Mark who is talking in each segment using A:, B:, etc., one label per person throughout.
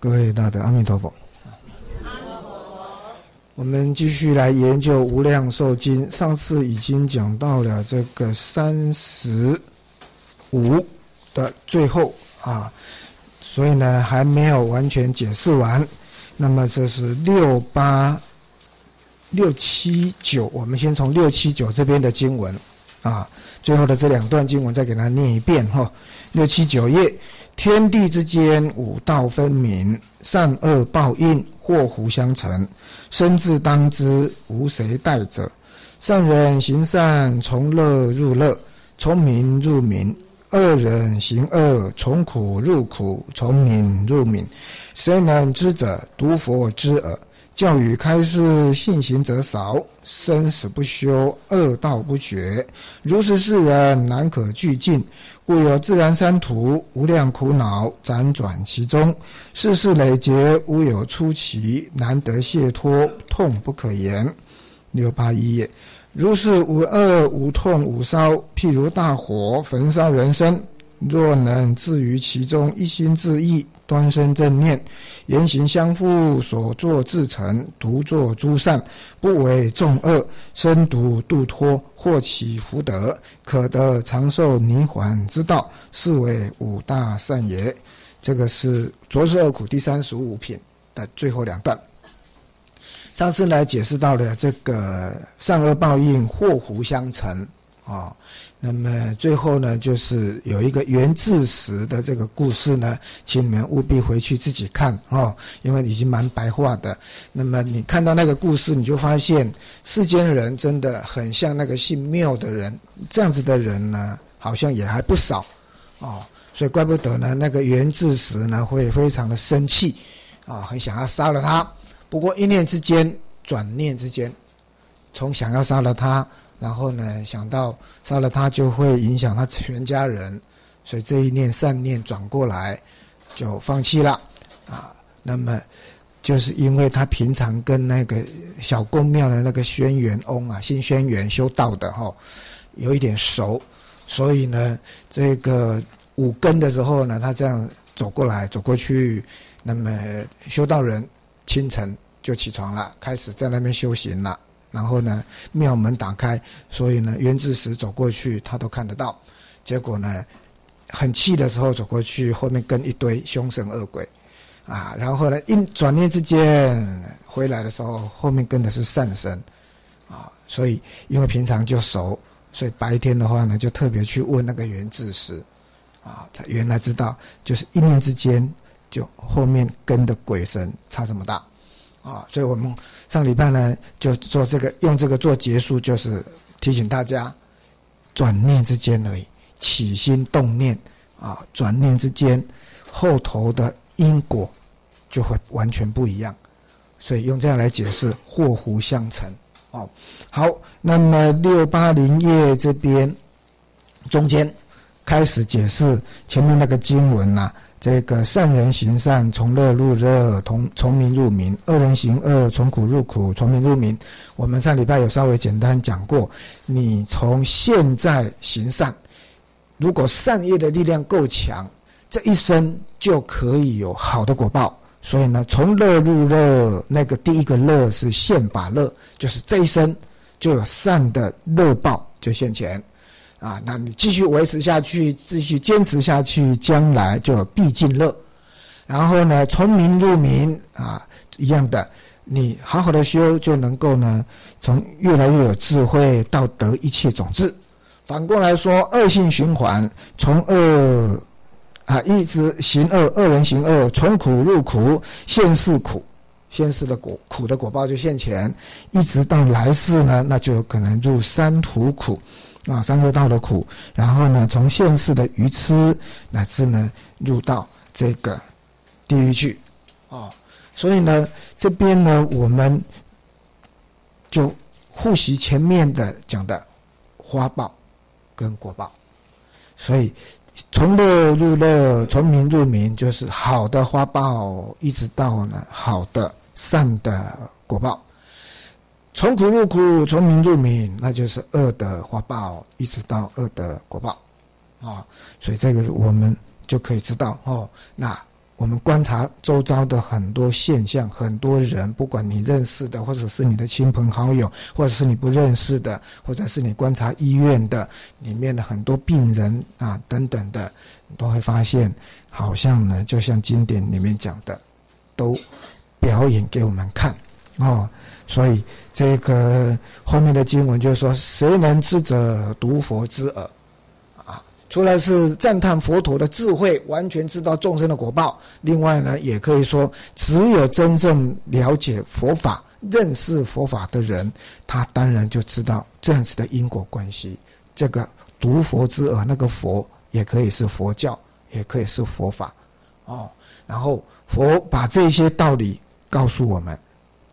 A: 各位大德，阿弥陀佛。我们继续来研究《无量寿经》，上次已经讲到了这个三十五的最后啊，所以呢还没有完全解释完。那么这是六八六七九，我们先从六七九这边的经文啊，最后的这两段经文再给他念一遍哈。六七九页。天地之间，五道分明，善恶报应，祸福相承。生自当知，无谁代者。善人行善，从乐入乐，从明入明；恶人行恶，从苦入苦，从明入明。谁能知者？独佛知耳。教育开示，信行者少，生死不休，恶道不绝。如是世人，难可俱尽。故有自然三途，无量苦恼辗转其中，世事累劫，无有出奇，难得解脱，痛不可言。六八一页，如是无恶无痛无烧，譬如大火焚烧人身。若能置于其中，一心自意，端身正念，言行相复，所作自成，独作诸善，不为众恶，身独度脱，或起福德，可得长寿泥环之道，是为五大善也。这个是《浊世恶苦》第三十五品的最后两段。上次来解释到了这个善恶报应，祸福相承啊。那么最后呢，就是有一个元字时的这个故事呢，请你们务必回去自己看哦，因为已经蛮白话的。那么你看到那个故事，你就发现世间人真的很像那个姓缪的人，这样子的人呢，好像也还不少哦。所以怪不得呢，那个元字时呢会非常的生气啊，很想要杀了他。不过一念之间，转念之间，从想要杀了他。然后呢，想到杀了他就会影响他全家人，所以这一念善念转过来，就放弃了啊。那么，就是因为他平常跟那个小公庙的那个轩辕翁啊，新轩辕修道的哈，有一点熟，所以呢，这个五更的时候呢，他这样走过来走过去，那么修道人清晨就起床了，开始在那边修行了。然后呢，庙门打开，所以呢，袁志时走过去，他都看得到。结果呢，很气的时候走过去，后面跟一堆凶神恶鬼，啊，然后呢，一转念之间回来的时候，后面跟的是善神，啊，所以因为平常就熟，所以白天的话呢，就特别去问那个袁志时，啊，才原来知道，就是一念之间，就后面跟的鬼神差这么大。啊，所以我们上礼拜呢，就做这个，用这个做结束，就是提醒大家，转念之间而已，起心动念啊，转念之间，后头的因果就会完全不一样。所以用这样来解释，祸福相承。哦，好，那么六八零页这边中间开始解释前面那个经文呐。这个善人行善，从乐入乐，从从民入民；恶人行恶，从苦入苦，从民入民。我们上礼拜有稍微简单讲过，你从现在行善，如果善业的力量够强，这一生就可以有好的果报。所以呢，从乐入乐，那个第一个乐是现法乐，就是这一生就有善的乐报就现前。啊，那你继续维持下去，继续坚持下去，将来就必尽乐。然后呢，从明入明啊，一样的，你好好的修，就能够呢，从越来越有智慧到得一切种子。反过来说，恶性循环，从恶啊一直行恶，恶人行恶，从苦入苦，现世苦，现世的果苦的果报就现前，一直到来世呢，那就可能入三途苦。啊，三恶道的苦，然后呢，从现世的愚痴，乃至呢，入到这个地狱去，啊，所以呢，这边呢，我们就复习前面的讲的花报跟果报，所以从乐入乐，从明入明，就是好的花报，一直到呢好的善的果报。从苦入苦，从明入明，那就是恶的花报，一直到恶的果报，啊，所以这个我们就可以知道哦。那我们观察周遭的很多现象，很多人，不管你认识的，或者是你的亲朋好友，或者是你不认识的，或者是你观察医院的里面的很多病人啊等等的，都会发现，好像呢，就像经典里面讲的，都表演给我们看哦。所以这个后面的经文就是说：“谁能知者，读佛之耳。”啊除了是赞叹佛陀的智慧，完全知道众生的果报，另外呢，也可以说，只有真正了解佛法、认识佛法的人，他当然就知道这样子的因果关系。这个读佛之耳，那个佛也可以是佛教，也可以是佛法，哦。然后佛把这些道理告诉我们，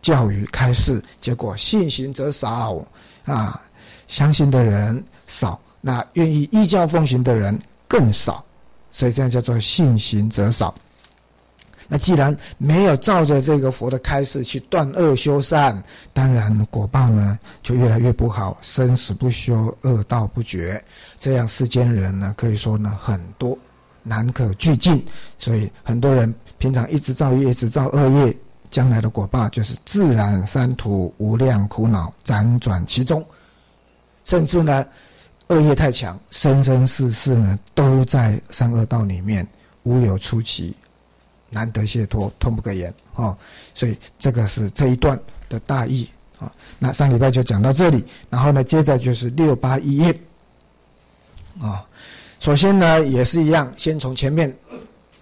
A: 教育开示，结果信行者少啊，相信的人少。那愿意依教奉行的人更少，所以这样叫做信行者少。那既然没有照着这个佛的开示去断恶修善，当然果报呢就越来越不好，生死不休，恶道不绝。这样世间人呢，可以说呢很多难可俱尽。所以很多人平常一直造业，一直造恶业，将来的果报就是自然三途无量苦恼辗转其中，甚至呢。恶业太强，生生世世呢都在三恶道里面，无有出奇，难得解脱，痛不可言哦。所以这个是这一段的大意啊。那上礼拜就讲到这里，然后呢，接着就是六八一页啊。首先呢，也是一样，先从前面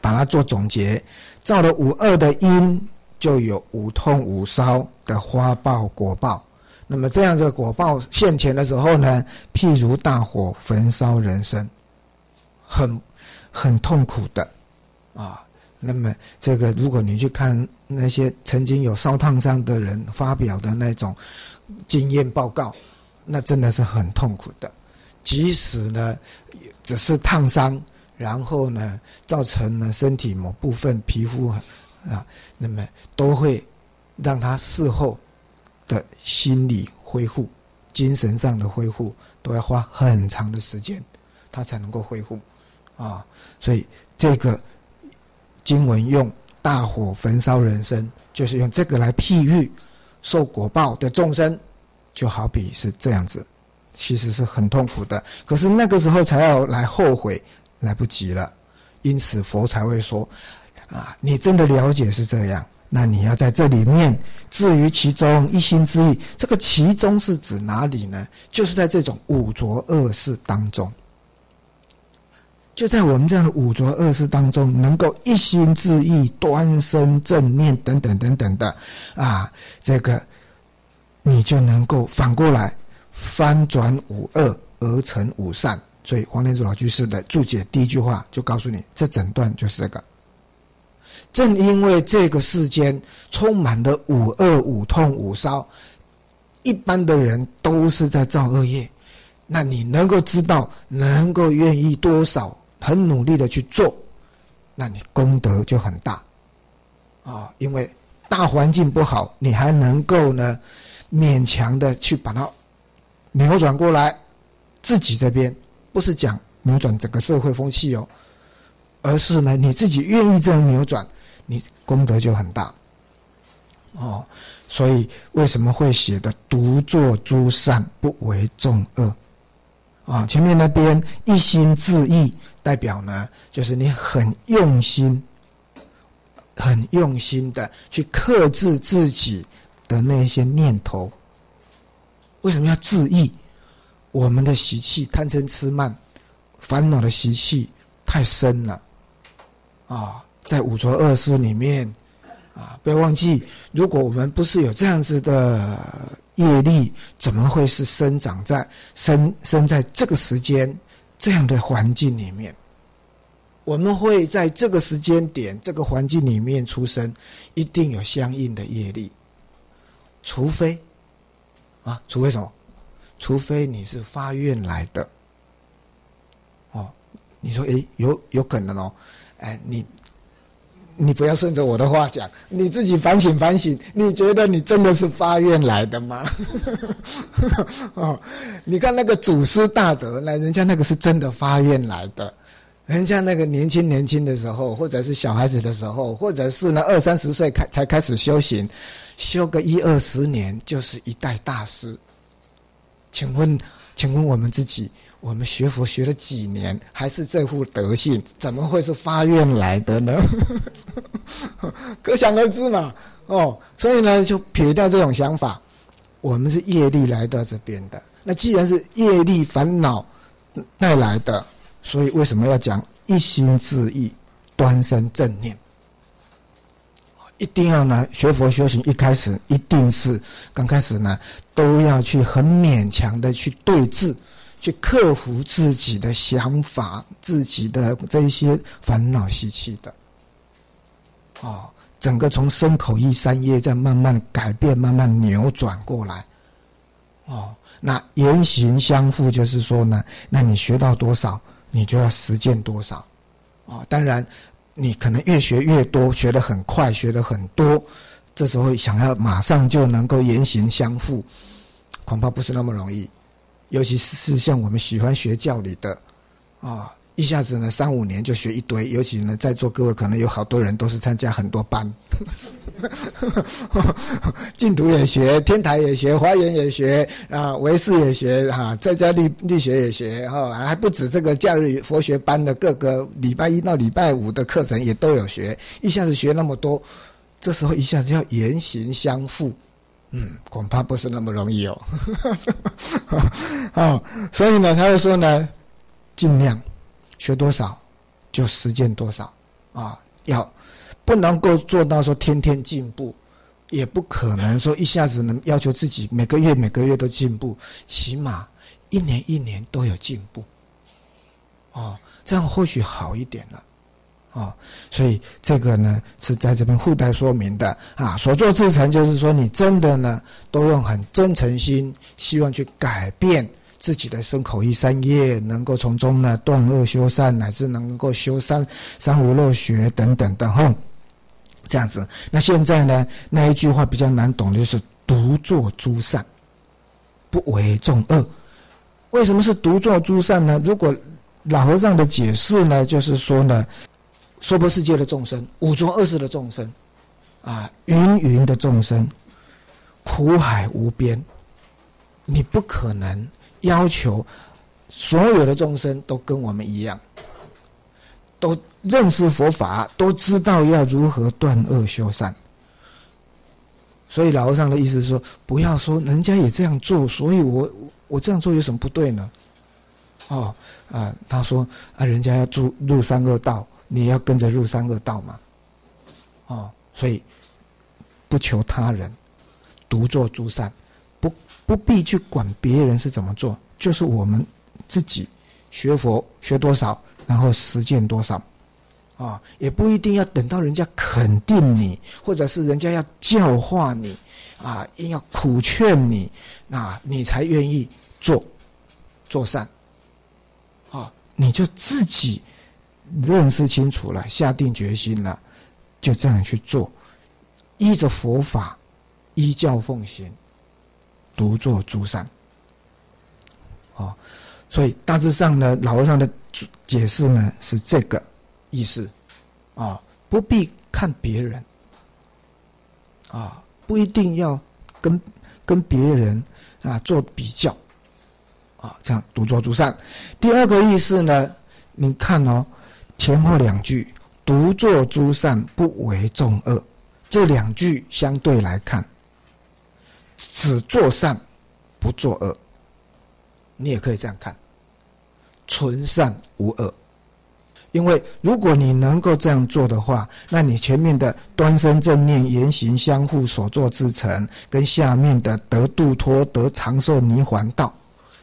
A: 把它做总结，造了五恶的因，就有五痛五烧的花报果报。那么这样子果报现前的时候呢，譬如大火焚烧人生，很很痛苦的啊。那么这个如果你去看那些曾经有烧烫伤的人发表的那种经验报告，那真的是很痛苦的。即使呢只是烫伤，然后呢造成了身体某部分皮肤啊，那么都会让他事后。的心理恢复、精神上的恢复，都要花很长的时间，他才能够恢复，啊，所以这个经文用大火焚烧人生，就是用这个来譬喻受果报的众生，就好比是这样子，其实是很痛苦的。可是那个时候才要来后悔，来不及了，因此佛才会说：啊，你真的了解是这样。那你要在这里面置于其中，一心之意。这个其中是指哪里呢？就是在这种五浊恶世当中，就在我们这样的五浊恶世当中，能够一心致意、端身正念等等等等的啊，这个你就能够反过来翻转五恶而成五善。所以黄连祖老居士的注解第一句话就告诉你，这整段就是这个。正因为这个世间充满了五恶、五痛、五烧，一般的人都是在造恶业。那你能够知道，能够愿意多少很努力的去做，那你功德就很大啊！因为大环境不好，你还能够呢勉强的去把它扭转过来。自己这边不是讲扭转整个社会风气哦，而是呢你自己愿意这样扭转。你功德就很大，哦，所以为什么会写的独作诸善，不为众恶？啊，前面那边一心致意，代表呢，就是你很用心，很用心的去克制自己的那些念头。为什么要致意？我们的习气贪嗔痴慢，烦恼的习气太深了，啊。在五浊恶世里面，啊，不要忘记，如果我们不是有这样子的业力，怎么会是生长在生生在这个时间这样的环境里面？我们会在这个时间点、这个环境里面出生，一定有相应的业力，除非啊，除非什么？除非你是发愿来的。哦，你说，诶，有有可能哦，哎，你。你不要顺着我的话讲，你自己反省反省。你觉得你真的是发愿来的吗？哦，你看那个祖师大德，那人家那个是真的发愿来的，人家那个年轻年轻的时候，或者是小孩子的时候，或者是呢二三十岁开才开始修行，修个一二十年就是一代大师。请问，请问我们自己，我们学佛学了几年，还是这副德性，怎么会是发愿来的呢？可想而知嘛。哦，所以呢，就撇掉这种想法，我们是业力来到这边的。那既然是业力烦恼带来的。所以为什么要讲一心自意，端身正念？一定要呢，学佛修行一开始一定是刚开始呢，都要去很勉强的去对峙，去克服自己的想法、自己的这一些烦恼习气的。哦，整个从身口意三业在慢慢改变、慢慢扭转过来。哦，那言行相互，就是说呢，那你学到多少？你就要实践多少，啊，当然，你可能越学越多，学得很快，学得很多，这时候想要马上就能够言行相互，恐怕不是那么容易，尤其是像我们喜欢学教理的，啊。一下子呢，三五年就学一堆，尤其呢，在座各位可能有好多人都是参加很多班，净土也学，天台也学，华严也学，啊，唯识也学，哈，在家力力学也学，哈，还不止这个假日佛学班的各个礼拜一到礼拜五的课程也都有学，一下子学那么多，这时候一下子要言行相符，嗯，恐怕不是那么容易哦，啊，所以呢，他就说呢，尽量。学多少，就实践多少，啊，要不能够做到说天天进步，也不可能说一下子能要求自己每个月每个月都进步，起码一年一年都有进步，哦，这样或许好一点了，哦，所以这个呢是在这边附带说明的啊，所作至诚就是说你真的呢都用很真诚心，希望去改变。自己的身口意三业，能够从中呢断恶修善，乃至能够修三三无漏学等等的哈，这样子。那现在呢，那一句话比较难懂的就是独作诸善，不为众恶。为什么是独作诸善呢？如果老和尚的解释呢，就是说呢，娑婆世界的众生，五浊恶世的众生，啊，芸芸的众生，苦海无边，你不可能。要求所有的众生都跟我们一样，都认识佛法，都知道要如何断恶修善。所以老和尚的意思是说，不要说人家也这样做，所以我我这样做有什么不对呢？哦啊，他说啊，人家要入入三恶道，你要跟着入三恶道嘛。哦，所以不求他人，独做诸善。不不必去管别人是怎么做，就是我们自己学佛学多少，然后实践多少，啊，也不一定要等到人家肯定你，或者是人家要教化你，啊，硬要苦劝你，那你才愿意做做善，啊，你就自己认识清楚了，下定决心了，就这样去做，依着佛法，依教奉行。独坐诸善，哦，所以大致上呢，老和尚的解释呢是这个意思，啊，不必看别人，啊，不一定要跟跟别人啊做比较，啊，这样独坐诸善。第二个意思呢，你看哦，前后两句，独作诸善，不为众恶，这两句相对来看。只做善，不作恶。你也可以这样看，纯善无恶。因为如果你能够这样做的话，那你前面的端身正念、言行相互、所作之成，跟下面的得度脱、得长寿泥环道，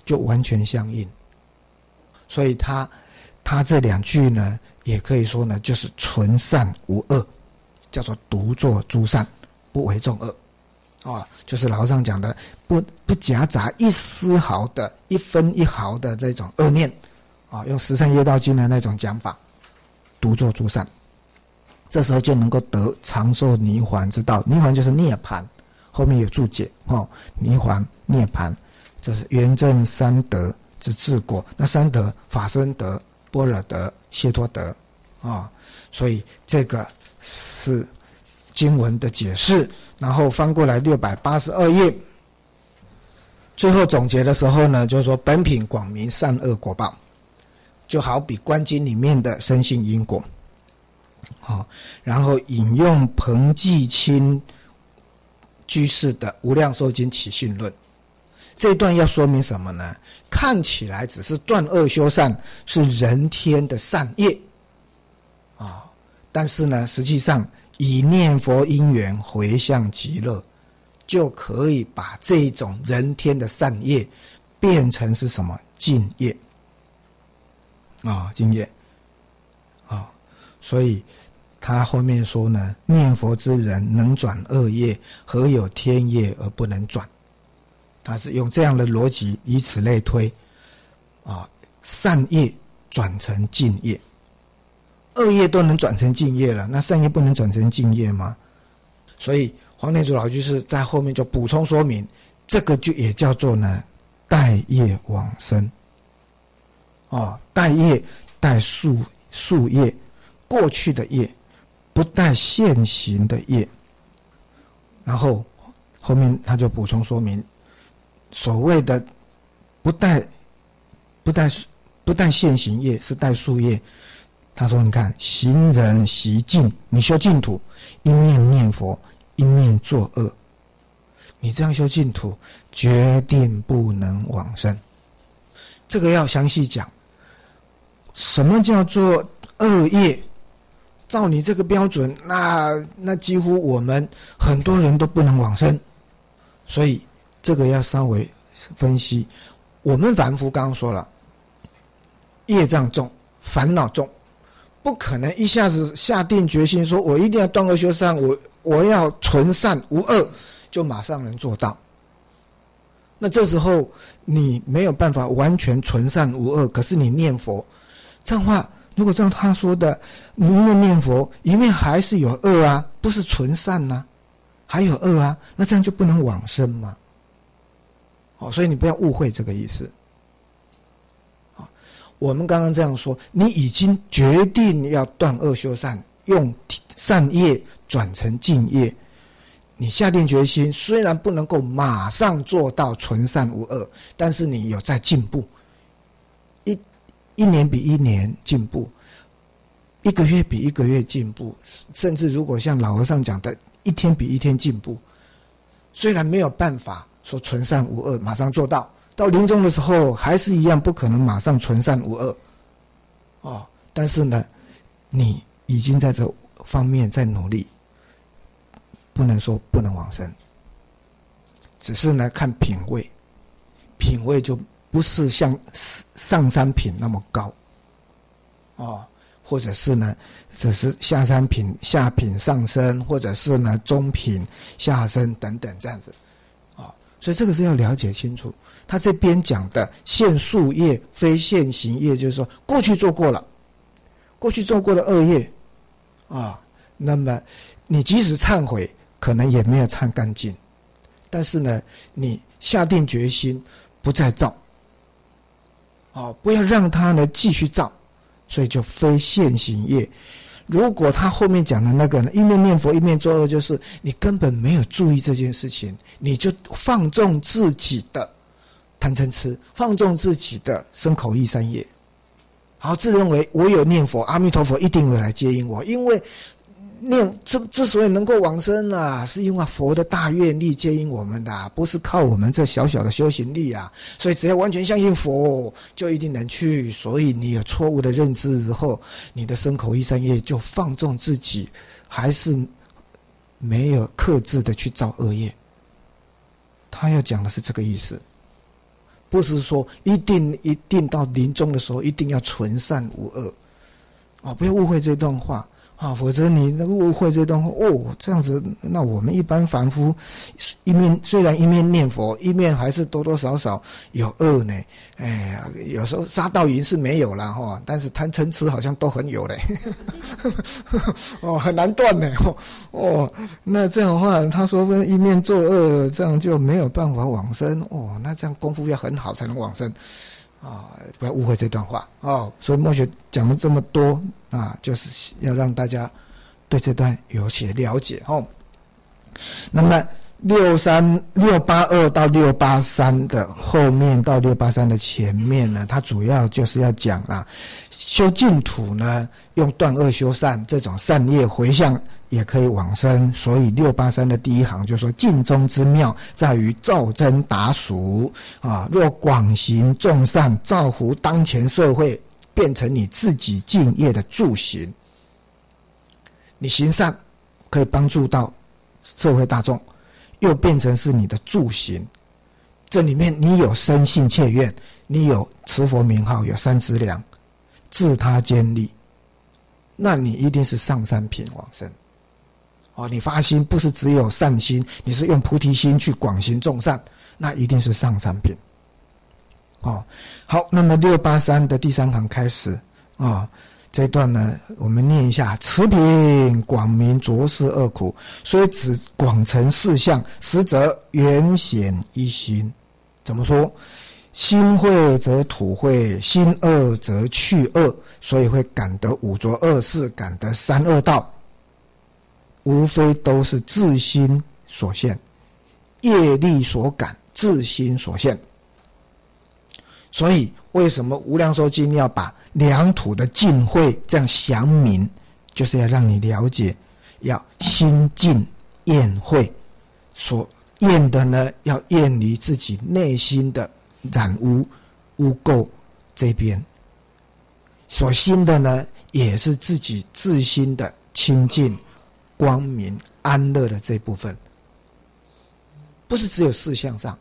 A: 就完全相应。所以他他这两句呢，也可以说呢，就是纯善无恶，叫做独作诸善，不为众恶。啊，就是老上讲的，不不夹杂一丝毫的一分一毫的这种恶念，啊，用十善业道经的那种讲法，独作诸善，这时候就能够得长寿泥环之道。泥环就是涅盘，后面有注解哦。泥环涅盘，这是圆正三德之治果。那三德法身德、波若德、谢托德啊。所以这个是经文的解释。然后翻过来六百八十二页，最后总结的时候呢，就是说本品广明善恶果报，就好比观经里面的生性因果。好，然后引用彭继清居士的《无量寿经起信论》，这段要说明什么呢？看起来只是断恶修善，是人天的善业啊，但是呢，实际上以念佛因缘回向极乐，就可以把这种人天的善业变成是什么敬业啊，敬业啊，所以。他后面说呢，念佛之人能转恶业，何有天业而不能转？他是用这样的逻辑，以此类推，啊，善业转成敬业，恶业都能转成敬业了，那善业不能转成敬业吗？所以黄念祖老居士在后面就补充说明，这个就也叫做呢，待业往生。啊，待业待树树业，过去的业。不带现行的业，然后后面他就补充说明，所谓的不带不带不带现行业是带树业。他说：“你看，行人习净，你修净土，一面念佛，一面作恶，你这样修净土，决定不能往生。这个要详细讲，什么叫做恶业？”照你这个标准，那那几乎我们很多人都不能往生，所以这个要稍微分析。我们凡夫刚刚说了，业障重，烦恼重，不可能一下子下定决心说，我一定要断恶修善，我我要纯善无恶，就马上能做到。那这时候你没有办法完全纯善无恶，可是你念佛，这样话。如果照他说的，你一面念佛，一面还是有恶啊，不是纯善呐，还有恶啊，那这样就不能往生嘛？所以你不要误会这个意思。啊，我们刚刚这样说，你已经决定要断恶修善，用善业转成敬业，你下定决心，虽然不能够马上做到纯善无恶，但是你有在进步。一一年比一年进步，一个月比一个月进步，甚至如果像老和尚讲的，一天比一天进步。虽然没有办法说纯善无恶马上做到，到临终的时候还是一样不可能马上纯善无恶。哦，但是呢，你已经在这方面在努力，不能说不能往生，只是呢看品位，品位就。不是像上三品那么高，哦，或者是呢，只是下三品、下品上升，或者是呢中品下升等等这样子，所以这个是要了解清楚。他这边讲的现树业非现行业，就是说过去做过了，过去做过的恶业，啊，那么你即使忏悔，可能也没有忏干净，但是呢，你下定决心不再造。哦，不要让他呢继续造，所以就非现行业。如果他后面讲的那个呢，一面念佛一面作恶，就是你根本没有注意这件事情，你就放纵自己的贪嗔痴，放纵自己的身口意三业，好自认为我有念佛，阿弥陀佛一定会来接应我，因为。念之之所以能够往生啊，是因为佛的大愿力接引我们的，不是靠我们这小小的修行力啊。所以只要完全相信佛，就一定能去。所以你有错误的认知之后，你的身口意三业就放纵自己，还是没有克制的去造恶业。他要讲的是这个意思，不是说一定一定到临终的时候一定要纯善无恶，哦，不要误会这段话。啊，否则你误会这段话哦，这样子，那我们一般凡夫，一面虽然一面念佛，一面还是多多少少有恶呢。哎呀，有时候杀盗淫是没有了哈，但是贪嗔痴好像都很有嘞。哦，很难断呢。哦，那这样的话，他说一面作恶，这样就没有办法往生。哦，那这样功夫要很好才能往生。啊，不要误会这段话哦。所以墨学讲了这么多啊，就是要让大家对这段有些了解哦。那么。六三六八二到六八三的后面到六八三的前面呢，它主要就是要讲啊，修净土呢，用断恶修善这种善业回向也可以往生。所以六八三的第一行就说：净中之妙在于造真达俗啊，若广行众善，造福当前社会，变成你自己敬业的助行。你行善可以帮助到社会大众。又变成是你的助行，这里面你有生信切愿，你有持佛名号，有三资粮，自他坚立，那你一定是上三品往生。哦，你发心不是只有善心，你是用菩提心去广行众善，那一定是上三品。哦，好，那么六八三的第三行开始啊。这段呢，我们念一下：持品广明浊世恶苦，虽指广成四相，实则原显一心。怎么说？心会则土会，心恶则去恶，所以会感得五浊恶世，感得三恶道。无非都是自心所现，业力所感，自心所现。所以，为什么无量寿经要把？良土的净慧，这样详明，就是要让你了解，要心净厌慧，所厌的呢，要厌离自己内心的染污污垢这边，所心的呢，也是自己自心的清净、光明、安乐的这部分，不是只有四相上，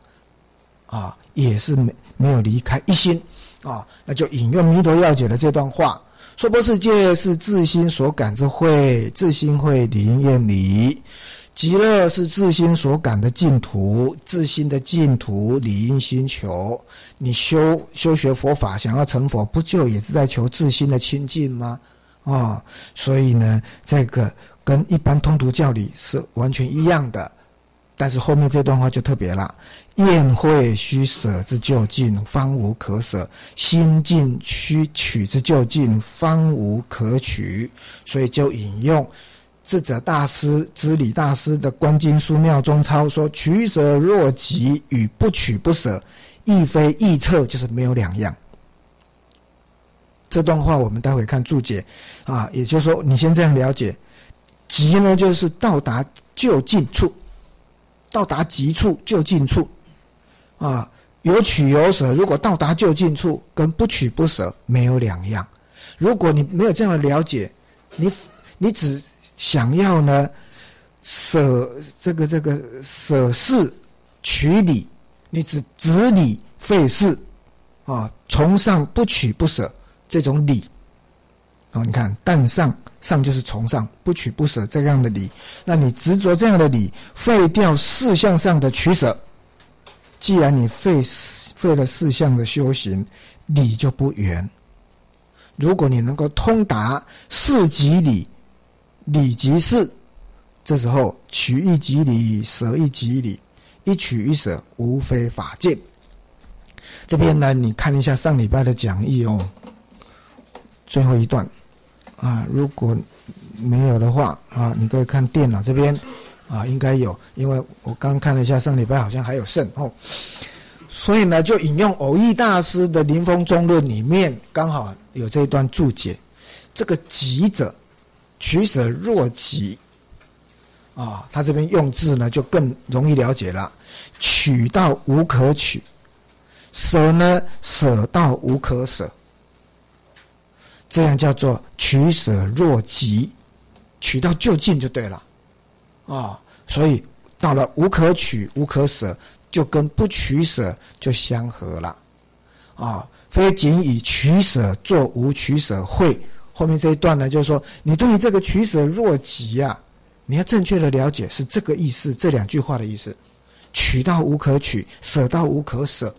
A: 啊，也是没没有离开一心。啊，那就引用弥陀要解的这段话：娑婆世界是自心所感之慧，自心会灵验离；极乐是自心所感的净土，自心的净土理应心求。你修修学佛法，想要成佛，不就也是在求自心的清净吗？啊，所以呢，这个跟一般通途教理是完全一样的。但是后面这段话就特别了：宴会须舍之就近，方无可舍；心境须取之就近，方无可取。所以就引用智者大师、知礼大师的《观经书妙中抄》说：“取舍若即，与不取不舍，亦非臆测，就是没有两样。”这段话我们待会看注解啊，也就是说，你先这样了解：即呢，就是到达就近处。到达极处就近处，啊，有取有舍。如果到达就近处，跟不取不舍没有两样。如果你没有这样的了解，你你只想要呢舍这个这个舍事取理，你只执理废事，啊，崇尚不取不舍这种理。哦，你看，但上上就是崇尚不取不舍这样的理，那你执着这样的理，废掉四项上的取舍。既然你废废了四项的修行，理就不圆。如果你能够通达四即理，理即是，这时候取一即理，舍一即理，一取一舍，无非法界。这边呢，你看一下上礼拜的讲义哦，最后一段。啊，如果没有的话啊，你可以看电脑这边啊，应该有，因为我刚看了一下，上礼拜好像还有剩哦。所以呢，就引用偶益大师的《临风中论》里面，刚好有这一段注解。这个“急”者，取舍若急啊，他这边用字呢就更容易了解了。取到无可取，舍呢舍到无可舍。这样叫做取舍若即，取到就近就对了，啊，所以到了无可取无可舍，就跟不取舍就相合了，啊，非仅以取舍做无取舍会。后面这一段呢，就是说你对于这个取舍若即呀，你要正确的了解是这个意思，这两句话的意思，取到无可取，舍到无可舍，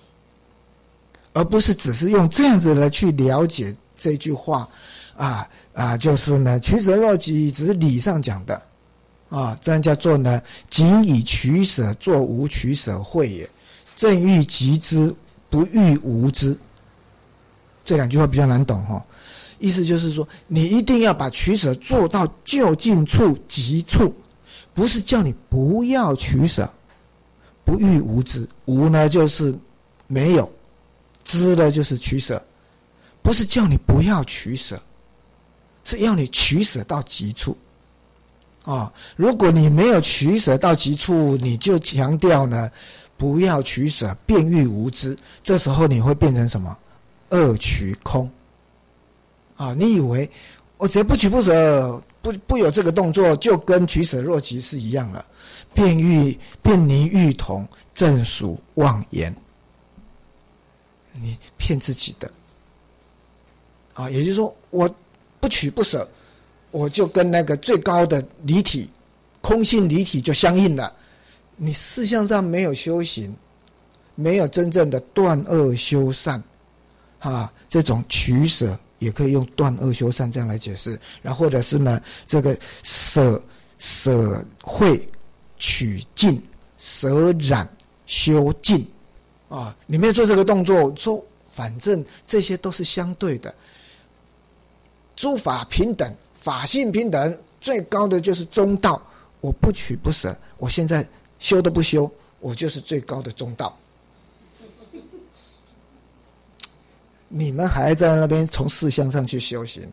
A: 而不是只是用这样子来去了解。这句话，啊啊，就是呢，取舍若即，只是理上讲的，啊，这样叫做呢，仅以取舍作无取舍会也，正欲极之，不欲无之，这两句话比较难懂哈。意思就是说，你一定要把取舍做到就近处、极处，不是叫你不要取舍，不欲无知。无呢就是没有，知呢就是取舍，不是叫你不要取舍，是要你取舍到极处。啊，如果你没有取舍到极处，你就强调呢，不要取舍，便欲无知。这时候你会变成什么？二取空。啊，你以为我只要不取不舍，不不有这个动作，就跟取舍若即是一样了？便欲便泥欲同，正属妄言。你骗自己的。啊，也就是说，我不取不舍。我就跟那个最高的离体、空性离体就相应了。你事相上没有修行，没有真正的断恶修善，啊，这种取舍也可以用断恶修善这样来解释。然后或者是呢，这个舍舍会取尽，舍染修尽，啊，你没有做这个动作，说反正这些都是相对的，诸法平等。法性平等，最高的就是中道。我不取不舍，我现在修都不修，我就是最高的中道。你们还在那边从四相上去修行，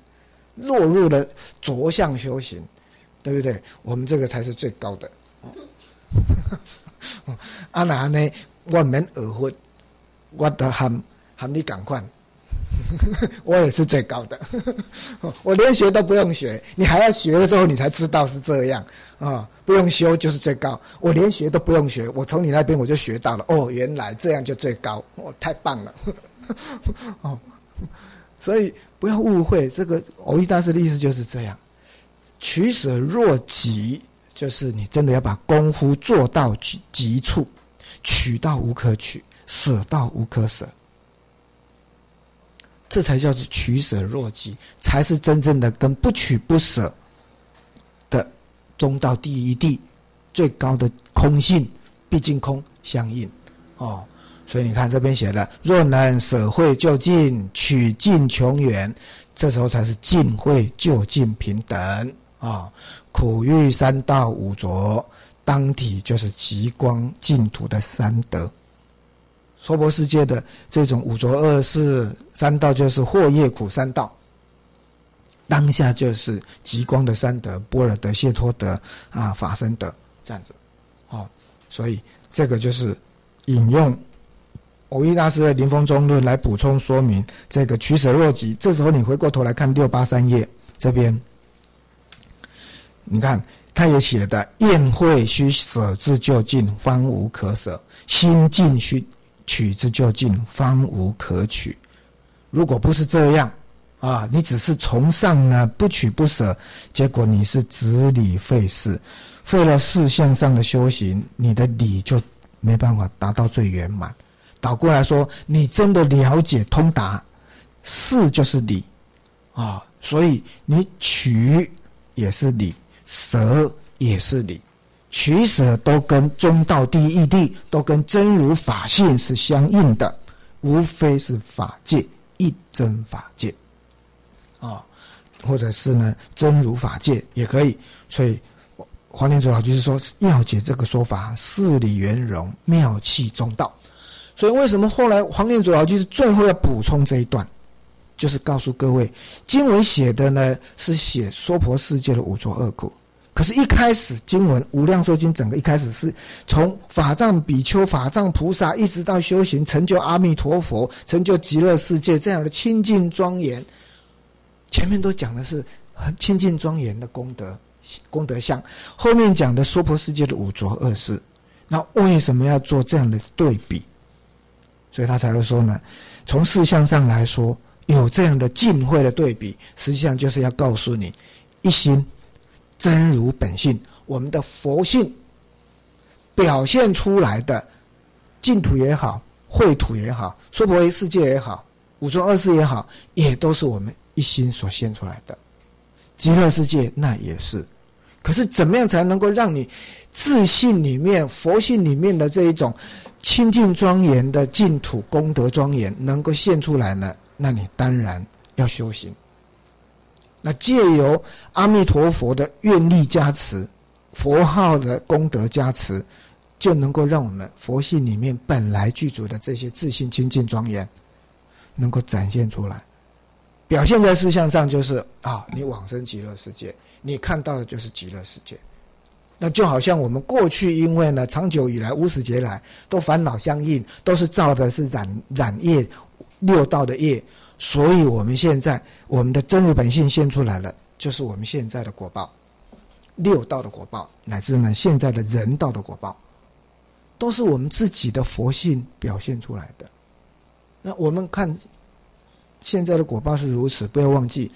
A: 落入了着相修行，对不对？我们这个才是最高的。阿难呢？我们耳婚，我得喊喊你赶快。我也是最高的，我连学都不用学，你还要学了之后你才知道是这样啊！不用修就是最高，我连学都不用学，我从你那边我就学到了哦，原来这样就最高，哦，太棒了 哦！所以不要误会，这个偶一大师的意思就是这样，取舍若极，就是你真的要把功夫做到极极处，取到无可取，舍到无可舍。这才叫做取舍若极，才是真正的跟不取不舍的中道第一地最高的空性，毕竟空相应哦。所以你看这边写的：若能舍会就近，取尽穷远，这时候才是尽会就近平等啊。苦欲三道五浊，当体就是极光净土的三德。娑婆世界的这种五浊恶世三道，就是祸业苦三道。当下就是极光的三德：波罗德、谢托德啊、法身德这样子。哦，所以这个就是引用偶一大师的《临风中论》来补充说明这个取舍若极。这时候你回过头来看六八三页这边，你看他也写的：宴会须舍自就近，方无可舍；心尽须。取之就尽，方无可取。如果不是这样，啊，你只是崇尚呢，不取不舍，结果你是执理废事，废了事相上的修行，你的理就没办法达到最圆满。倒过来说，你真的了解通达，事就是理，啊，所以你取也是理，舍也是理。取舍都跟中道第一义谛，都跟真如法性是相应的，无非是法界一真法界，啊，或者是呢真如法界也可以。所以黄念祖老就是说要解这个说法，事理圆融，妙气中道。所以为什么后来黄念祖老居士最后要补充这一段，就是告诉各位，经文写的呢是写娑婆世界的五浊恶苦。可是，一开始经文《无量寿经》整个一开始是从法藏比丘、法藏菩萨，一直到修行成就阿弥陀佛、成就极乐世界这样的清净庄严，前面都讲的是很清净庄严的功德功德相，后面讲的娑婆世界的五浊恶世，那为什么要做这样的对比？所以他才会说呢，从事相上来说，有这样的进会的对比，实际上就是要告诉你一心。真如本性，我们的佛性表现出来的净土也好，秽土也好，娑婆世界也好，五浊恶世也好，也都是我们一心所现出来的。极乐世界那也是。可是怎么样才能够让你自信里面、佛性里面的这一种清净庄严的净土功德庄严能够现出来呢？那你当然要修行。那借由阿弥陀佛的愿力加持，佛号的功德加持，就能够让我们佛性里面本来具足的这些自信清净庄严，能够展现出来。表现在事项上就是啊，你往生极乐世界，你看到的就是极乐世界。那就好像我们过去因为呢，长久以来无始劫来都烦恼相应，都是造的是染染业六道的业。所以，我们现在我们的真如本性现出来了，就是我们现在的果报，六道的果报，乃至呢现在的人道的果报，都是我们自己的佛性表现出来的。那我们看现在的果报是如此，不要忘记，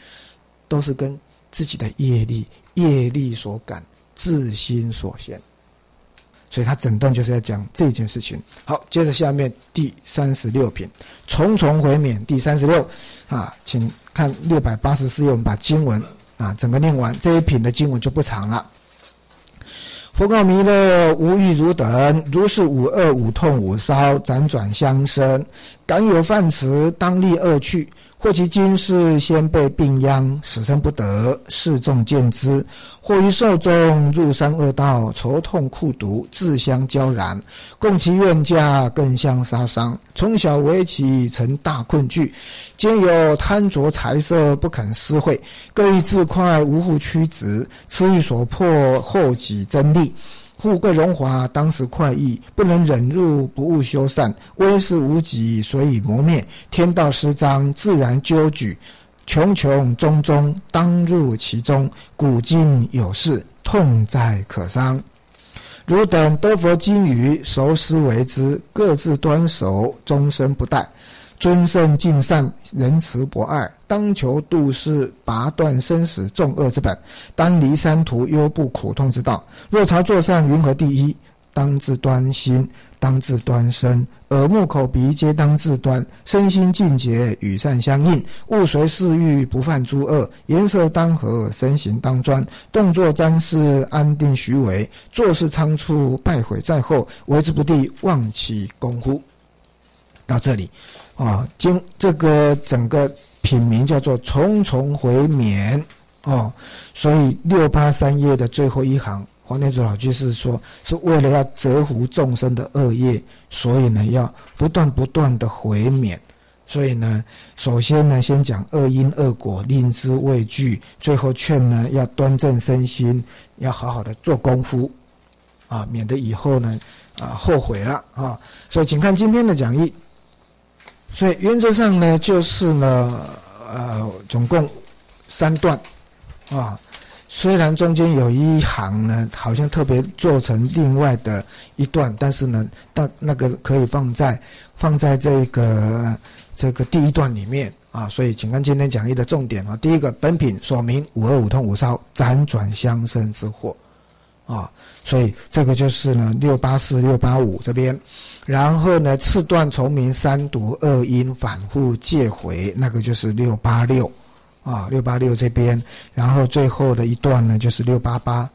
A: 都是跟自己的业力、业力所感、自心所现。所以他整段就是要讲这件事情。好，接着下面第三十六品，重重回免第三十六啊，请看六百八十四页，我们把经文啊整个念完，这一品的经文就不长了。佛告弥勒：无欲汝等，如是五恶五痛五烧，辗转相生，敢有犯持，当立恶趣。或其今世先被病殃，死生不得，世众见之；或于寿终入三恶道，愁痛苦毒，自相交染，共其怨家，更相杀伤。从小为起，成大困惧，兼有贪着财色，不肯施惠，各欲自快，无复屈直，痴欲所迫，后己争利。富贵荣华，当时快意，不能忍辱，不务修善，威势无极，所以磨灭。天道失章，自然纠举，穷穷中中，当入其中。古今有事，痛在可伤。汝等得佛经语，熟思为之，各自端守，终身不怠。尊圣敬善，仁慈博爱，当求度世，拔断生死重恶之本；当离三途忧怖苦痛之道。若朝作善，云何第一？当自端心，当自端身，耳目口鼻皆当自端，身心净洁，与善相应。勿随嗜欲，不犯诸恶。颜色当和，身形当专。动作瞻视，安定虚伪。做事仓促，败毁在后。为之不第，忘其功乎？到这里。啊，经这个整个品名叫做重重回免哦，所以六八三页的最后一行，黄念祖老居士说，是为了要折服众生的恶业，所以呢，要不断不断的回免。所以呢，首先呢，先讲恶因恶果，令之畏惧；最后劝呢，要端正身心，要好好的做功夫，啊，免得以后呢，啊，后悔了啊。所以，请看今天的讲义。所以原则上呢，就是呢，呃，总共三段，啊，虽然中间有一行呢，好像特别做成另外的一段，但是呢，但那个可以放在放在这个这个第一段里面啊。所以，请看今天讲义的重点啊。第一个，本品说明五二五痛五烧辗转相生之祸，啊，所以这个就是呢六八四六八五这边。然后呢，次段重名三毒二因反复借回，那个就是六八六，啊，六八六这边。然后最后的一段呢，就是六八八，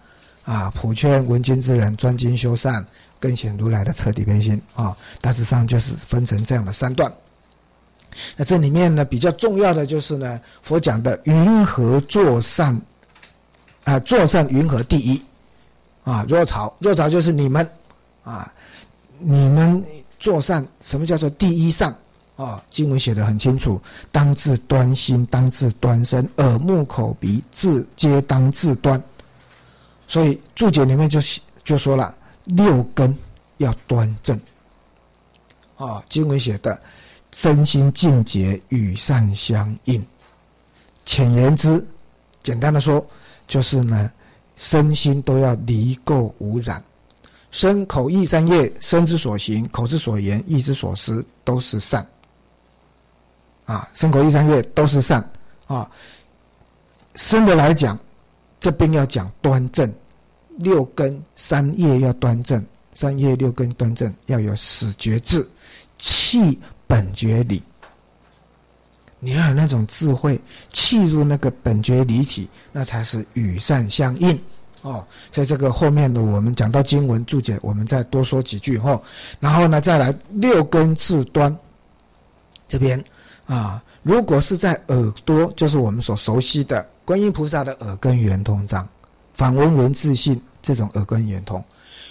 A: 啊，普劝闻经之人专精修善，更显如来的彻底悲心啊。大致上就是分成这样的三段。那这里面呢，比较重要的就是呢，佛讲的云何作善，啊，作善云何第一，啊，若朝若朝就是你们，啊。你们做善，什么叫做第一善？啊，经文写的很清楚，当自端心，当自端身，耳目口鼻自皆当自端。所以注解里面就就说了，六根要端正。啊，经文写的身心净洁，与善相应。浅言之，简单的说，就是呢，身心都要离垢无染。身口意三业，身之所行、口之所言、意之所思，都是善。啊，身口意三业都是善。啊，生的来讲，这边要讲端正，六根三业要端正，三业六根端正，要有始觉智，气本觉理。你要有那种智慧，气入那个本觉理体，那才是与善相应。哦，在这个后面的我们讲到经文注解，我们再多说几句哈。然后呢，再来六根自端这边啊。如果是在耳朵，就是我们所熟悉的观音菩萨的耳根圆通章，反闻闻自信这种耳根圆通。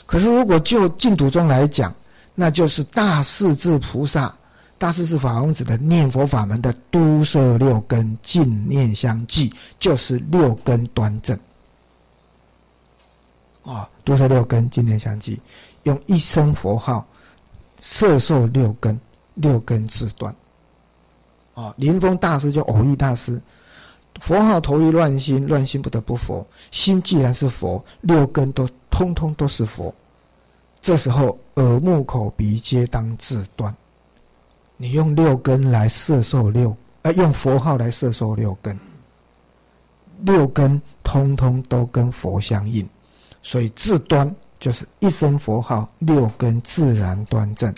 A: 可是如果就净土中来讲，那就是大势至菩萨、大势至法王子的念佛法门的都摄六根净念相继，就是六根端正。啊，多受六根今念相继，用一声佛号摄受六根，六根自断。啊，临风大师就偶遇大师，佛号投于乱心，乱心不得不佛。心既然是佛，六根都通通都是佛。这时候耳目口鼻皆当自断。你用六根来摄受六，呃，用佛号来摄受六根，六根通通都跟佛相应，所以自端就是一声佛号，六根自然端正。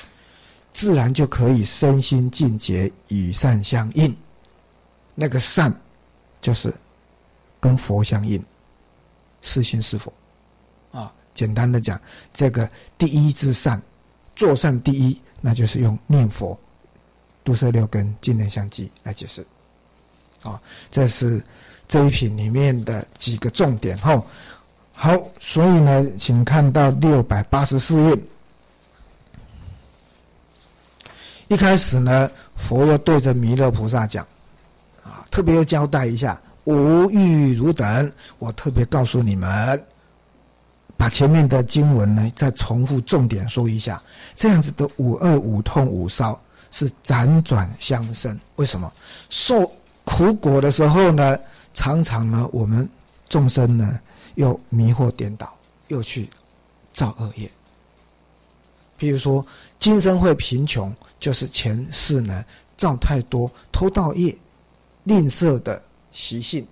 A: 自然就可以身心净洁，与善相应。那个善，就是跟佛相应，是心是佛。啊，简单的讲，这个第一之善，做善第一，那就是用念佛、度摄六根、净念相继来解释。啊，这是这一品里面的几个重点。吼，好，所以呢，请看到六百八十四页。一开始呢，佛又对着弥勒菩萨讲，啊，特别要交代一下，无欲如等，我特别告诉你们，把前面的经文呢再重复重点说一下，这样子的五恶五痛五烧是辗转相生。为什么受苦果的时候呢，常常呢我们众生呢又迷惑颠倒，又去造恶业。比如说，今生会贫穷，就是前世呢造太多偷盗业、吝啬的习性，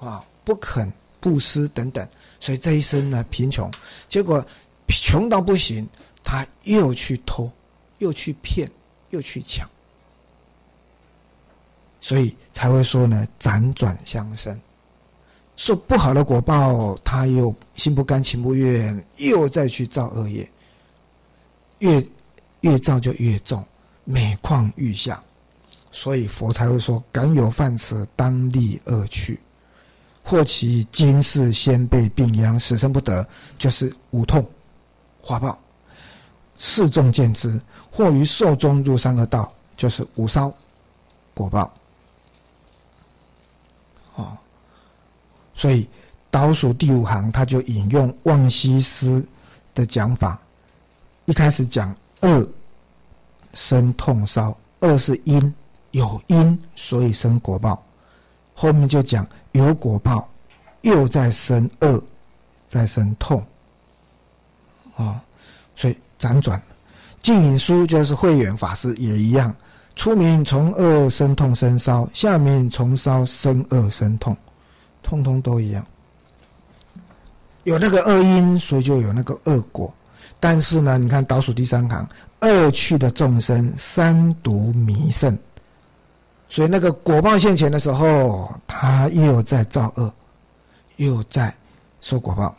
A: 啊，不肯布施等等，所以这一生呢贫穷，结果穷到不行，他又去偷，又去骗，又去抢，所以才会说呢辗转相生，受不好的果报，他又心不甘情不愿，又再去造恶业。越越造就越重，每况愈下，所以佛才会说：“敢有犯此，当立恶趣，或其今世先被病殃，死生不得，就是无痛花报；世众见之，或于寿终入三恶道，就是无烧果报。”所以倒数第五行，他就引用望西斯的讲法。一开始讲恶生痛烧，恶是因，有因所以生果报。后面就讲有果报，又在生恶，在生痛。啊，所以辗转。净隐书就是慧远法师也一样，出名从恶生痛生烧，下面从烧生恶生痛，通通都一样。有那个恶因，所以就有那个恶果。但是呢，你看倒数第三行，恶趣的众生三毒弥盛，所以那个果报现前的时候，他又在造恶，又在受果报。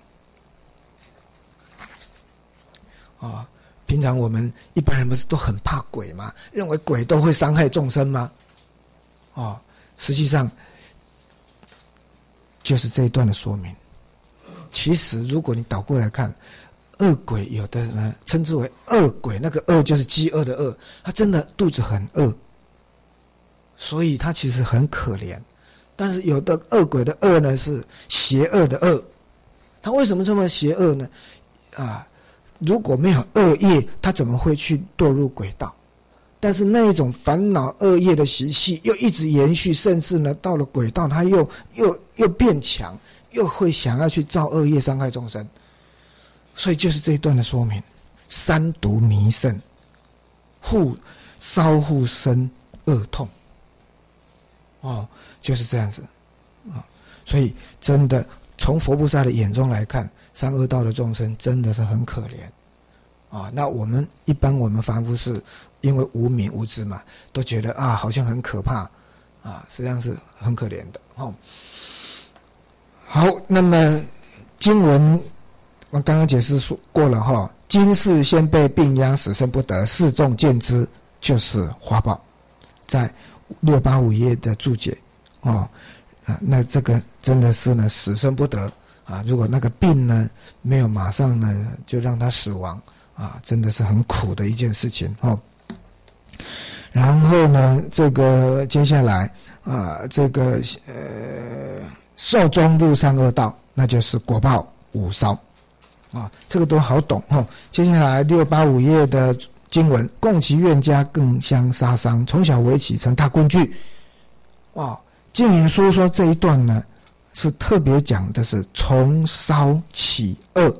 A: 啊，平常我们一般人不是都很怕鬼吗？认为鬼都会伤害众生吗？哦，实际上就是这一段的说明。其实，如果你倒过来看。恶鬼有的人称之为恶鬼，那个恶就是饥饿的饿，他真的肚子很饿，所以他其实很可怜。但是有的恶鬼的恶呢是邪恶的恶，他为什么这么邪恶呢？啊，如果没有恶业，他怎么会去堕入鬼道？但是那一种烦恼恶业的习气又一直延续，甚至呢到了鬼道，他又又又变强，又会想要去造恶业，伤害众生。所以就是这一段的说明，三毒弥盛，互烧互生恶痛，哦，就是这样子，啊，所以真的从佛菩萨的眼中来看，三恶道的众生真的是很可怜，啊，那我们一般我们凡夫是因为无名无知嘛，都觉得啊好像很可怕，啊，实际上是很可怜的，哦。好，那么经文。我刚刚解释说过了哈，今世先被病殃，死生不得，世众见之，就是花报。在六八五页的注解，哦，啊，那这个真的是呢死生不得啊！如果那个病呢没有马上呢就让他死亡啊，真的是很苦的一件事情哦。然后呢，这个接下来啊，这个呃，寿终入三恶道，那就是果报五烧啊，这个都好懂哈。接下来六八五页的。经文，共其怨家，更相杀伤。从小为起，成大棍具。哇！经云说说这一段呢，是特别讲的是从烧起恶。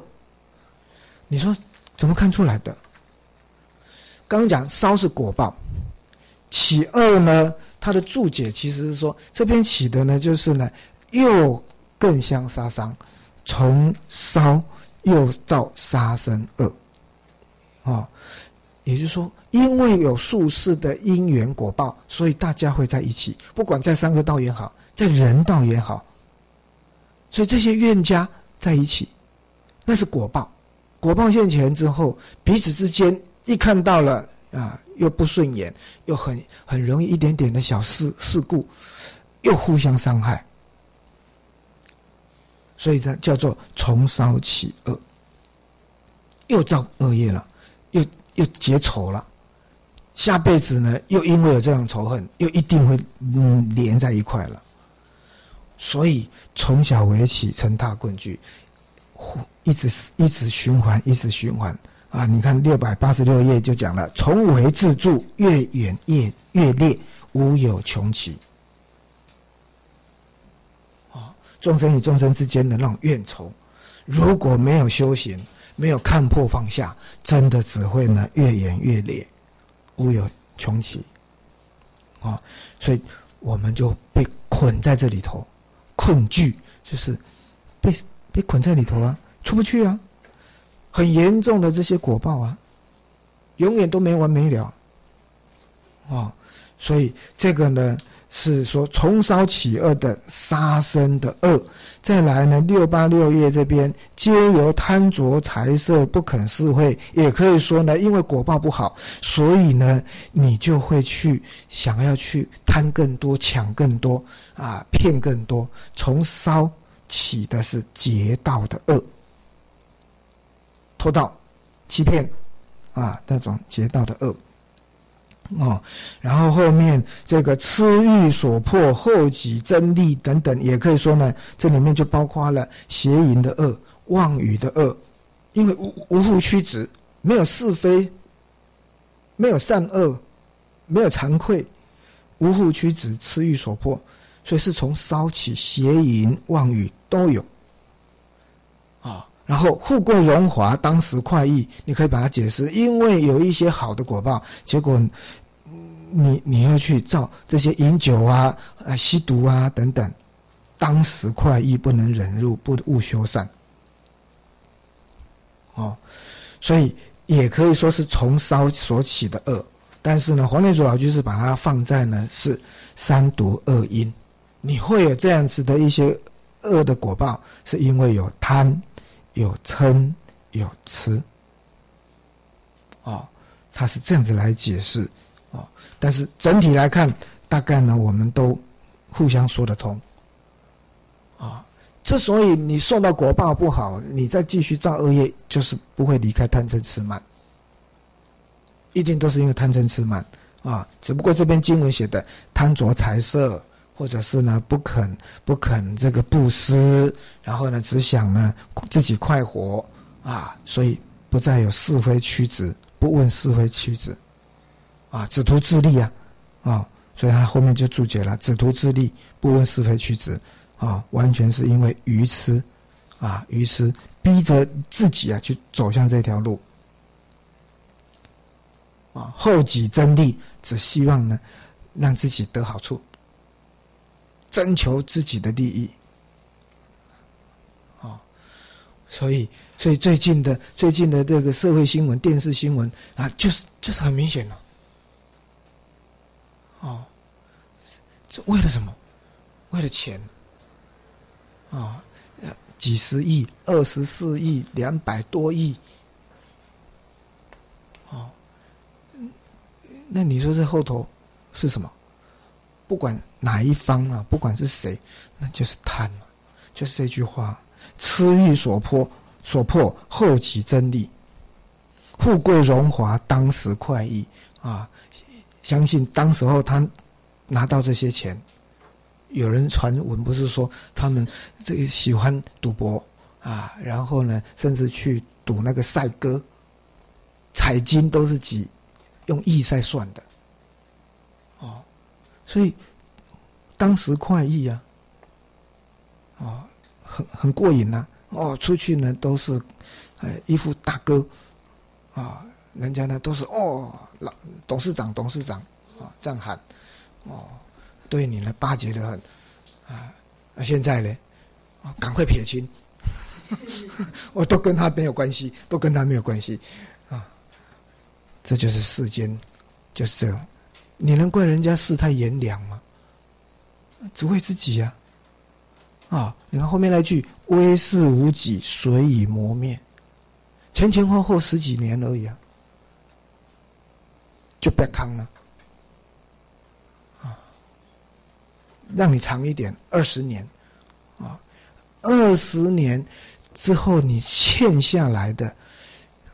A: 你说怎么看出来的？刚讲烧是果报，起恶呢？它的注解其实是说，这边起的呢，就是呢，又更相杀伤，从烧又造杀生恶，啊。也就是说，因为有术士的因缘果报，所以大家会在一起，不管在三个道也好，在人道也好，所以这些冤家在一起，那是果报。果报现前之后，彼此之间一看到了啊，又不顺眼，又很很容易一点点的小事事故，又互相伤害，所以它叫做重烧起恶，又造恶业了，又。又结仇了，下辈子呢，又因为有这样仇恨，又一定会嗯连在一块了。所以从小为起，成大棍具，一直一直循环，一直循环啊！你看六百八十六页就讲了，从为自助，越远越越烈，无有穷奇。啊，众生与众生之间的那种怨仇，如果没有修行。没有看破放下，真的只会呢越演越烈，无有穷奇。啊，所以我们就被捆在这里头，困惧就是被被捆在里头啊，出不去啊，很严重的这些果报啊，永远都没完没了。啊，所以这个呢。是说从烧起恶的杀生的恶，再来呢六八六页这边皆由贪着财色不肯释慧，也可以说呢，因为果报不好，所以呢你就会去想要去贪更多、抢更多啊，骗更多。从烧起的是劫道的恶，偷盗、欺骗啊那种劫道的恶。哦，然后后面这个痴欲所迫，后己真利等等，也可以说呢，这里面就包括了邪淫的恶、妄语的恶，因为无无复曲直，没有是非，没有善恶，没有惭愧，无复曲直，痴欲所迫，所以是从烧起邪淫、妄语都有。然后富贵荣华，当时快意，你可以把它解释，因为有一些好的果报，结果。你你要去造这些饮酒啊、啊吸毒啊等等，当时快意不能忍入，不勿修善。哦，所以也可以说是从烧所起的恶，但是呢，黄念祖老居士把它放在呢是三毒恶因，你会有这样子的一些恶的果报，是因为有贪、有嗔、有痴。哦，他是这样子来解释。啊但是整体来看，大概呢，我们都互相说得通。啊，之所以你受到果报不好，你再继续造恶业，就是不会离开贪嗔痴慢，一定都是因为贪嗔痴慢啊。只不过这边经文写的贪着财色，或者是呢不肯不肯这个布施，然后呢只想呢自己快活啊，所以不再有是非曲直，不问是非曲直。啊，只图自利啊，啊，所以他后面就注解了：只图自利，不问是非曲直，啊，完全是因为愚痴，啊，愚痴逼着自己啊去走向这条路，啊，后己争利，只希望呢让自己得好处，征求自己的利益，啊，所以，所以最近的最近的这个社会新闻、电视新闻啊，就是就是很明显了。哦，这为了什么？为了钱啊！几十亿、二十四亿、两百多亿。哦，那你说这后头是什么？不管哪一方啊，不管是谁，那就是贪嘛，就是这句话：痴欲所迫，所迫后起真理，富贵荣华当时快意啊！相信当时候他拿到这些钱，有人传闻不是说他们这喜欢赌博啊，然后呢，甚至去赌那个赛鸽、彩金都是几用亿赛算的哦。所以，当时快意啊，哦，很很过瘾呐！哦，出去呢都是，哎，一副大哥，啊，人家呢都是哦，老董事长，董事长，啊，这样喊，哦，对你呢巴结的很，啊，那现在呢，啊，赶快撇清，我 都跟他没有关系，都跟他没有关系，啊，这就是世间，就是这样。你能怪人家世态炎凉吗？只为自己呀！啊，你看后面那句“威势无己，水以磨灭”，前前后后十几年而已啊，就别康了。啊，让你长一点，二十年，啊，二十年之后你欠下来的，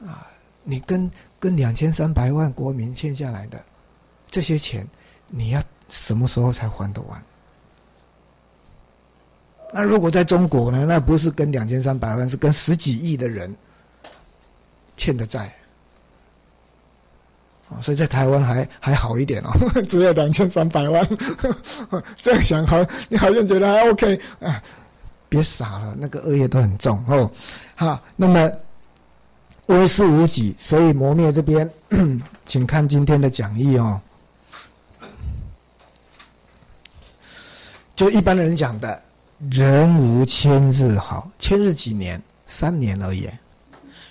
A: 啊，你跟跟两千三百万国民欠下来的。这些钱，你要什么时候才还得完？那如果在中国呢？那不是跟两千三百万，是跟十几亿的人欠的债。啊，所以在台湾还还好一点哦，只有两千三百万。这样想好，你好像觉得还 OK 啊？别傻了，那个恶业都很重哦。好，那么威势无己，所以磨灭这边，请看今天的讲义哦。就一般的人讲的，人无千日好，千日几年？三年而已。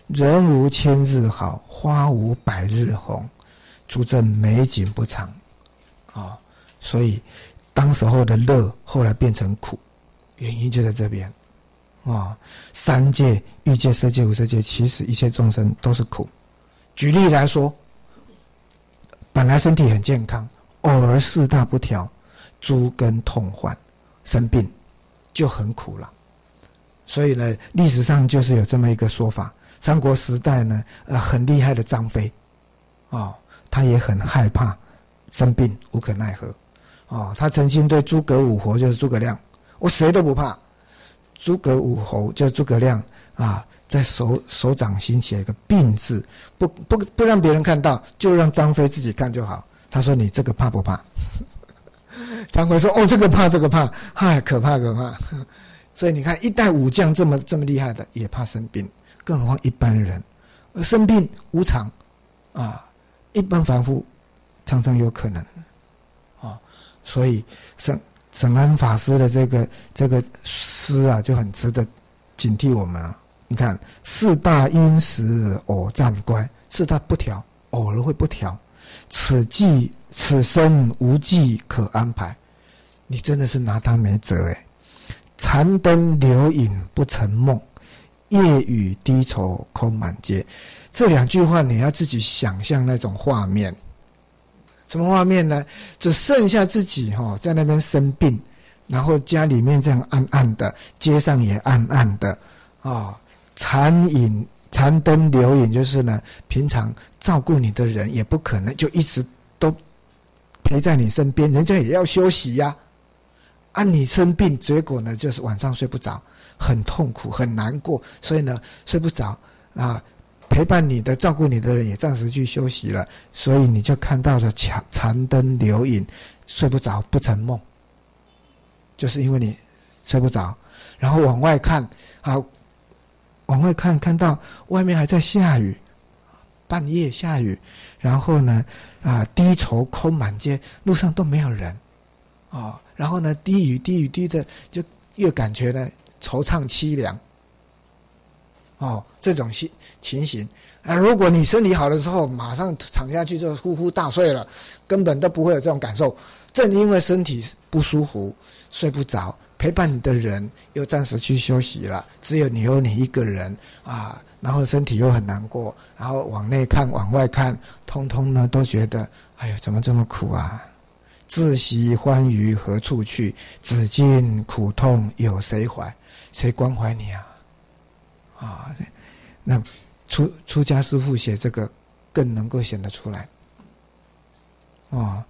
A: 人无千日好，花无百日红，足证美景不长。啊，所以当时候的乐，后来变成苦，原因就在这边。啊，三界、欲界、色界、无色界，其实一切众生都是苦。举例来说，本来身体很健康，偶尔四大不调。诸根痛患，生病就很苦了。所以呢，历史上就是有这么一个说法：三国时代呢，呃，很厉害的张飞，哦，他也很害怕生病，无可奈何。哦，他曾经对诸葛武侯，就是诸葛亮，我谁都不怕。诸葛武侯就是诸葛亮啊，在手手掌心写一个“病”字，不不不让别人看到，就让张飞自己看就好。他说：“你这个怕不怕？” 张飞说：“哦，这个怕，这个怕，嗨，可怕可怕。所以你看，一代武将这么这么厉害的，也怕生病，更何况一般人。生病无常啊，一般凡夫常常有可能啊。所以沈沈安法师的这个这个诗啊，就很值得警惕我们啊。你看，四大因时偶战乖，四大不调，偶尔会不调。此计。”此生无计可安排，你真的是拿他没辙哎！残灯留影不成梦，夜雨低愁空满街。这两句话你要自己想象那种画面，什么画面呢？只剩下自己哈在那边生病，然后家里面这样暗暗的，街上也暗暗的啊。残影残灯留影，就是呢，平常照顾你的人也不可能就一直都。陪在你身边，人家也要休息呀。啊，你生病，结果呢，就是晚上睡不着，很痛苦，很难过，所以呢，睡不着啊。陪伴你的、照顾你的人也暂时去休息了，所以你就看到了残残灯留影，睡不着，不成梦。就是因为你睡不着，然后往外看，啊，往外看，看到外面还在下雨，半夜下雨。然后呢，啊，低愁空满街，路上都没有人，哦，然后呢，低语低语低的，就越感觉呢惆怅凄凉，哦，这种情情形啊，如果你身体好的时候，马上躺下去就呼呼大睡了，根本都不会有这种感受。正因为身体不舒服，睡不着。陪伴你的人又暂时去休息了，只有你有你一个人啊，然后身体又很难过，然后往内看往外看，通通呢都觉得，哎呀，怎么这么苦啊？自喜欢愉何处去？只尽苦痛有谁怀？谁关怀你啊？啊，那出出家师父写这个，更能够显得出来。啊，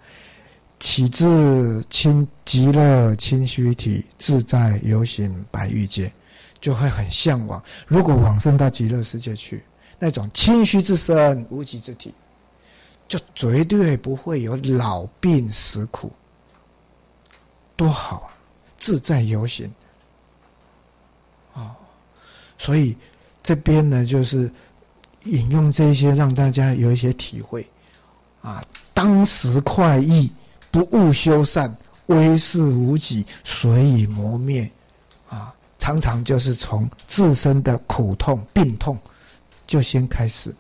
A: 起自清极乐清虚体，自在游行白玉界，就会很向往。如果往生到极乐世界去，那种清虚之身、无极之体。就绝对不会有老病死苦，多好啊！自在游行，哦，所以这边呢，就是引用这些，让大家有一些体会啊。当时快意，不务修善，威势无己，随以磨灭啊。常常就是从自身的苦痛、病痛就先开始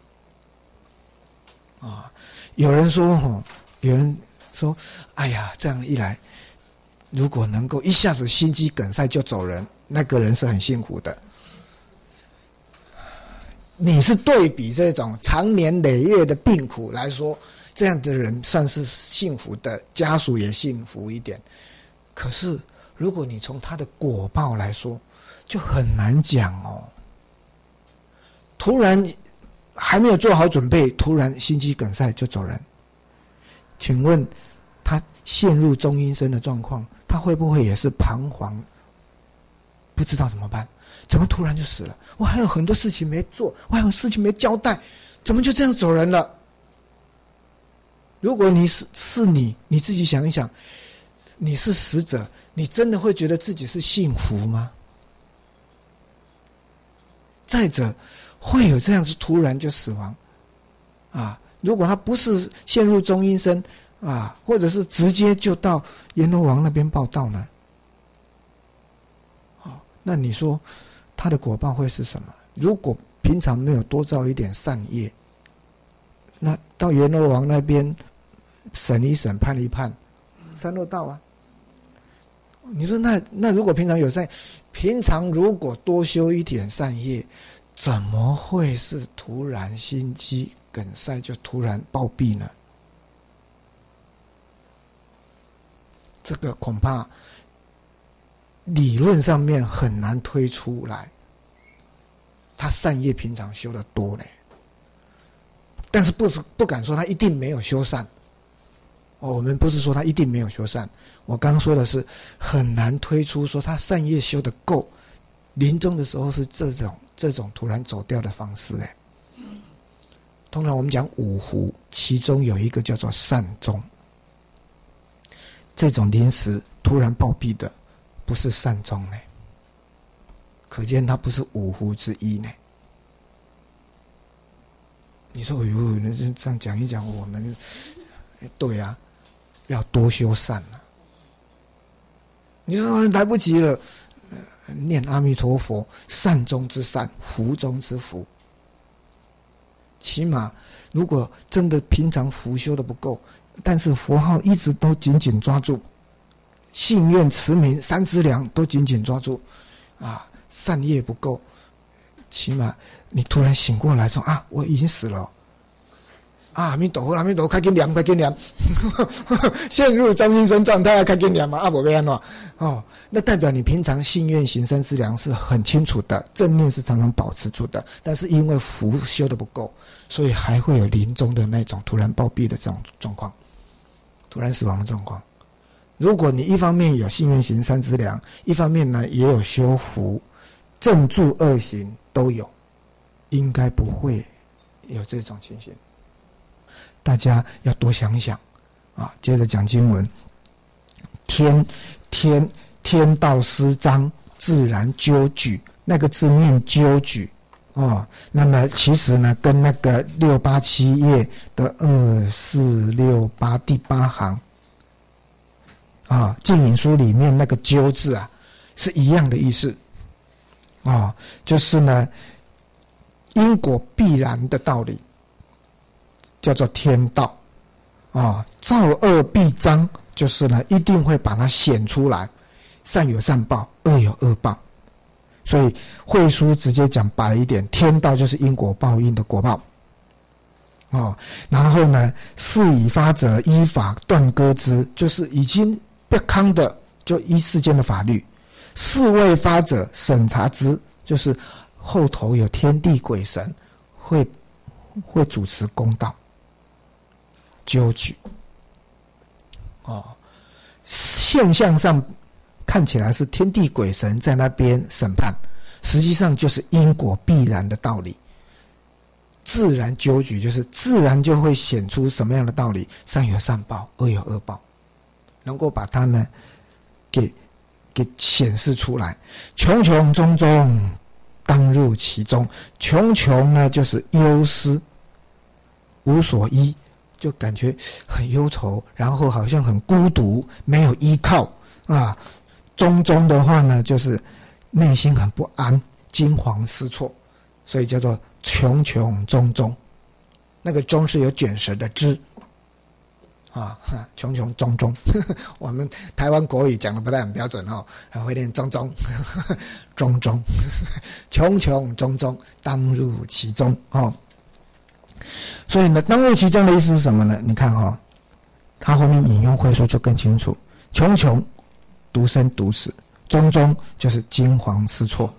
A: 啊。有人说：“哈，有人说，哎呀，这样一来，如果能够一下子心肌梗塞就走人，那个人是很辛苦的。你是对比这种长年累月的病苦来说，这样的人算是幸福的，家属也幸福一点。可是，如果你从他的果报来说，就很难讲哦。突然。”还没有做好准备，突然心肌梗塞就走人。请问他陷入中阴身的状况，他会不会也是彷徨？不知道怎么办？怎么突然就死了？我还有很多事情没做，我还有事情没交代，怎么就这样走人了？如果你是是你，你自己想一想，你是死者，你真的会觉得自己是幸福吗？再者。会有这样子突然就死亡，啊！如果他不是陷入中阴身，啊，或者是直接就到阎罗王那边报道呢？哦，那你说他的果报会是什么？如果平常没有多造一点善业，那到阎罗王那边审一审、判一判，三落道啊！你说那那如果平常有善，平常如果多修一点善业。怎么会是突然心肌梗塞就突然暴毙呢？这个恐怕理论上面很难推出来。他善业平常修的多嘞，但是不是不敢说他一定没有修善。哦我们不是说他一定没有修善，我刚说的是很难推出说他善业修的够，临终的时候是这种。这种突然走掉的方式，哎，通常我们讲五福，其中有一个叫做善终。这种临时突然暴毙的，不是善终呢，可见他不是五福之一呢。你说，哎呦，那这这样讲一讲，我们对啊，要多修善了。你说来不及了。念阿弥陀佛，善中之善，福中之福。起码，如果真的平常福修的不够，但是佛号一直都紧紧抓住，信愿持名三资粮都紧紧抓住，啊，善业不够，起码你突然醒过来说啊，我已经死了。啊，阿弥陀佛，阿弥陀，快紧念，快紧念，陷入张先生状态要快紧念嘛？啊，不变喏，哦，那代表你平常信愿行三思量是很清楚的，正念是常常保持住的，但是因为福修的不够，所以还会有临终的那种突然暴毙的这种状况，突然死亡的状况。如果你一方面有信愿行三资粮，一方面呢也有修福正住恶行都有，应该不会有这种情形。大家要多想想，啊，接着讲经文。天天天道师章自然纠举，那个字念纠举，哦，那么其实呢，跟那个六八七页的二四六八第八行，啊，净引书里面那个纠字啊，是一样的意思，啊，就是呢，因果必然的道理。叫做天道，啊，造恶必彰，就是呢，一定会把它显出来，善有善报，恶有恶报，所以慧书直接讲白一点，天道就是因果报应的果报，哦，然后呢，事已发者依法断割之，就是已经不康的，就依世间的法律；事未发者审查之，就是后头有天地鬼神会会主持公道，纠举。哦，现象上看起来是天地鬼神在那边审判，实际上就是因果必然的道理。自然纠举就是自然就会显出什么样的道理，善有善报，恶有恶报，能够把它呢，给给显示出来。穷穷中中，当入其中。穷穷呢，就是忧思，无所依，就感觉很忧愁，然后好像很孤独，没有依靠啊。中中的话呢，就是内心很不安，惊惶失措，所以叫做。穷穷中中，那个“中”是有卷舌的“之”，啊，穷穷中中，我们台湾国语讲的不太很标准哦，还会念“中中”，中中，穷穷中中，当入其中哦。所以呢，当入其中的意思是什么呢？你看哈，他后面引用会说就更清楚：穷穷，独生独死；中中，就是惊惶失措。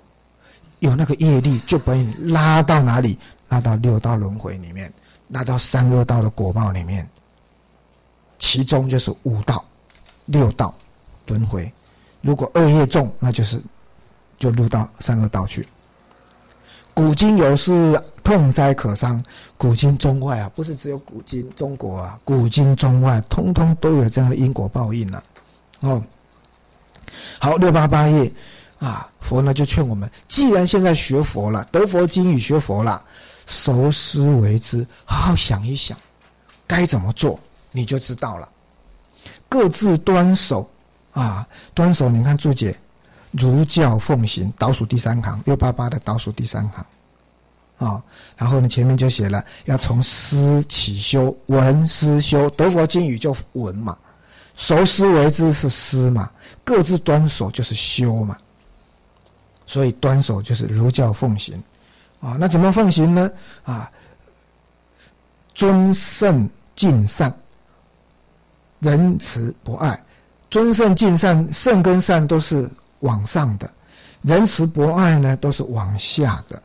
A: 有那个业力，就把你拉到哪里？拉到六道轮回里面，拉到三恶道的果报里面。其中就是五道、六道轮回。如果恶业重，那就是就入到三恶道去。古今有事，痛哉可伤。古今中外啊，不是只有古今中国啊，古今中外通通都有这样的因果报应呢。哦，好，六八八页。啊，佛呢就劝我们，既然现在学佛了，得佛经与学佛了，熟思为之，好好想一想，该怎么做，你就知道了。各自端守，啊，端守，你看注解，儒教奉行，倒数第三行，六八八的倒数第三行，啊，然后呢前面就写了，要从思起修，闻思修，得佛经语就闻嘛，熟思为之是思嘛，各自端守就是修嘛。所以端守就是儒教奉行，啊，那怎么奉行呢？啊，尊圣敬善，仁慈博爱，尊圣敬善，圣跟善都是往上的，仁慈博爱呢都是往下的，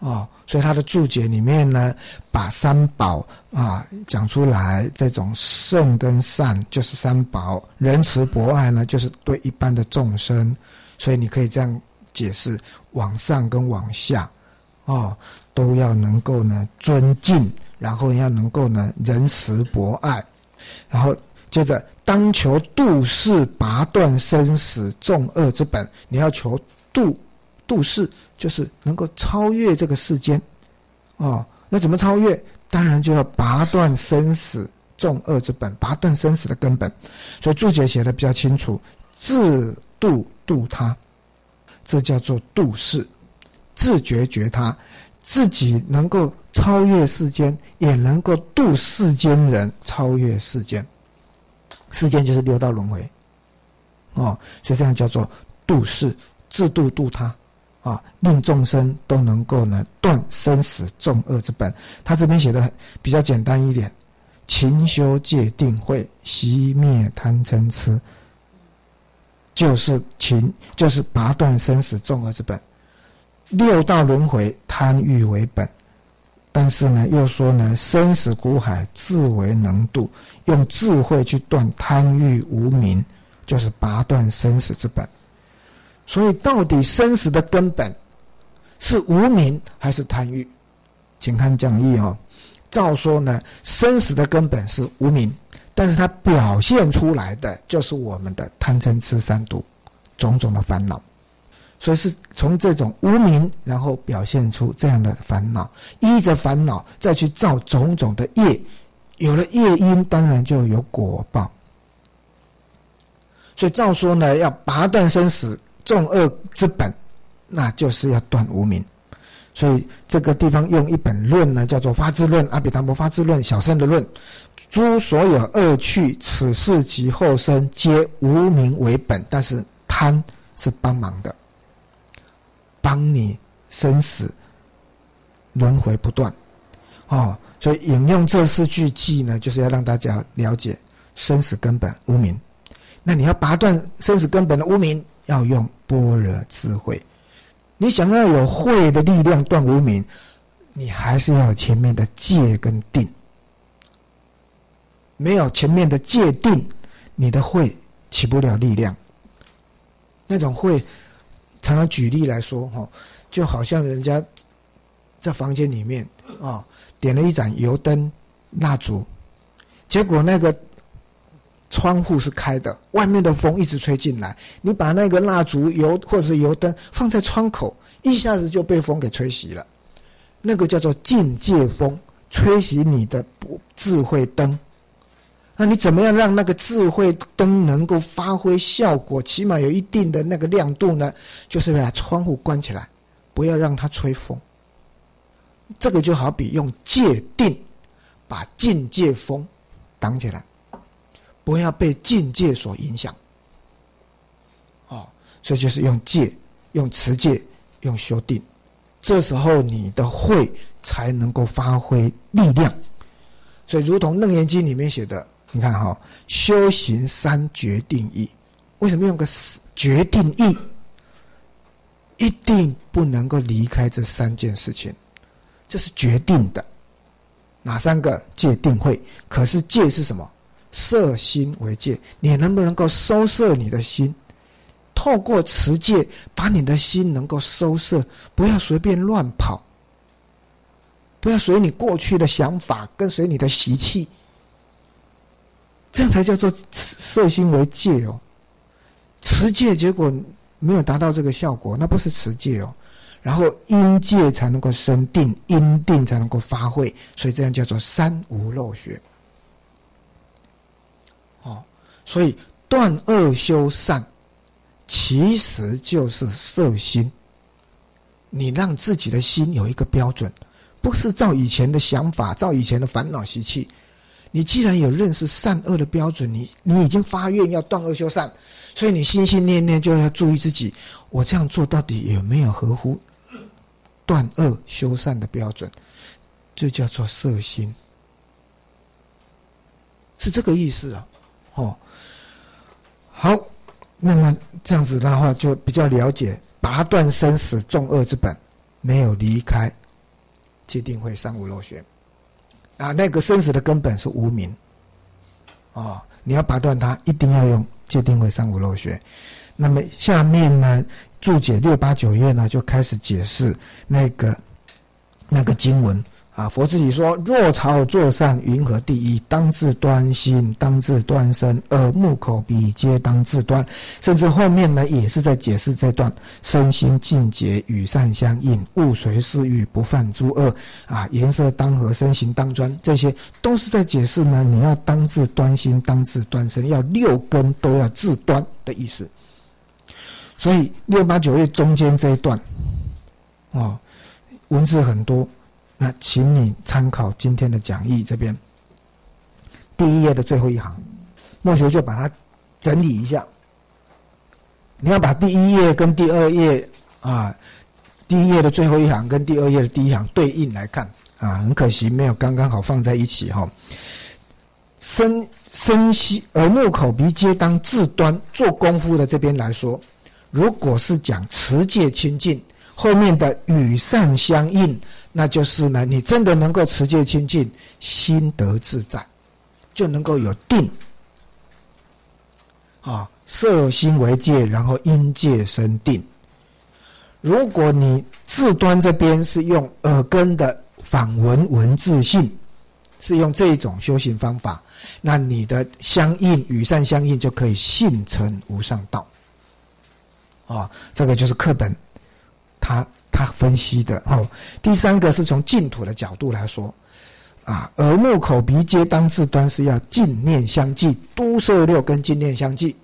A: 哦，所以他的注解里面呢，把三宝啊讲出来，这种圣跟善就是三宝，仁慈博爱呢就是对一般的众生，所以你可以这样。解释往上跟往下，哦，都要能够呢尊敬，然后要能够呢仁慈博爱，然后接着当求度世拔断生死众恶之本，你要求度度世，就是能够超越这个世间，哦，那怎么超越？当然就要拔断生死众恶之本，拔断生死的根本。所以注解写的比较清楚，自度度他。这叫做度世，自觉觉他，自己能够超越世间，也能够度世间人超越世间。世间就是六道轮回，哦，所以这样叫做度世，自度度他，啊，令众生都能够呢断生死众恶之本。他这边写的比较简单一点，勤修戒定慧，熄灭贪嗔痴。就是勤，就是拔断生死众恶之本，六道轮回贪欲为本，但是呢，又说呢，生死苦海自为能度，用智慧去断贪欲无明，就是拔断生死之本。所以，到底生死的根本是无明还是贪欲？请看讲义哦。照说呢，生死的根本是无明。但是它表现出来的就是我们的贪嗔痴三毒，种种的烦恼，所以是从这种无名，然后表现出这样的烦恼，依着烦恼再去造种种的业，有了业因，当然就有果报。所以照说呢，要拔断生死众恶之本，那就是要断无名。所以这个地方用一本论呢，叫做《发智论》，阿比达摩发智论，小圣的论。诸所有恶趣，此世及后生，皆无名为本。但是贪是帮忙的，帮你生死轮回不断。哦，所以引用这四句偈呢，就是要让大家了解生死根本无名。那你要拔断生死根本的无名，要用般若智慧。你想要有慧的力量断无名，你还是要有前面的戒跟定。没有前面的戒定，你的慧起不了力量。那种慧，常常举例来说，哈，就好像人家在房间里面啊。点了一盏油灯、蜡烛，结果那个窗户是开的，外面的风一直吹进来。你把那个蜡烛、油或者是油灯放在窗口，一下子就被风给吹熄了。那个叫做境界风，吹熄你的智慧灯。那你怎么样让那个智慧灯能够发挥效果？起码有一定的那个亮度呢？就是把窗户关起来，不要让它吹风。这个就好比用界定，把境界风挡起来，不要被境界所影响。哦，所以就是用戒、用持戒、用修定，这时候你的慧才能够发挥力量。所以，如同《楞严经》里面写的，你看哈，修行三决定义，为什么用个决定义？一定不能够离开这三件事情。这是决定的，哪三个戒定慧？可是戒是什么？摄心为戒，你能不能够收摄你的心？透过持戒，把你的心能够收摄，不要随便乱跑，不要随你过去的想法，跟随你的习气，这样才叫做摄心为戒哦。持戒结果没有达到这个效果，那不是持戒哦。然后因戒才能够生定，因定才能够发挥，所以这样叫做三无漏学。哦，所以断恶修善，其实就是摄心。你让自己的心有一个标准，不是照以前的想法，照以前的烦恼习气。你既然有认识善恶的标准，你你已经发愿要断恶修善，所以你心心念念就要注意自己，我这样做到底有没有合乎？断恶修善的标准，这叫做色心，是这个意思啊。哦，好，那么这样子的话，就比较了解拔断生死重恶之本，没有离开戒定慧三无漏学啊。那个生死的根本是无名啊，你要拔断它，一定要用戒定慧三无漏学。那么下面呢？注解六八九页呢，就开始解释那个那个经文啊。佛自己说：“若朝作善，云何第一？当自端心，当自端身，耳目口鼻皆当自端。”甚至后面呢，也是在解释这段：身心净洁，与善相应，勿随私欲，不犯诸恶啊。颜色当和，身形当专，这些都是在解释呢。你要当自端心，当自端身，要六根都要自端的意思。所以六八九页中间这一段，哦，文字很多，那请你参考今天的讲义这边第一页的最后一行，莫学就把它整理一下。你要把第一页跟第二页啊，第一页的最后一行跟第二页的第一行对应来看啊，很可惜没有刚刚好放在一起哈。身身息耳目口鼻皆当自端，做功夫的这边来说。如果是讲持戒清净，后面的与善相应，那就是呢，你真的能够持戒清净，心得自在，就能够有定。啊，摄心为戒，然后因戒生定。如果你自端这边是用耳根的反闻文字性，是用这种修行方法，那你的相应与善相应，就可以信成无上道。啊，这个就是课本，他他分析的哦。第三个是从净土的角度来说，啊，耳目口鼻皆当自端，是要净念相继，都摄六根，净念相继。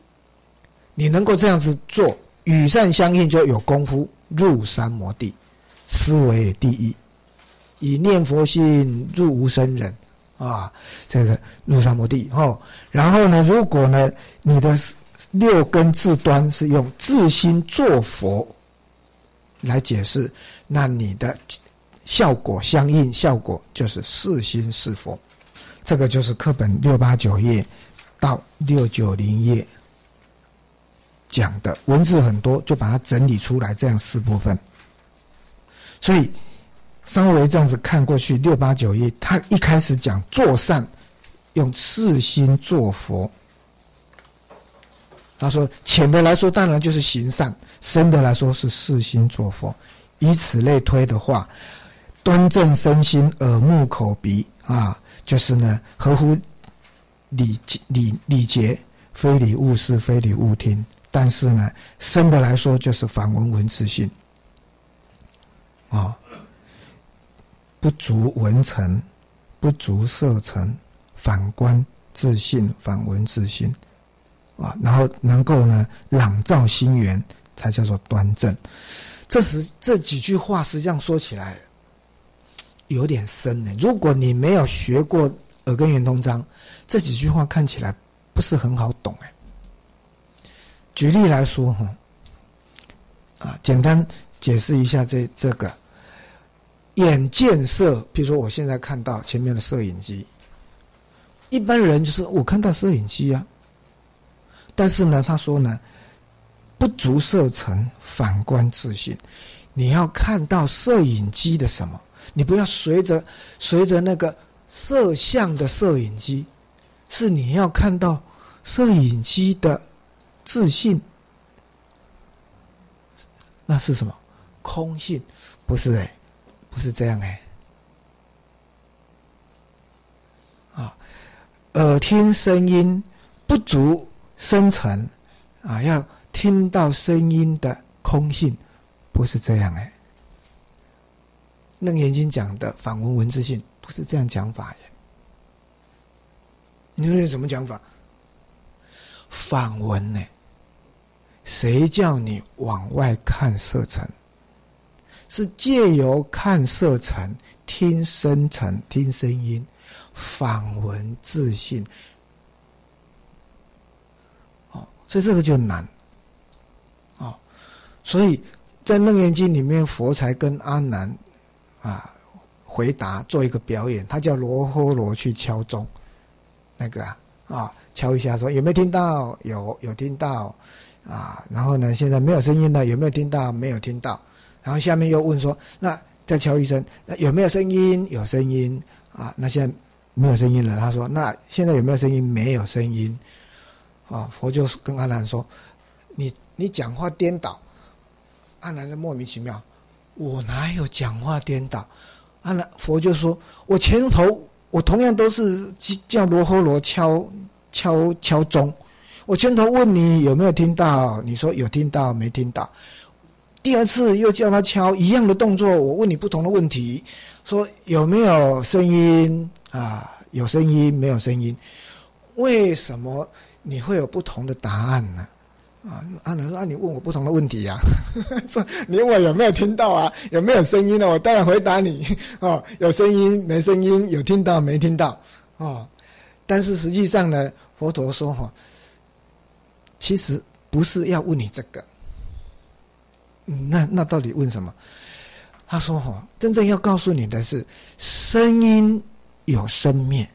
A: 你能够这样子做，与善相应，就有功夫入三摩地，思维第一，以念佛心入无生忍啊，这个入三摩地哦。然后呢，如果呢，你的。六根自端是用自心作佛来解释，那你的效果相应，效果就是是心是佛。这个就是课本六八九页到六九零页讲的文字很多，就把它整理出来，这样四部分。所以稍微这样子看过去，六八九页，他一开始讲做善，用四心做佛。他说浅的来说，当然就是行善；深的来说是四心做佛。以此类推的话，端正身心，耳目口鼻啊，就是呢合乎礼礼礼节，非礼勿视，非礼勿听。但是呢，深的来说就是反闻闻自性啊，不足文成，不足色成，反观自信，反闻自性啊，然后能够呢朗照心源，才叫做端正。这时这几句话实际上说起来有点深呢。如果你没有学过耳根圆通章，这几句话看起来不是很好懂哎。举例来说哈，啊，简单解释一下这这个眼见色，比如说我现在看到前面的摄影机，一般人就是我看到摄影机啊，但是呢，他说呢。不足色尘，反观自信。你要看到摄影机的什么？你不要随着随着那个摄像的摄影机，是你要看到摄影机的自信。那是什么？空性？不是哎，不是这样哎。啊，耳听声音不足深沉啊，要。听到声音的空性，不是这样哎。楞严经讲的反闻文字性，不是这样讲法耶。你认为什么讲法？反闻呢？谁叫你往外看色尘？是借由看色尘、听声尘、听声音，反闻自信。所以这个就难。哦所以在《楞严经》里面，佛才跟阿难啊回答做一个表演，他叫罗诃罗去敲钟，那个啊啊敲一下说有没有听到？有有听到啊？然后呢，现在没有声音了，有没有听到？没有听到。然后下面又问说，那再敲一声，那有没有声音？有声音啊？那现在没有声音了。他说，那现在有没有声音？没有声音啊？佛就跟阿难说，你你讲话颠倒。阿难是莫名其妙，我哪有讲话颠倒？阿难佛就说：“我前头我同样都是叫罗诃罗敲敲敲钟，我前头问你有没有听到？你说有听到没听到？第二次又叫他敲一样的动作，我问你不同的问题，说有没有声音啊？有声音没有声音？为什么你会有不同的答案呢？”啊，阿南说：“啊，你问我不同的问题呀？说你问我有没有听到啊？有没有声音呢？我当然回答你哦，有声音没声音？有听到没听到？哦，但是实际上呢，佛陀说哈，其实不是要问你这个。那那到底问什么？他说哈，真正要告诉你的是，声音有生灭，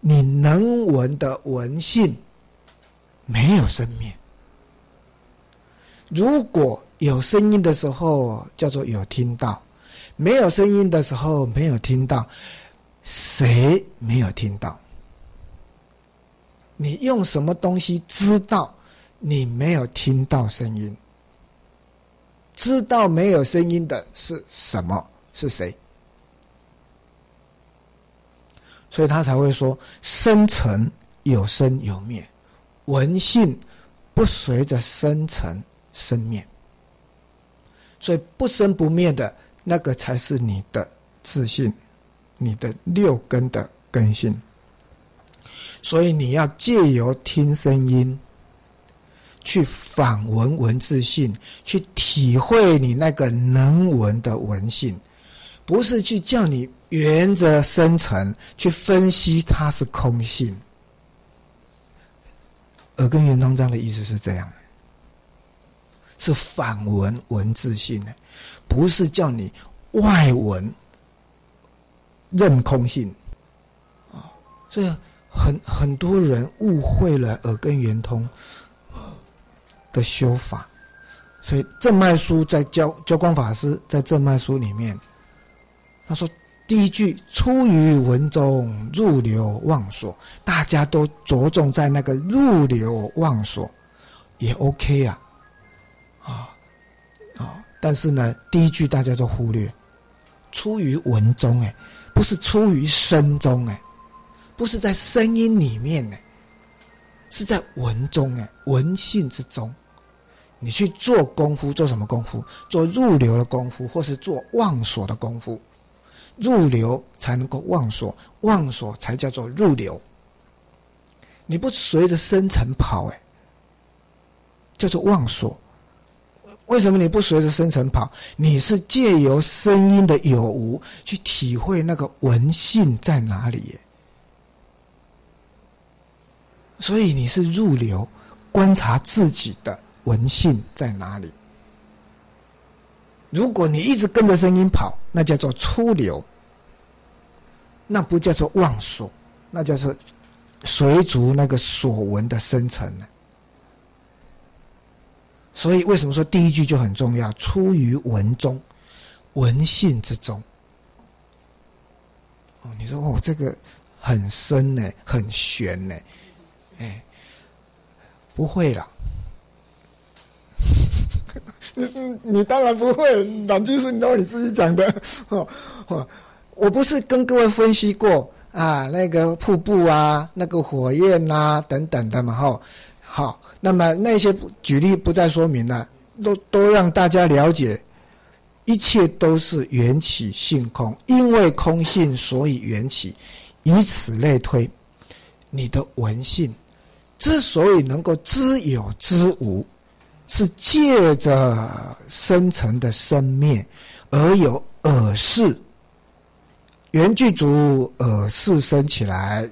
A: 你能闻的闻性没有生灭。”如果有声音的时候，叫做有听到；没有声音的时候，没有听到。谁没有听到？你用什么东西知道你没有听到声音？知道没有声音的是什么？是谁？所以他才会说：生成有生有灭，文性不随着生成。生灭，所以不生不灭的那个才是你的自信，你的六根的根性。所以你要借由听声音，去反闻文字性，去体会你那个能闻的文性，不是去叫你沿着生成去分析它是空性。耳根圆通章的意思是这样。是反文文字性的，不是叫你外文认空性。啊，这很很多人误会了耳根圆通的修法，所以正脉书在教教光法师在正脉书里面，他说第一句出于文中入流忘所，大家都着重在那个入流忘所，也 OK 啊，啊啊，但是呢，第一句大家都忽略。出于文中，哎，不是出于声中，哎，不是在声音里面，哎，是在文中，哎，文性之中。你去做功夫，做什么功夫？做入流的功夫，或是做忘所的功夫。入流才能够忘所，忘所才叫做入流。你不随着声尘跑，哎，叫做忘所。为什么你不随着声尘跑？你是借由声音的有无去体会那个文性在哪里？所以你是入流，观察自己的文性在哪里。如果你一直跟着声音跑，那叫做出流，那不叫做妄所，那叫是随逐那个所闻的生成呢。所以，为什么说第一句就很重要？出于文中，文性之中。哦，你说哦，这个很深呢，很玄呢，哎，不会了。你你当然不会，两句是你都你自己讲的。哦哦，我不是跟各位分析过啊，那个瀑布啊，那个火焰啊等等的嘛，哈，好。那么那些举例不再说明了，都都让大家了解，一切都是缘起性空，因为空性所以缘起，以此类推，你的文性之所以能够知有知无，是借着生成的生灭而有耳识，原具足耳识生起来，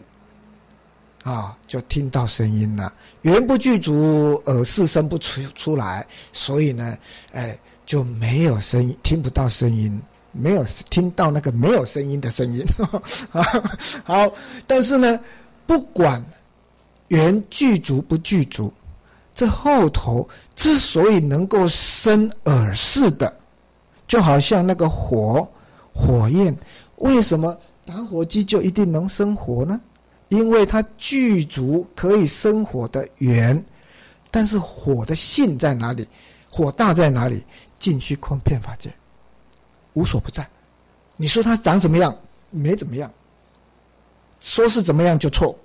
A: 啊，就听到声音了。原不具足，耳识生不出出来，所以呢，哎，就没有声音，听不到声音，没有听到那个没有声音的声音。好，但是呢，不管原具足不具足，这后头之所以能够生耳识的，就好像那个火火焰，为什么打火机就一定能生火呢？因为它具足可以生火的源，但是火的性在哪里？火大在哪里？尽虚空遍法界，无所不在。你说它长怎么样？没怎么样。说是怎么样就错。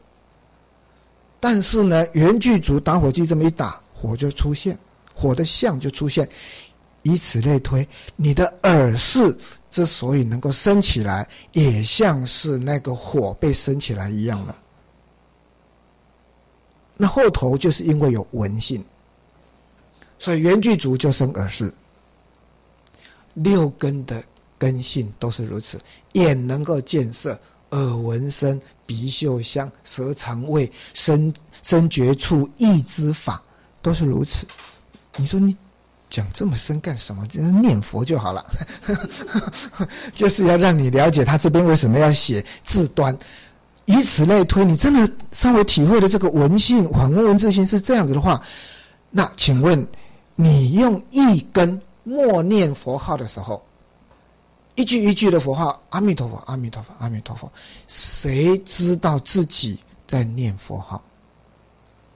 A: 但是呢，原具足打火机这么一打，火就出现，火的相就出现。以此类推，你的耳识。之所以能够升起来，也像是那个火被升起来一样了。那后头就是因为有闻性，所以原具足就生耳识。六根的根性都是如此，眼能够见色，耳闻声，鼻嗅香，舌尝味，身身觉触，意知法，都是如此。你说你？讲这么深干什么？就念佛就好了，就是要让你了解他这边为什么要写字端，以此类推。你真的稍微体会了这个文性，反问文字性是这样子的话，那请问你用一根默念佛号的时候，一句一句的佛号，阿弥陀佛，阿弥陀佛，阿弥陀佛，谁知道自己在念佛号？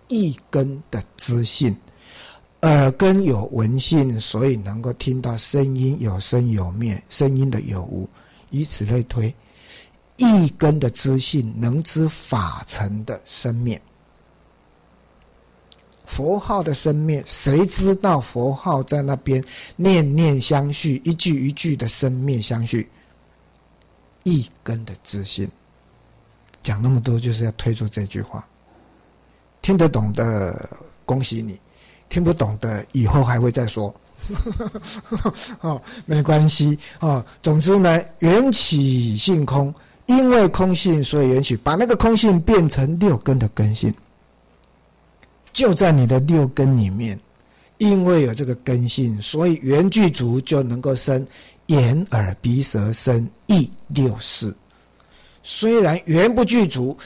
A: 一根的知性。耳根有闻性，所以能够听到声音，有声有灭，声音的有无，以此类推。一根的知性，能知法尘的生灭。佛号的生灭，谁知道佛号在那边念念相续，一句一句的生灭相续。一根的知性，讲那么多就是要推出这句话。听得懂的，恭喜你。听不懂的，以后还会再说。哦，没关系哦。总之呢，缘起性空，因为空性，所以缘起，把那个空性变成六根的根性，就在你的六根里面。因为有这个根性，所以缘具足就能够生眼耳鼻舌身意六识。虽然原不具足，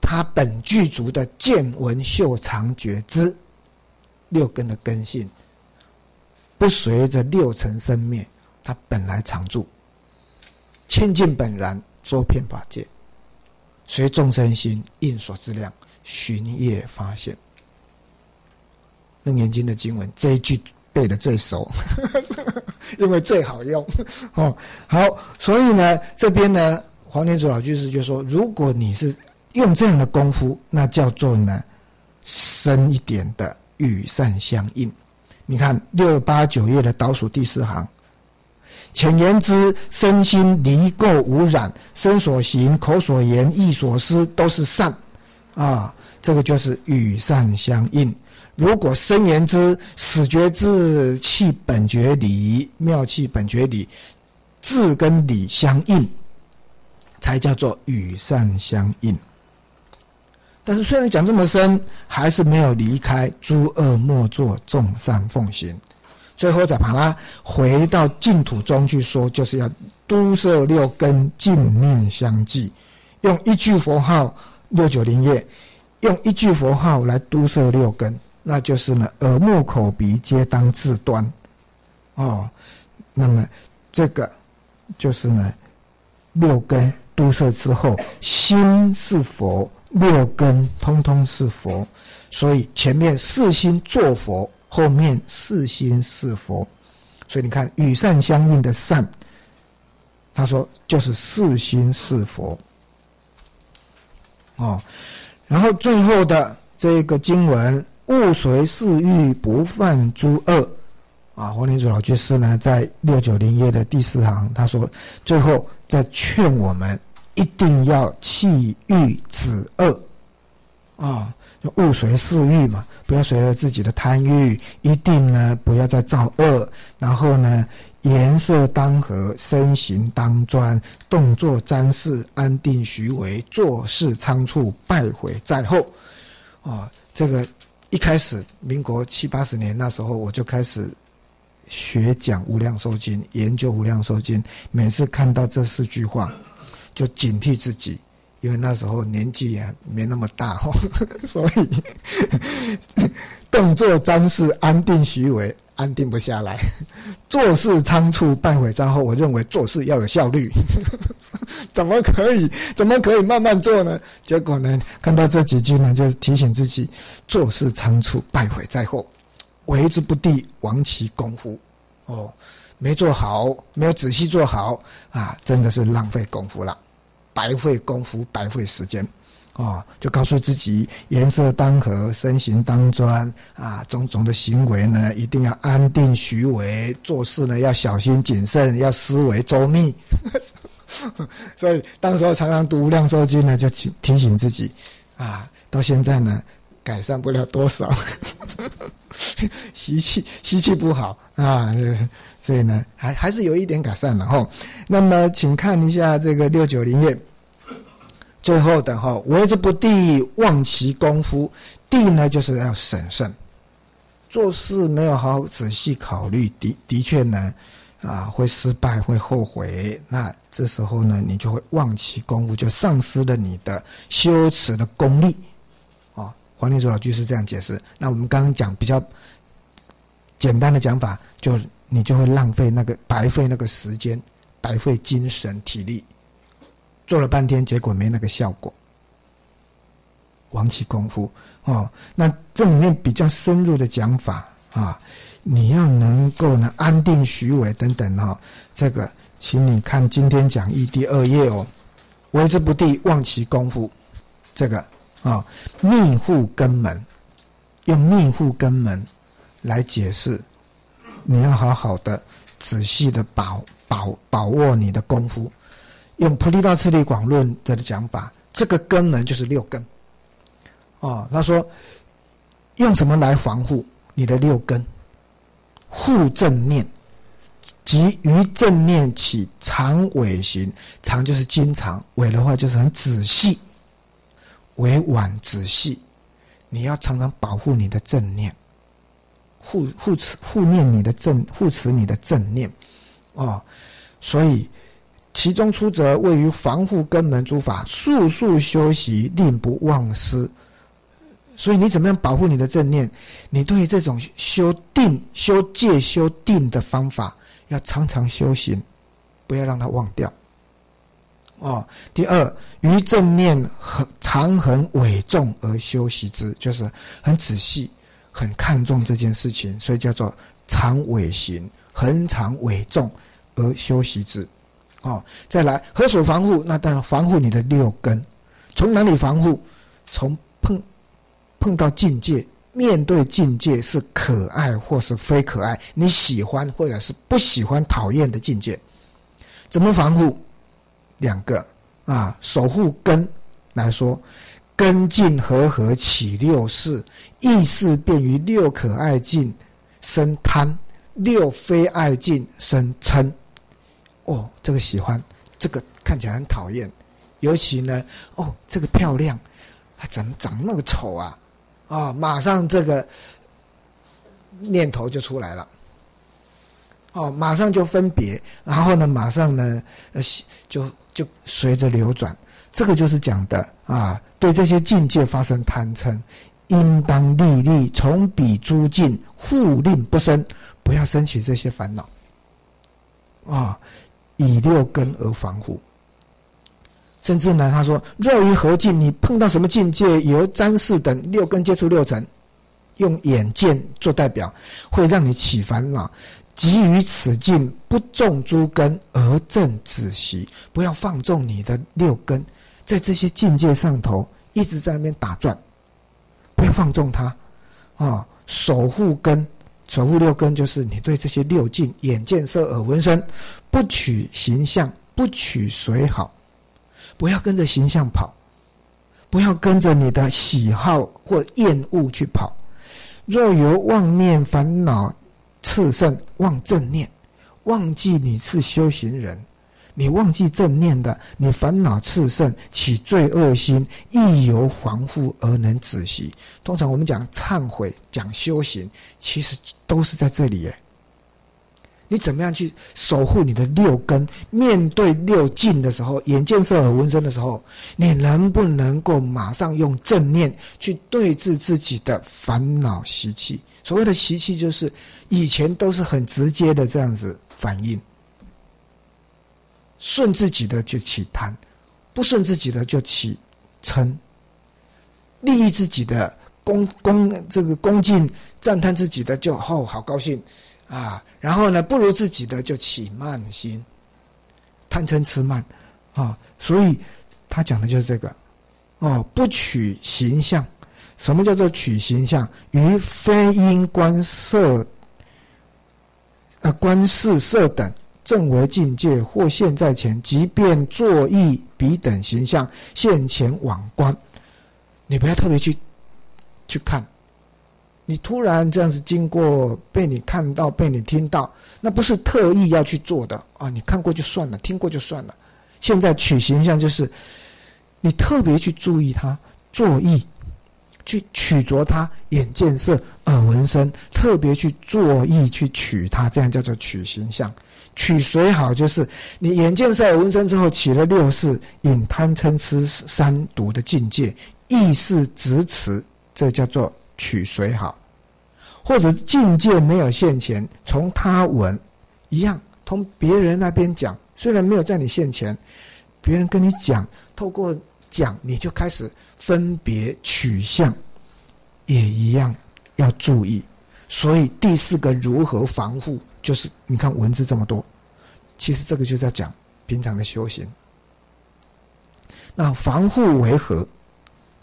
A: 它本具足的见闻嗅尝觉知六根的根性，不随着六尘生灭，它本来常住，清净本然，周遍法界，随众生心应所知量，寻业发现。楞严经的经文这一句背的最熟，因为最好用哦。好，所以呢，这边呢，黄天祖老居士就说，如果你是用这样的功夫，那叫做呢深一点的与善相应。你看六八九页的倒数第四行，浅言之，身心离垢无染，身所行、口所言、意所思都是善啊，这个就是与善相应。如果深言之，始觉智气本觉理，妙气本觉理，智跟理相应，才叫做与善相应。但是虽然讲这么深，还是没有离开诸恶莫作，众善奉行。最后再把它回到净土中去说，就是要都摄六根，净念相继，用一句佛号六九零页，用一句佛号来都摄六根。那就是呢，耳目口鼻皆当自端，哦，那么这个就是呢，六根都摄之后，心是佛，六根通通是佛，所以前面四心作佛，后面四心是佛，所以你看与善相应的善，他说就是四心是佛，哦，然后最后的这个经文。勿随四欲，不犯诸恶。啊，黄连祖老居士呢，在六九零页的第四行，他说：最后在劝我们一定要弃欲止恶。啊，勿随事欲嘛，不要随着自己的贪欲，一定呢不要再造恶。然后呢，颜色当和，身形当专，动作瞻视，安定虚为，做事仓促，败毁在后。啊，这个。一开始，民国七八十年那时候，我就开始学讲《无量寿经》，研究《无量寿经》。每次看到这四句话，就警惕自己，因为那时候年纪也没那么大，所以动作张氏安定虚伪。安定不下来，做事仓促，败毁之后，我认为做事要有效率，怎么可以？怎么可以慢慢做呢？结果呢，看到这几句呢，就提醒自己：做事仓促，败毁在后，为之不地，亡其功夫。哦，没做好，没有仔细做好啊，真的是浪费功夫了，白费功夫，白费时间。哦，就告诉自己颜色当和，身形当专啊，种种的行为呢，一定要安定虚伪，做事呢要小心谨慎，要思维周密。所以，当时候常常读《无量寿经》呢，就提提醒自己啊，到现在呢，改善不了多少，习气习气不好啊，所以呢，还还是有一点改善了哈。那么，请看一下这个六九零页。最后的哈，为之不地，忘其功夫。地呢，就是要审慎，做事没有好好仔细考虑，的的确呢，啊，会失败，会后悔。那这时候呢，你就会忘其功夫，就丧失了你的修持的功力。哦，黄念祖老居士这样解释。那我们刚刚讲比较简单的讲法，就你就会浪费那个，白费那个时间，白费精神体力。做了半天，结果没那个效果，亡其功夫哦。那这里面比较深入的讲法啊，你要能够呢安定虚伪等等哈。这个，请你看今天讲义第二页哦，为之不地，忘其功夫。这个啊，密护根门，用密护根门来解释，你要好好的、仔细的把把把握你的功夫。用《菩提道次第广论》的讲法，这个根呢就是六根。哦，他说，用什么来防护你的六根？护正念，即于正念起常尾行。常就是经常，尾的话就是很仔细，委婉仔细。你要常常保护你的正念，护护持护念你的正护持你的正念。哦，所以。其中出则位于防护根门诸法，速速修习，令不忘失。所以你怎么样保护你的正念？你对于这种修定、修戒、修定的方法，要常常修行，不要让它忘掉。哦，第二，于正念很常恒稳重而修习之，就是很仔细、很看重这件事情，所以叫做常尾行，恒常稳重而修习之。哦，再来何所防护？那当然防护你的六根。从哪里防护？从碰碰到境界，面对境界是可爱或是非可爱，你喜欢或者是不喜欢、讨厌的境界，怎么防护？两个啊，守护根来说，根境和合起六事，意识便于六可爱境生贪，六非爱境生嗔。哦，这个喜欢，这个看起来很讨厌，尤其呢，哦，这个漂亮，它怎么长那么丑啊？啊，马上这个念头就出来了。哦，马上就分别，然后呢，马上呢，呃，就就随着流转，这个就是讲的啊，对这些境界发生贪嗔，应当立立从彼诸境护令不生，不要升起这些烦恼，啊，以六根而防护。甚至呢，他说，若于何境，你碰到什么境界，由瞻视等六根接触六尘，用眼见做代表，会让你起烦恼。即于此境不重诸根而正止息，不要放纵你的六根，在这些境界上头一直在那边打转，不要放纵它，啊，守护根，守护六根就是你对这些六境眼见色耳闻声，不取形象，不取随好，不要跟着形象跑，不要跟着你的喜好或厌恶去跑，若有妄念烦恼。炽盛忘正念，忘记你是修行人，你忘记正念的，你烦恼炽盛，起罪恶心，亦由防护而能止息。通常我们讲忏悔、讲修行，其实都是在这里耶。你怎么样去守护你的六根？面对六境的时候，眼见色耳闻声的时候，你能不能够马上用正念去对治自己的烦恼习气？所谓的习气，就是以前都是很直接的这样子反应，顺自己的就起贪，不顺自己的就起嗔，利益自己的恭恭这个恭敬赞叹自己的就哦好高兴。啊，然后呢，不如自己的就起慢心，贪嗔痴慢，啊，所以他讲的就是这个，哦，不取形象，什么叫做取形象？于非因观色，呃，观视色等正为境界，或现在前，即便作意彼等形象现前往观，你不要特别去去看。你突然这样子经过，被你看到，被你听到，那不是特意要去做的啊！你看过就算了，听过就算了。现在取形象就是，你特别去注意它，作意，去取着它，眼见色，耳闻声，特别去作意去取它，这样叫做取形象。取谁好？就是你眼见色，耳闻声之后起了六识，引贪嗔痴三毒的境界，意识直持，这叫做。取谁好，或者境界没有现前，从他闻一样，从别人那边讲，虽然没有在你现前，别人跟你讲，透过讲你就开始分别取向，也一样要注意。所以第四个如何防护，就是你看文字这么多，其实这个就在讲平常的修行。那防护为何？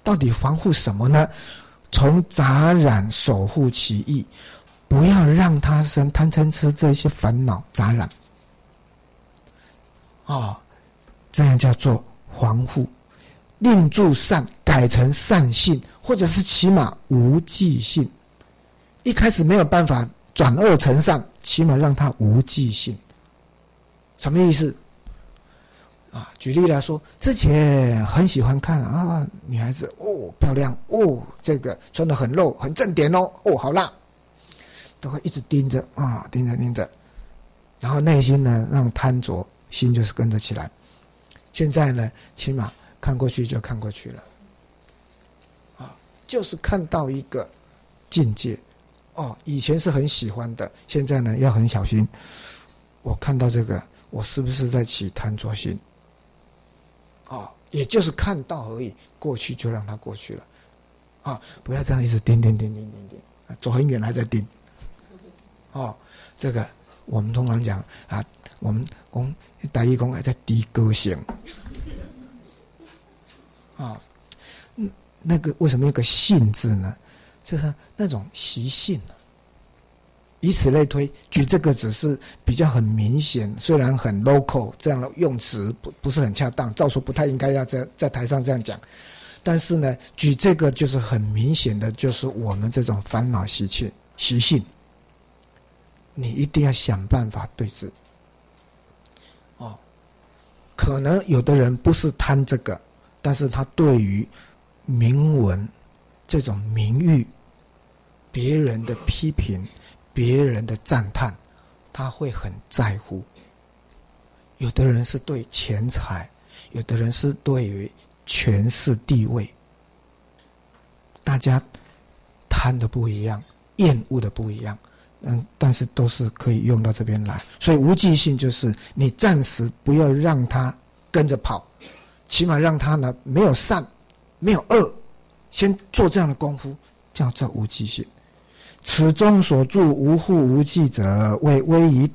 A: 到底防护什么呢？从杂染守护其意，不要让他生贪嗔痴这些烦恼杂染。哦，这样叫做防护，令住善改成善性，或者是起码无记性。一开始没有办法转恶成善，起码让他无记性。什么意思？啊，举例来说，之前很喜欢看啊，女孩子哦，漂亮哦，这个穿的很露，很正点哦，哦，好辣，都会一直盯着啊，盯着盯着，然后内心呢，让贪着心就是跟着起来。现在呢，起码看过去就看过去了，啊，就是看到一个境界。哦，以前是很喜欢的，现在呢要很小心。我看到这个，我是不是在起贪着心？哦，也就是看到而已，过去就让它过去了。啊，不要这样一直盯盯盯盯盯盯，走很远还在盯。哦，这个我们通常讲啊，我们公大义公还在低歌行。啊，那那个为什么有个性字呢？就是那种习性以此类推，举这个只是比较很明显，虽然很 local，这样的用词不不是很恰当，照说不太应该要在在台上这样讲，但是呢，举这个就是很明显的，就是我们这种烦恼习气习性，你一定要想办法对治。哦，可能有的人不是贪这个，但是他对于名闻这种名誉。别人的批评，别人的赞叹，他会很在乎。有的人是对钱财，有的人是对于权势地位，大家贪的不一样，厌恶的不一样，嗯，但是都是可以用到这边来。所以无记性就是你暂时不要让他跟着跑，起码让他呢没有善，没有恶，先做这样的功夫，叫做无记性。此中所住无户无忌者，为威仪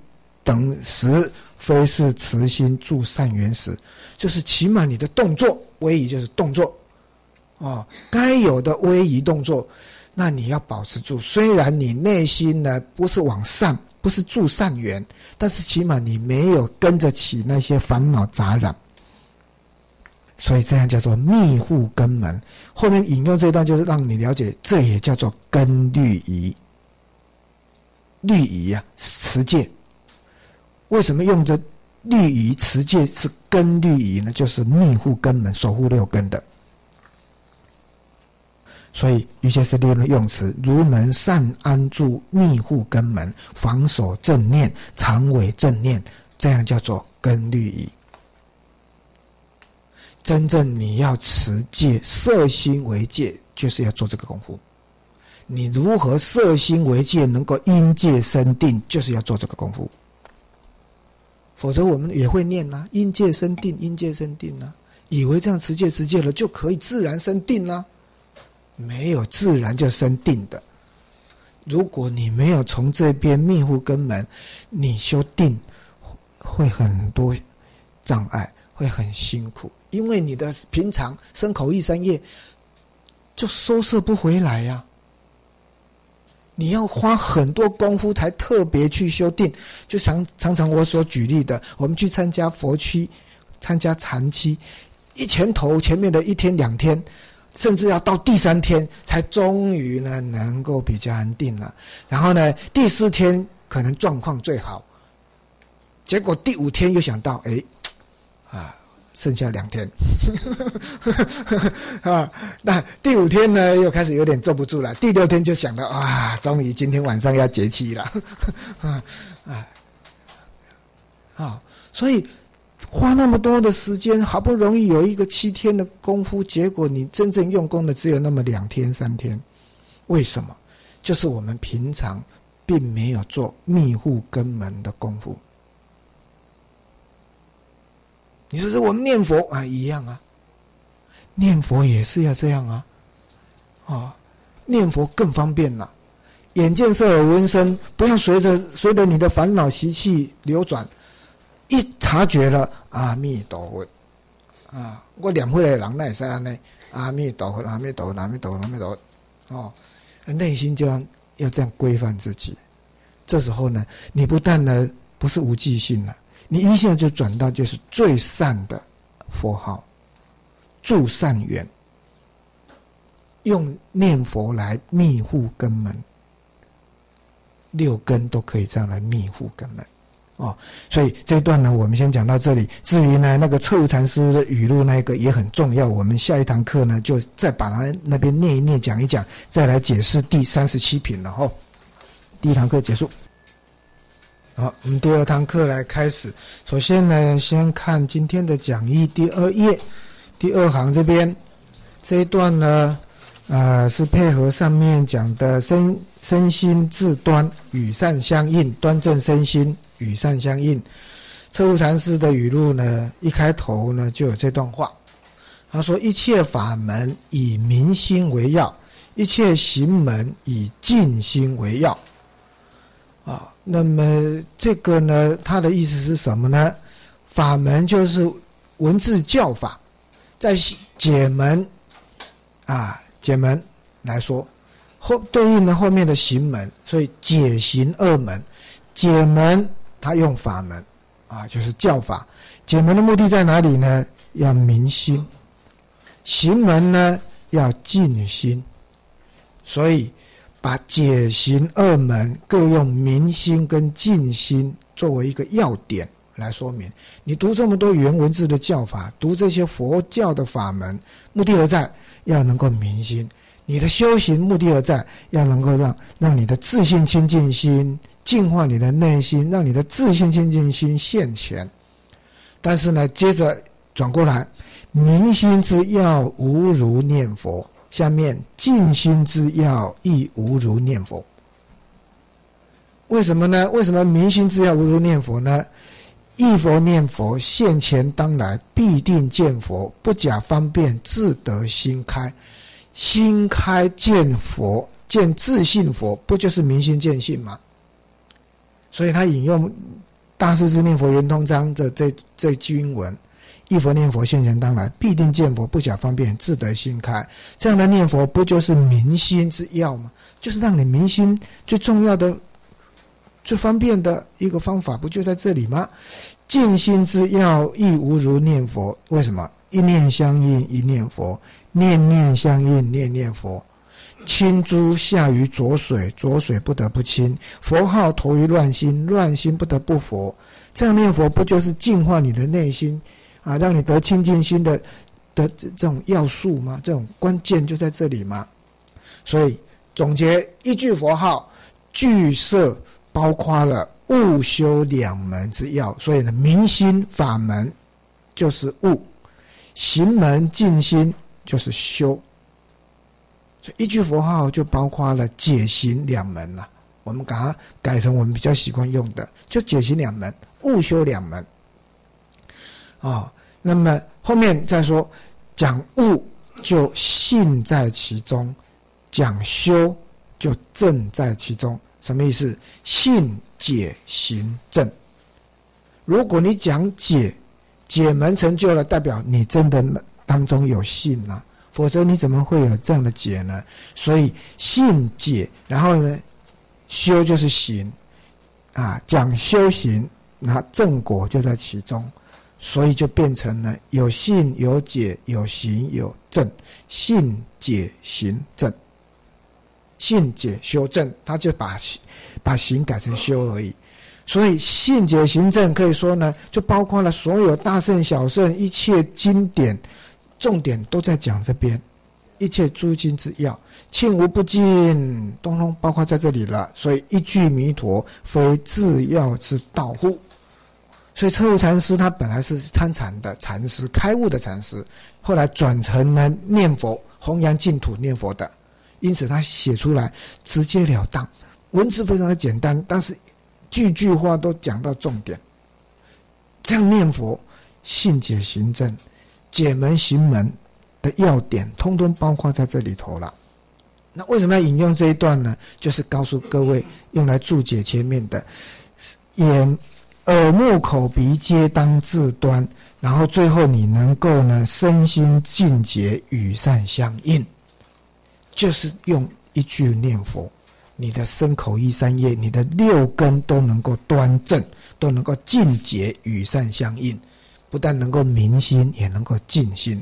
A: 等时，非是慈心助善缘时。就是起码你的动作，威仪就是动作，哦，该有的威仪动作，那你要保持住。虽然你内心呢不是往善，不是助善缘，但是起码你没有跟着起那些烦恼杂染。所以这样叫做密护根门。后面引用这一段，就是让你了解，这也叫做根律仪。律仪啊，持戒。为什么用这律仪持戒是根律仪呢？就是密护根门，守护六根的。所以一些是利用用词，如能善安住密护根门，防守正念，常为正念，这样叫做根律仪。真正你要持戒，色心为戒，就是要做这个功夫。你如何色心为戒，能够因戒生定，就是要做这个功夫。否则我们也会念呐，因戒生定，因戒生定呐，以为这样持戒持戒了就可以自然生定啦，没有自然就生定的。如果你没有从这边密户根门，你修定会很多障碍，会很辛苦。因为你的平常牲口一三业就收摄不回来呀，你要花很多功夫才特别去修定。就常常常我所举例的，我们去参加佛区、参加禅期，一前头前面的一天两天，甚至要到第三天才终于呢能够比较安定了。然后呢第四天可能状况最好，结果第五天又想到，哎，啊。剩下两天，啊，那第五天呢，又开始有点坐不住了。第六天就想到，啊，终于今天晚上要节气了，啊，啊，啊，所以花那么多的时间，好不容易有一个七天的功夫，结果你真正用功的只有那么两天三天，为什么？就是我们平常并没有做密户根门的功夫。你说是我们念佛啊，一样啊，念佛也是要这样啊，啊，念佛更方便了。眼见色耳闻声，不要随着随着你的烦恼习气流转，一察觉了阿弥陀佛啊，我念会的人那也是安呢，阿弥陀佛，阿弥陀佛，阿弥陀佛，阿弥陀佛，哦，内心就要要这样规范自己。这时候呢，你不但呢不是无记性了。你一下就转到就是最善的佛号，助善缘，用念佛来密护根门，六根都可以这样来密护根门，哦，所以这一段呢，我们先讲到这里。至于呢，那个彻悟禅师的语录那个也很重要，我们下一堂课呢，就再把它那边念一念，讲一讲，再来解释第三十七品了哈。第一堂课结束。好，我们第二堂课来开始。首先呢，先看今天的讲义第二页第二行这边这一段呢，呃，是配合上面讲的身身心自端与善相应，端正身心与善相应。车务禅师的语录呢，一开头呢就有这段话，他说：“一切法门以明心为要，一切行门以静心为要。”那么这个呢，它的意思是什么呢？法门就是文字教法，在解门啊，解门来说，后对应的后面的行门，所以解行二门，解门它用法门啊，就是教法。解门的目的在哪里呢？要明心，行门呢要静心，所以。把解行二门各用明心跟静心作为一个要点来说明。你读这么多原文字的教法，读这些佛教的法门，目的何在？要能够明心。你的修行目的何在？要能够让让你的自信清净心净化你的内心，让你的自信清净心现前。但是呢，接着转过来，明心之要无如念佛。下面静心之要亦无如念佛。为什么呢？为什么明心之要无如念佛呢？一佛念佛，现前当来，必定见佛，不假方便，自得心开。心开见佛，见自信佛，不就是明心见性吗？所以他引用《大师之念佛圆通章》的这这经文。一佛念佛现前当来，必定见佛，不假方便，自得心开。这样的念佛，不就是明心之要吗？就是让你明心最重要的、最方便的一个方法，不就在这里吗？静心之要亦无如念佛。为什么？一念相应，一念佛；念念相应，念念佛。清珠下于浊水，浊水不得不清；佛号投于乱心，乱心不得不佛。这样念佛，不就是净化你的内心？啊，让你得清净心的的这种要素吗？这种关键就在这里吗？所以总结一句佛号，具色包括了悟修两门之要。所以呢，明心法门就是悟，行门静心就是修。所以一句佛号就包括了解行两门了。我们把它改成我们比较习惯用的，就解行两门，悟修两门。啊，那么后面再说，讲悟就信在其中，讲修就正在其中。什么意思？信解行正。如果你讲解，解门成就了，代表你真的当中有信啊，否则你怎么会有这样的解呢？所以信解，然后呢，修就是行，啊，讲修行，那正果就在其中。所以就变成了有信有解有行有正，信解行正，信解修正，他就把把行改成修而已。所以信解行正可以说呢，就包括了所有大圣小圣一切经典，重点都在讲这边，一切诸经之要，庆无不尽，通通包括在这里了。所以一句弥陀，非自要之道乎？所以，车悟禅师他本来是参禅的禅师，开悟的禅师，后来转成了念佛、弘扬净土念佛的，因此他写出来直截了当，文字非常的简单，但是句句话都讲到重点。这样念佛，信解行正，解门行门的要点，通通包括在这里头了。那为什么要引用这一段呢？就是告诉各位，用来注解前面的言。耳目口鼻皆当自端，然后最后你能够呢身心净洁与善相应，就是用一句念佛，你的身口意三业，你的六根都能够端正，都能够净洁与善相应，不但能够明心，也能够静心。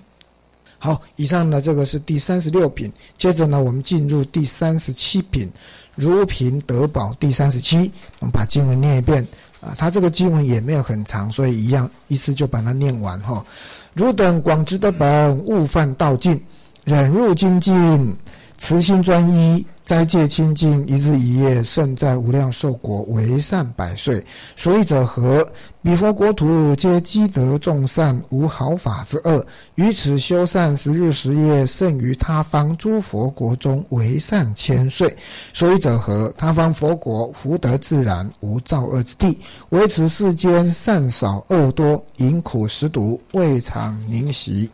A: 好，以上呢这个是第三十六品，接着呢我们进入第三十七品，如平得宝第三十七，我们把经文念一遍。啊，他这个经文也没有很长，所以一样一次就把它念完哈。汝等广知的本，勿犯道尽，忍辱精进，慈心专一，斋戒清净，一日一夜，胜在无量寿国，为善百岁。所以者何？彼佛国土皆积德众善，无好法之恶。于此修善十日十夜，胜于他方诸佛国中为善千岁。所以者何？他方佛国福德自然，无造恶之地。唯此世间善少恶多，淫苦食毒，未尝宁息。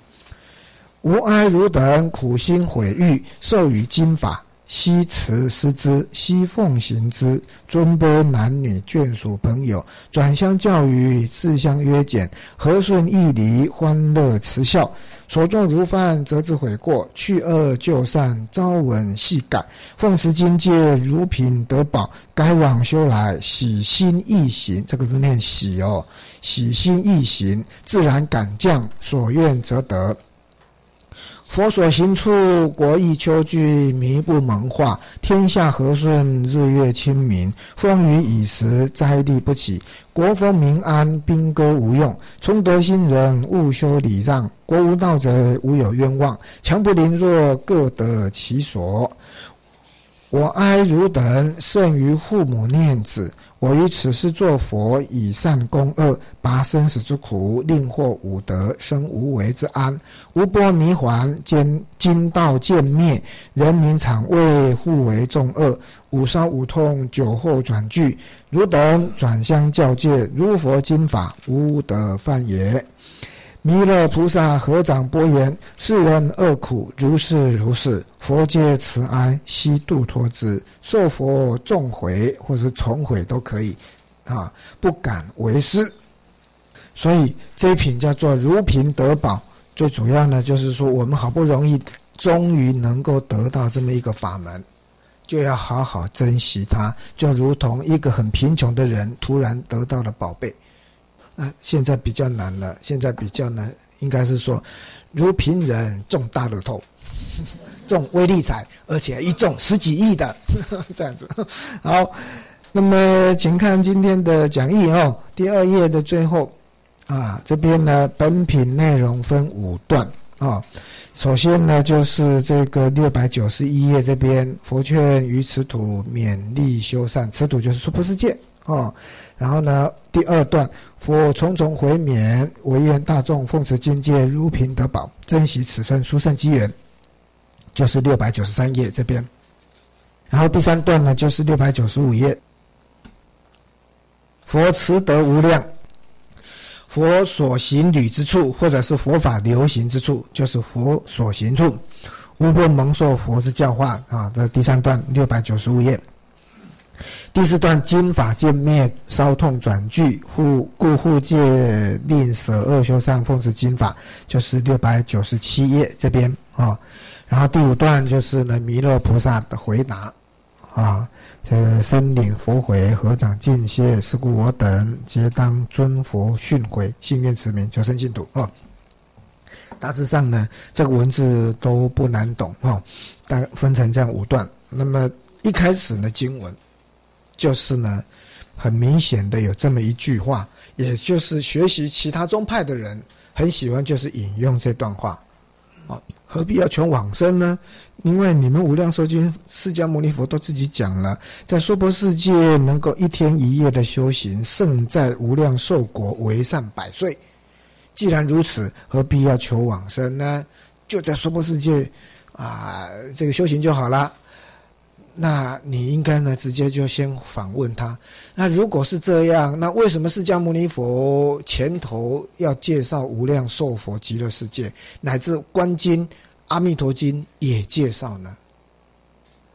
A: 无哀如等苦心毁誉，授予经法。悉持师之，悉奉行之。尊卑男女眷属朋友，转相教育，自相约简，和顺义离，欢乐慈孝。所作如犯，则自悔过；去恶就善，朝闻夕改。奉持经戒，如品得宝。该往修来，喜心易行。这个是念喜哦，喜心易行，自然感降，所愿则得。佛所行处，国亦秋聚，弥不蒙化，天下和顺，日月清明，风雨已时，灾地不起，国风民安，兵戈无用。崇德兴仁，勿修礼让，国无道者，无有冤枉。强不凌弱，各得其所。我哀汝等，胜于父母念子。我于此世作佛，以善攻恶，拔生死之苦，令获五德，生无为之安。无波泥环，兼经道见灭，人民常为互为众恶。五烧五痛，酒后转句。汝等转相教戒，如佛经法，无得犯也。弥勒菩萨合掌波言：“世人恶苦，如是如是。佛皆慈哀，悉度脱之。受佛重悔，或是重悔都可以，啊，不敢为师。所以这一品叫做如品得宝。最主要呢，就是说我们好不容易终于能够得到这么一个法门，就要好好珍惜它，就如同一个很贫穷的人突然得到了宝贝。”那现在比较难了，现在比较难，应该是说，如贫人中大乐透，中微利彩，而且一中十几亿的 这样子。好，那么请看今天的讲义哦，第二页的最后啊，这边呢，本品内容分五段啊。首先呢，就是这个六百九十一页这边，佛劝于此土勉励修善，此土就是娑婆世界哦。然后呢，第二段，佛重重回免，唯愿大众奉持境界，如平得宝，珍惜此生殊胜机缘，就是六百九十三页这边。然后第三段呢，就是六百九十五页，佛慈德无量，佛所行旅之处，或者是佛法流行之处，就是佛所行处，无不蒙受佛之教化啊。这第三段六百九十五页。第四段经法见灭，烧痛转句，护故护戒令舍恶修善，奉持经法，就是六百九十七页这边啊。然后第五段就是呢弥勒菩萨的回答啊，这个身领佛回，合掌敬谢，是故我等皆当尊佛训诲，信愿持名，求生净土啊。大致上呢，这个文字都不难懂啊，大分成这样五段。那么一开始呢，经文。就是呢，很明显的有这么一句话，也就是学习其他宗派的人很喜欢，就是引用这段话，啊，何必要求往生呢？因为你们无量寿经释迦牟尼佛都自己讲了，在娑婆世界能够一天一夜的修行，胜在无量寿国为善百岁。既然如此，何必要求往生呢？就在娑婆世界啊，这个修行就好了。那你应该呢，直接就先反问他。那如果是这样，那为什么释迦牟尼佛前头要介绍无量寿佛极乐世界，乃至观经、阿弥陀经也介绍呢？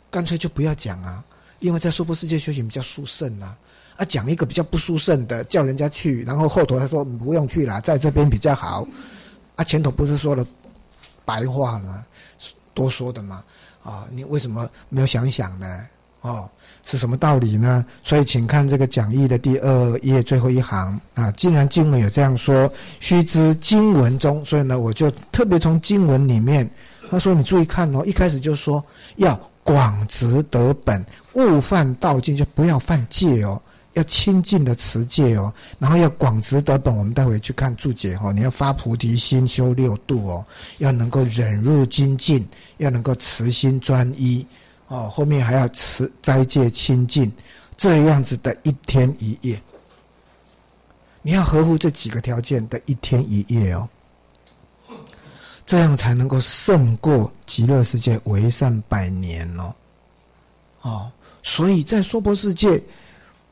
A: 干脆就不要讲啊，因为在娑婆世界修行比较殊胜啊。啊，讲一个比较不殊胜的，叫人家去，然后后头他说不用去了，在这边比较好。啊，前头不是说了白话吗？多说的吗？啊，你为什么没有想一想呢？哦，是什么道理呢？所以，请看这个讲义的第二页最后一行啊。既然经文有这样说，须知经文中，所以呢，我就特别从经文里面，他说你注意看哦，一开始就说要广执得本，勿犯道境，就不要犯戒哦。要清净的持戒哦，然后要广执得本。我们待会去看注解哦。你要发菩提心，修六度哦，要能够忍辱精进，要能够慈心专一哦，后面还要持斋戒清净，这样子的一天一夜，你要合乎这几个条件的一天一夜哦，这样才能够胜过极乐世界为善百年哦。哦，所以在娑婆世界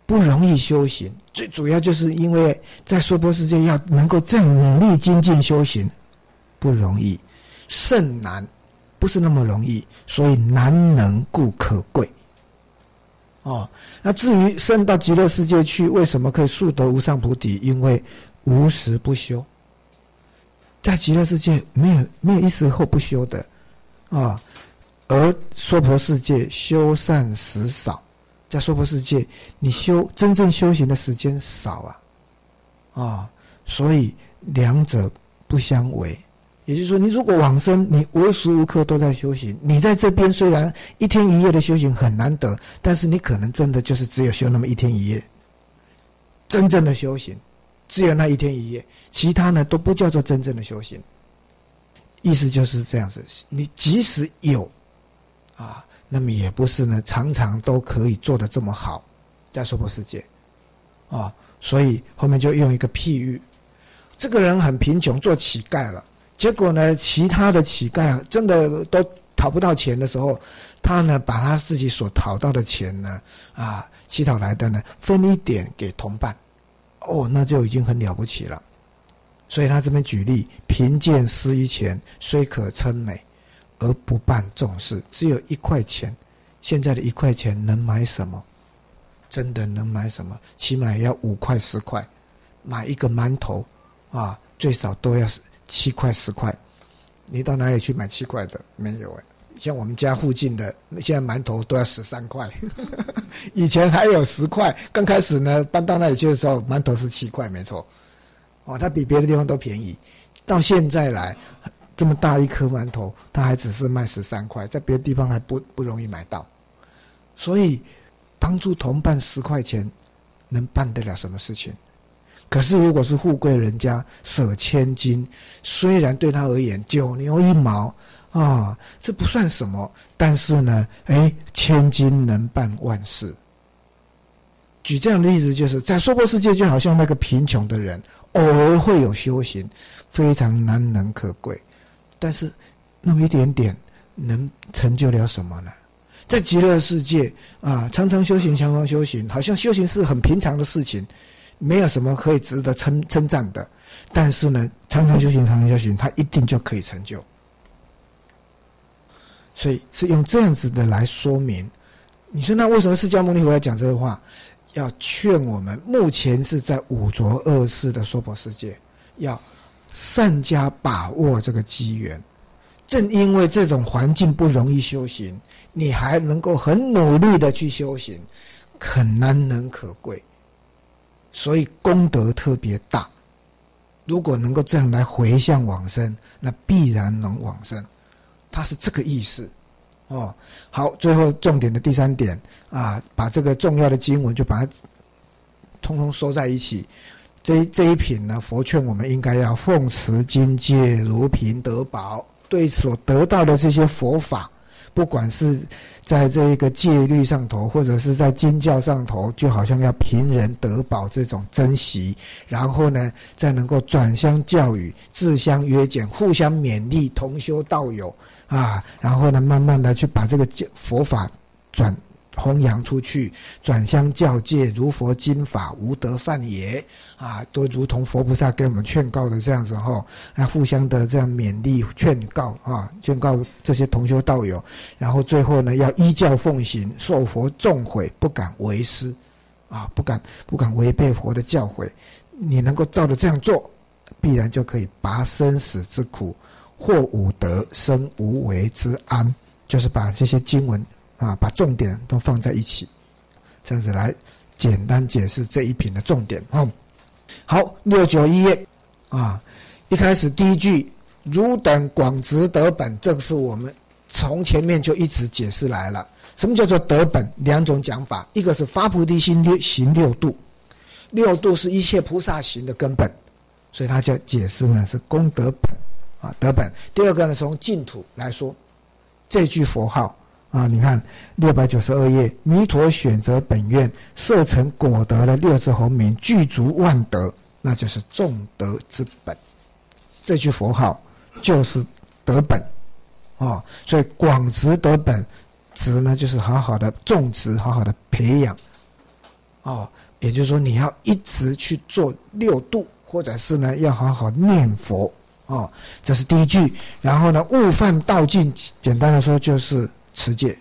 A: 不容易修行，最主要就是因为在娑婆世界要能够这样努力精进修行不容易，甚难。不是那么容易，所以难能故可贵。哦，那至于升到极乐世界去，为什么可以速得无上菩提？因为无时不修，在极乐世界没有没有一时候不修的啊。而娑婆世界修善时少，在娑婆世界你修真正修行的时间少啊，啊，所以两者不相违。也就是说，你如果往生，你无时无刻都在修行。你在这边虽然一天一夜的修行很难得，但是你可能真的就是只有修那么一天一夜。真正的修行，只有那一天一夜，其他呢都不叫做真正的修行。意思就是这样子，你即使有，啊，那么也不是呢常常都可以做的这么好，在娑婆世界，啊，所以后面就用一个譬喻，这个人很贫穷，做乞丐了。结果呢，其他的乞丐真的都讨不到钱的时候，他呢把他自己所讨到的钱呢，啊，乞讨来的呢，分一点给同伴，哦，那就已经很了不起了。所以他这边举例：贫贱失一钱，虽可称美，而不办重事。只有一块钱，现在的一块钱能买什么？真的能买什么？起码要五块十块，买一个馒头，啊，最少都要七块十块，你到哪里去买七块的？没有哎，像我们家附近的，现在馒头都要十三块，以前还有十块。刚开始呢，搬到那里去的时候，馒头是七块，没错。哦，它比别的地方都便宜。到现在来，这么大一颗馒头，它还只是卖十三块，在别的地方还不不容易买到。所以，帮助同伴十块钱，能办得了什么事情？可是，如果是富贵人家舍千金，虽然对他而言九牛一毛啊，这不算什么。但是呢，哎，千金能办万事。举这样的例子，就是在娑婆世界，就好像那个贫穷的人，偶尔会有修行，非常难能可贵。但是，那么一点点，能成就了什么呢？在极乐世界啊，常常修行，常常修行，好像修行是很平常的事情。没有什么可以值得称称赞的，但是呢，常常修行，常常修行，他一定就可以成就。所以是用这样子的来说明。你说那为什么释迦牟尼佛要讲这个话？要劝我们目前是在五浊恶世的娑婆世界，要善加把握这个机缘。正因为这种环境不容易修行，你还能够很努力的去修行，很难能可贵。所以功德特别大，如果能够这样来回向往生，那必然能往生。他是这个意思，哦，好，最后重点的第三点啊，把这个重要的经文就把它通通收在一起。这这一品呢，佛劝我们应该要奉持经戒，如贫得宝，对所得到的这些佛法。不管是在这一个戒律上头，或者是在经教上头，就好像要贫人得宝这种珍惜，然后呢，再能够转相教育，自相约简，互相勉励，同修道友啊，然后呢，慢慢的去把这个佛法转。弘扬出去，转相教界，如佛经法，无得犯也。啊，都如同佛菩萨给我们劝告的这样子吼，那互相的这样勉励劝告啊，劝告这些同修道友，然后最后呢，要依教奉行，受佛重毁，不敢为师，啊，不敢不敢违背佛的教诲。你能够照着这样做，必然就可以拔生死之苦，获五德生无为之安。就是把这些经文。啊，把重点都放在一起，这样子来简单解释这一品的重点哦。好，六九一页啊，一开始第一句“汝等广执得本”，这个是我们从前面就一直解释来了。什么叫做得本？两种讲法，一个是发菩提心六行六度，六度是一切菩萨行的根本，所以他就解释呢是功德本啊得本。第二个呢，从净土来说，这句佛号。啊，你看六百九十二页，弥陀选择本愿，设成果德的六字红名，具足万德，那就是众德之本。这句佛号就是德本，啊，所以广植德本，植呢就是好好的种植，好好的培养，哦，也就是说你要一直去做六度，或者是呢要好好念佛，哦，这是第一句。然后呢，悟犯道尽，简单的说就是持戒，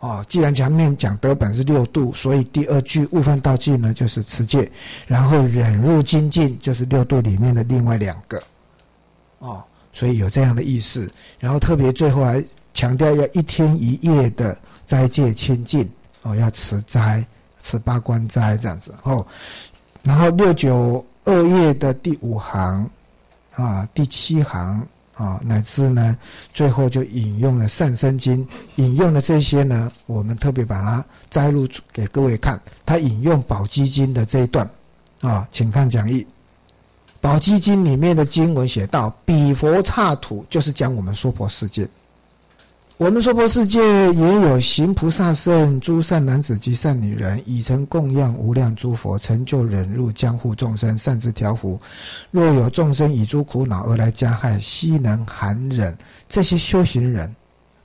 A: 哦，既然前面讲德本是六度，所以第二句悟犯道尽呢就是持戒，然后忍入精进就是六度里面的另外两个。哦，所以有这样的意思，然后特别最后还强调要一天一夜的斋戒清净哦，要持斋、持八关斋这样子哦。然后六九二页的第五行啊、第七行啊，乃至呢最后就引用了《善生经》，引用了这些呢，我们特别把它摘录给各位看。他引用《宝积经》的这一段啊，请看讲义。《宝积经》里面的经文写道：“彼佛刹土，就是讲我们娑婆世界。我们娑婆世界也有行菩萨圣、诸善男子及善女人，已成供养无量诸佛，成就忍辱江护众生，善自调伏。若有众生以诸苦恼而来加害，悉能含忍。这些修行人，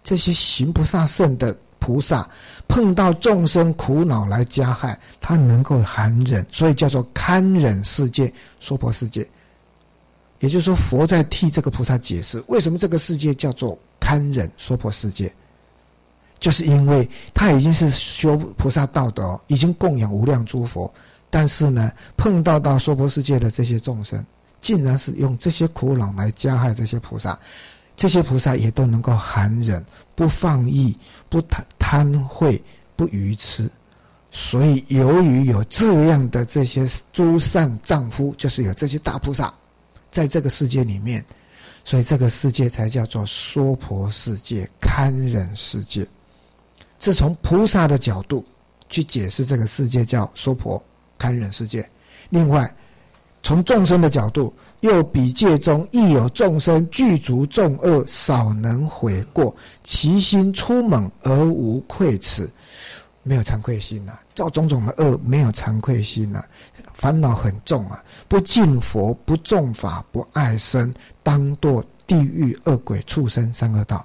A: 这些行菩萨圣的。”菩萨碰到众生苦恼来加害，他能够含忍，所以叫做堪忍世界、娑婆世界。也就是说，佛在替这个菩萨解释，为什么这个世界叫做堪忍娑婆世界，就是因为他已经是修菩萨道德，已经供养无量诸佛，但是呢，碰到到娑婆世界的这些众生，竟然是用这些苦恼来加害这些菩萨。这些菩萨也都能够含忍，不放逸，不贪贪恚，不愚痴。所以，由于有这样的这些诸善丈夫，就是有这些大菩萨，在这个世界里面，所以这个世界才叫做娑婆世界、堪忍世界。是从菩萨的角度去解释这个世界叫娑婆堪忍世界。另外，从众生的角度。又比界中亦有众生具足众恶，少能悔过，其心粗猛而无愧耻，没有惭愧心呐，造种种的恶，没有惭愧心呐，烦恼很重啊，不敬佛，不重法，不爱生，当堕地狱、恶鬼、畜生三恶道。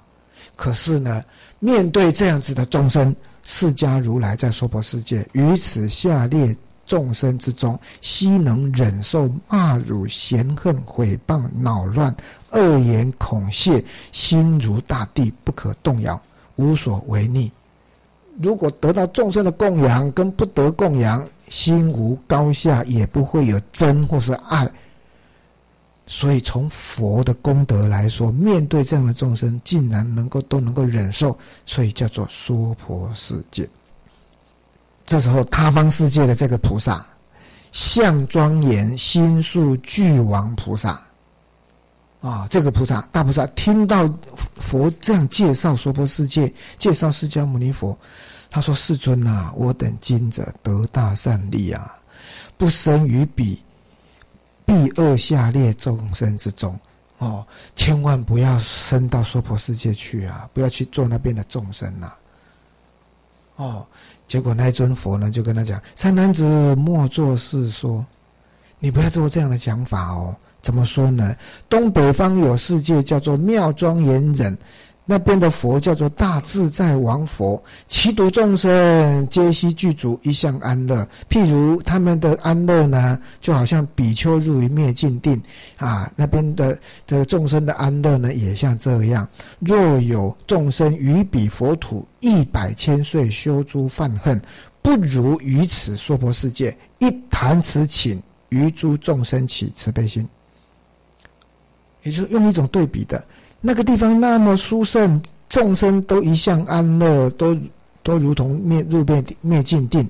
A: 可是呢，面对这样子的众生，释迦如来在娑婆世界，于此下列。众生之中，悉能忍受骂辱、嫌恨、毁谤、恼乱、恶言、恐吓，心如大地，不可动摇，无所违逆。如果得到众生的供养，跟不得供养，心无高下，也不会有真或是爱。所以，从佛的功德来说，面对这样的众生，竟然能够都能够忍受，所以叫做娑婆世界。这时候，他方世界的这个菩萨，相庄严，心术俱王菩萨，啊，这个菩萨大菩萨听到佛这样介绍娑婆世界，介绍释迦牟尼佛，他说：“世尊呐，我等今者得大善利啊，不生于彼必恶下列众生之中哦，千万不要生到娑婆世界去啊，不要去做那边的众生呐，哦。”结果那尊佛呢，就跟他讲：“三男子莫作是说，你不要做这样的讲法哦。怎么说呢？东北方有世界叫做妙庄严忍。”那边的佛叫做大自在王佛，其度众生皆悉具足一向安乐。譬如他们的安乐呢，就好像比丘入于灭尽定啊。那边的这个众生的安乐呢，也像这样。若有众生于彼佛土一百千岁修诸犯恨，不如于此娑婆世界一弹此请于诸众生起慈悲心，也就是用一种对比的。那个地方那么殊胜，众生都一向安乐，都都如同灭入灭灭尽定。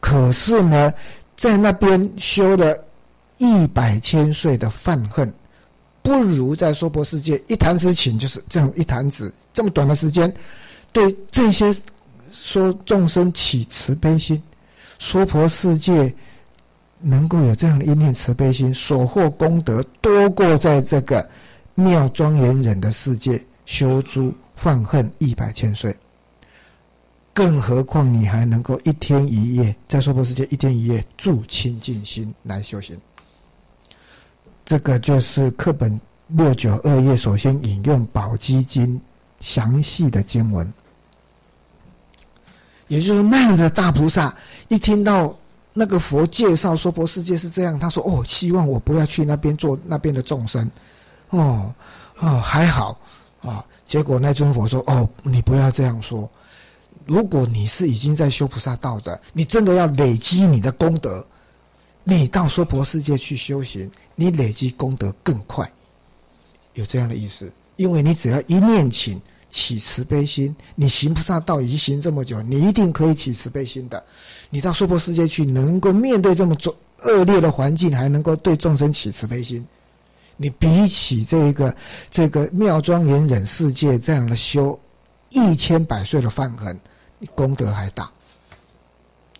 A: 可是呢，在那边修了一百千岁的犯恨，不如在娑婆世界一弹指顷，就是这样一弹指这么短的时间，对这些说众生起慈悲心，娑婆世界能够有这样的一念慈悲心，所获功德多过在这个。妙庄严忍的世界，修诸放恨一百千岁。更何况你还能够一天一夜在娑婆世界一天一夜住清净心来修行。这个就是课本六九二页首先引用宝积经详细的经文，也就是那样的大菩萨一听到那个佛介绍娑婆世界是这样，他说：“哦，希望我不要去那边做那边的众生。”哦哦，还好啊。结果那尊佛说：“哦，你不要这样说。”如果你是已经在修菩萨道的，你真的要累积你的功德，你到娑婆世界去修行，你累积功德更快，有这样的意思。因为你只要一念起起慈悲心，你行菩萨道已经行这么久，你一定可以起慈悲心的。你到娑婆世界去，能够面对这么重恶劣的环境，还能够对众生起慈悲心，你比起这个这个妙庄严忍世界这样的修一千百岁的梵行。功德还大，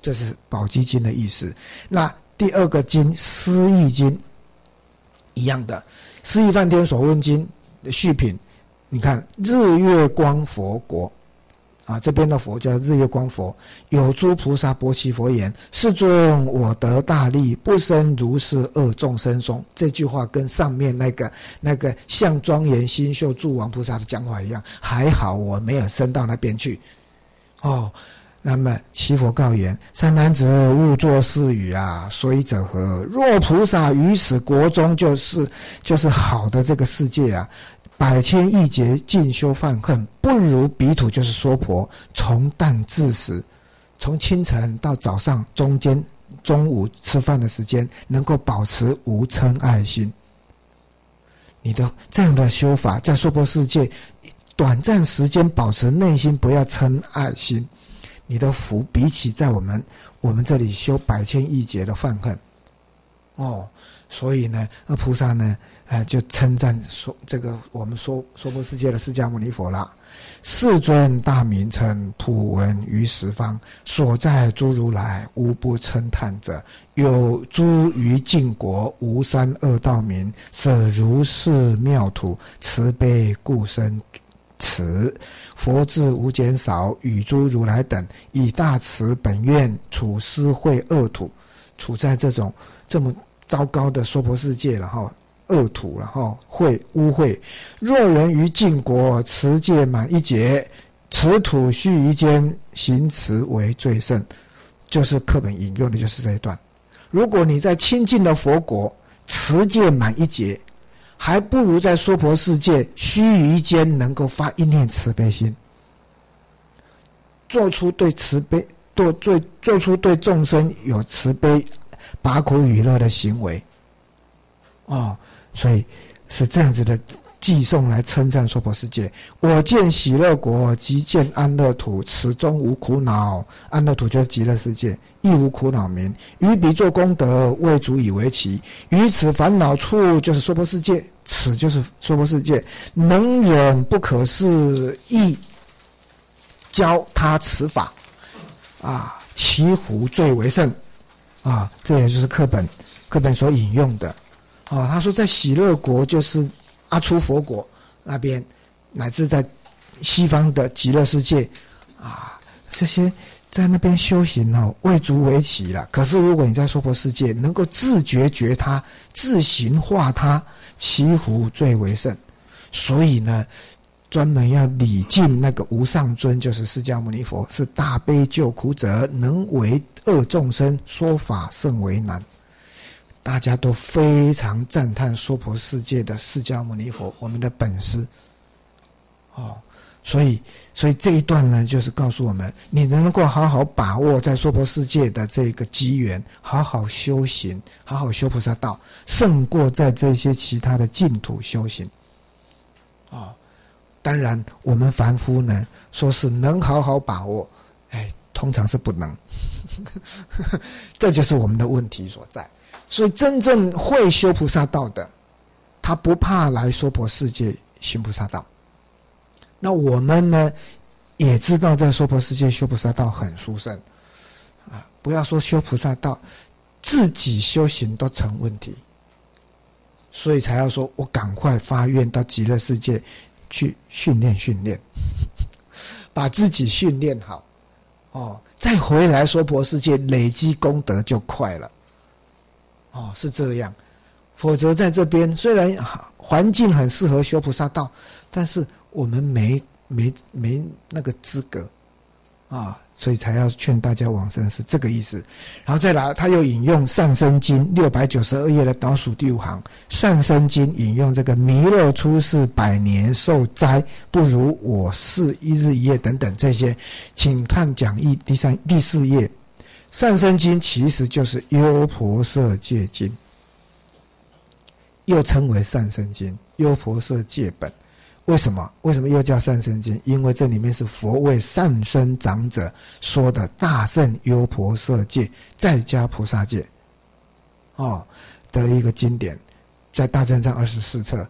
A: 这是宝积经的意思。那第二个经思义经一样的，思义梵天所问经的续品，你看日月光佛国啊，这边的佛叫日月光佛，有诸菩萨薄其佛言：“世尊，我得大利，不生如是恶众生中。”这句话跟上面那个那个像庄严心秀诸王菩萨的讲法一样，还好我没有升到那边去。哦，那么祈佛告言：“三男子勿作是语啊！所以者何？若菩萨于此国中，就是就是好的这个世界啊，百千亿劫进修犯恨，不如彼土就是娑婆，从旦至时，从清晨到早上中间中午吃饭的时间，能够保持无嗔爱心。你的这样的修法，在娑婆世界。”短暂时间保持内心不要嗔爱心，你的福比起在我们我们这里修百千亿劫的犯恨，哦，所以呢，那菩萨呢，哎，就称赞说这个我们说娑婆世界的释迦牟尼佛了，世尊大名称普闻于十方，所在诸如来无不称叹者，有诸于净国无三恶道名，舍如是妙土，慈悲故生。此佛智无减少，与诸如来等以大慈本愿处施惠恶土，处在这种这么糟糕的娑婆世界了哈，恶土了哈，秽污秽。若人于晋国持戒满一劫，此土须臾间行持为最胜。就是课本引用的就是这一段。如果你在清净的佛国持戒满一劫。还不如在娑婆世界须臾间能够发一念慈悲心，做出对慈悲、做做做出对众生有慈悲、拔苦与乐的行为。哦，所以是这样子的。寄送来称赞娑婆世界，我见喜乐国，即见安乐土，此中无苦恼。安乐土就是极乐世界，亦无苦恼民。于彼做功德，未足以为奇。于此烦恼处，就是娑婆世界，此就是娑婆世界。能忍不可思议，教他此法，啊，其虎最为胜，啊，这也就是课本课本所引用的，啊，他说在喜乐国就是。阿出佛国那边，乃至在西方的极乐世界，啊，这些在那边修行哦，未足为奇了。可是如果你在娑婆世界能够自觉觉他、自行化他，其福最为甚。所以呢，专门要礼敬那个无上尊，就是释迦牟尼佛，是大悲救苦者，能为恶众生说法甚为难。大家都非常赞叹娑婆世界的释迦牟尼佛，我们的本师。哦，所以，所以这一段呢，就是告诉我们，你能够好好把握在娑婆世界的这个机缘，好好修行，好好修菩萨道，胜过在这些其他的净土修行。哦，当然，我们凡夫呢，说是能好好把握，哎，通常是不能，这就是我们的问题所在。所以，真正会修菩萨道的，他不怕来娑婆世界行菩萨道。那我们呢，也知道在娑婆世界修菩萨道很殊胜啊！不要说修菩萨道，自己修行都成问题，所以才要说我赶快发愿到极乐世界去训练训练。把自己训练好，哦，再回来娑婆世界累积功德就快了。哦，是这样，否则在这边虽然环境很适合修菩萨道，但是我们没没没那个资格，啊。所以才要劝大家往生，是这个意思。然后再来，他又引用《上生经》六百九十二页的倒数第五行，《上生经》引用这个弥勒出世百年受灾，不如我世一日一夜等等这些，请看讲义第三第四页，《上生经》其实就是《优婆塞戒经》，又称为《上生经》《优婆塞戒本》。为什么？为什么又叫善生经？因为这里面是佛为善生长者说的大圣优婆塞戒，再加菩萨戒，哦的一个经典，在大正藏二十四册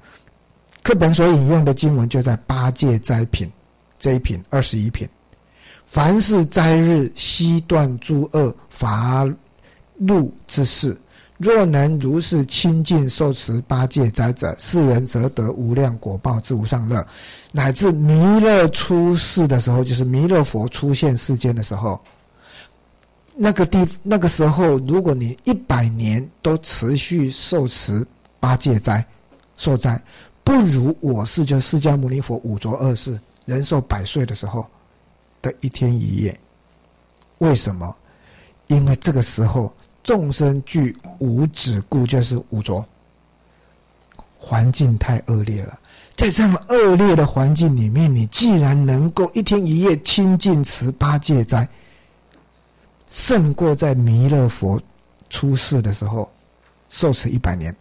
A: 课本所引用的经文就在八戒斋品这一品二十一品。凡是斋日悉断诸恶伐戮之事。若能如是亲近受持八戒斋者，世人则得无量果报之无上乐，乃至弥勒出世的时候，就是弥勒佛出现世间的时候，那个地那个时候，如果你一百年都持续受持八戒斋受斋，不如我是就释迦牟尼佛五浊恶世人寿百岁的时候的一天一夜。为什么？因为这个时候。众生具无止故，就是无着。环境太恶劣了，在这样恶劣的环境里面，你既然能够一天一夜亲近持八戒斋，胜过在弥勒佛出世的时候受持一百年。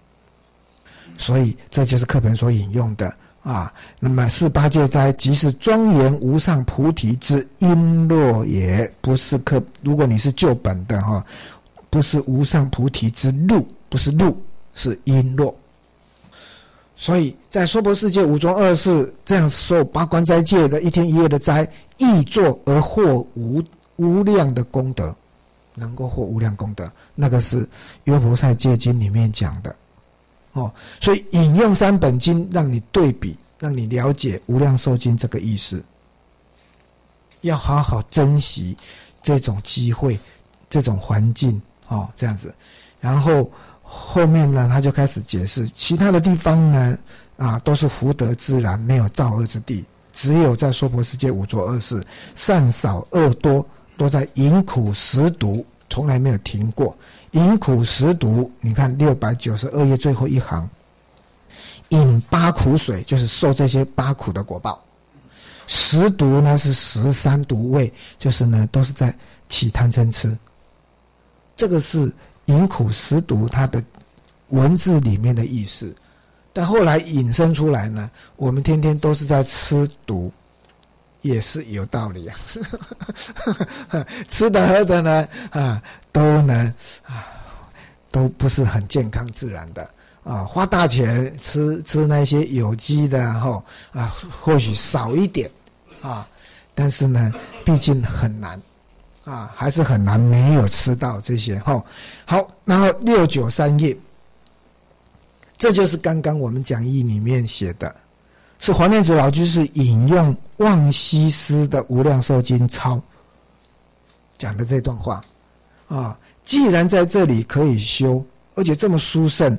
A: 所以这就是课本所引用的啊。那么是八戒斋，即是庄严无上菩提之璎珞也，不是课。如果你是旧本的哈。不是无上菩提之路，不是路，是璎珞。所以在娑婆世界五中二世这样受八关斋戒的一天一夜的斋，易作而获无无量的功德，能够获无量功德，那个是《优婆塞戒经》里面讲的。哦，所以引用三本经，让你对比，让你了解《无量寿经》这个意思。要好好珍惜这种机会，这种环境。哦，这样子，然后后面呢，他就开始解释其他的地方呢，啊，都是福德自然，没有造恶之地，只有在娑婆世界五浊恶世，善少恶多，都在饮苦食毒，从来没有停过。饮苦食毒，你看六百九十二页最后一行，饮八苦水，就是受这些八苦的果报；食毒呢是十三毒味，就是呢都是在起贪嗔痴。这个是饮苦食毒，它的文字里面的意思，但后来引申出来呢，我们天天都是在吃毒，也是有道理啊。吃的喝的呢，啊，都能啊，都不是很健康自然的啊。花大钱吃吃那些有机的，哈啊，或许少一点啊，但是呢，毕竟很难。啊，还是很难没有吃到这些哈。好，然后六九三页，这就是刚刚我们讲义里面写的，是黄念祖老居士引用望西斯的《无量寿经》抄讲的这段话啊。既然在这里可以修，而且这么殊胜，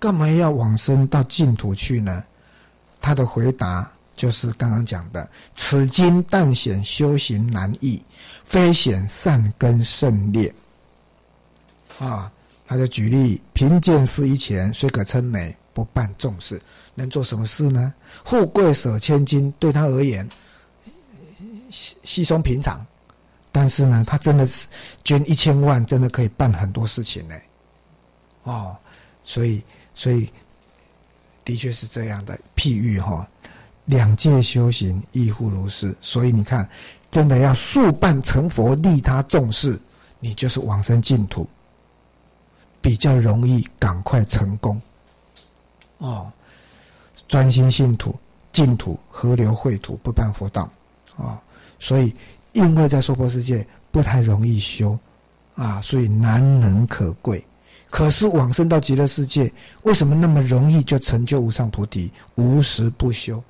A: 干嘛要往生到净土去呢？他的回答。就是刚刚讲的，此经但显修行难易，非显善根胜劣。啊，他就举例：贫贱事一钱，虽可称美，不办重事，能做什么事呢？富贵舍千金，对他而言稀稀松平常。但是呢，他真的是捐一千万，真的可以办很多事情呢。哦，所以，所以的确是这样的譬喻哈。两界修行亦复如是，所以你看，真的要速办成佛利他重视，你就是往生净土，比较容易赶快成功。哦，专心信土净土河流秽土不办佛道啊，所以因为在娑婆世界不太容易修啊，所以难能可贵。可是往生到极乐世界，为什么那么容易就成就无上菩提？无时不修。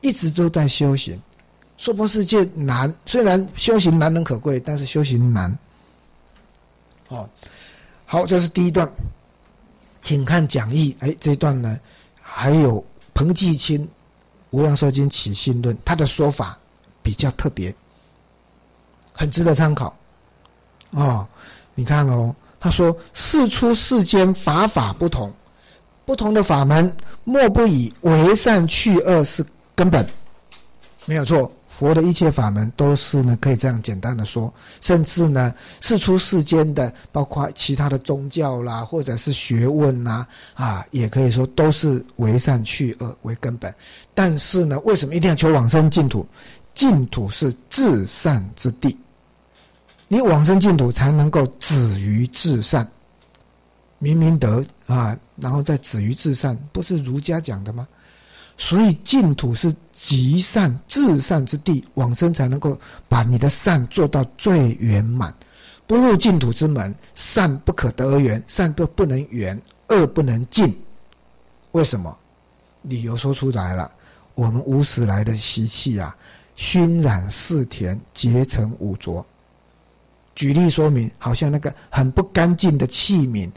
A: 一直都在修行，娑婆世界难，虽然修行难能可贵，但是修行难。哦，好，这是第一段，请看讲义。哎，这一段呢，还有彭继清《无量寿经起信论》，他的说法比较特别，很值得参考。哦，你看哦，他说：“世出世间法法不同，不同的法门，莫不以为善去恶是根本。”没有错。佛的一切法门都是呢，可以这样简单的说，甚至呢，世出世间的，包括其他的宗教啦，或者是学问呐，啊，也可以说都是为善去恶为根本。但是呢，为什么一定要求往生净土？净土是至善之地，你往生净土才能够止于至善，明明德啊，然后再止于至善，不是儒家讲的吗？所以净土是。极善至善之地，往生才能够把你的善做到最圆满。不入净土之门，善不可得而圆，善不不能圆，恶不能尽。为什么？理由说出来了。我们无始来的习气啊，熏染四田，结成五浊。举例说明，好像那个很不干净的器皿，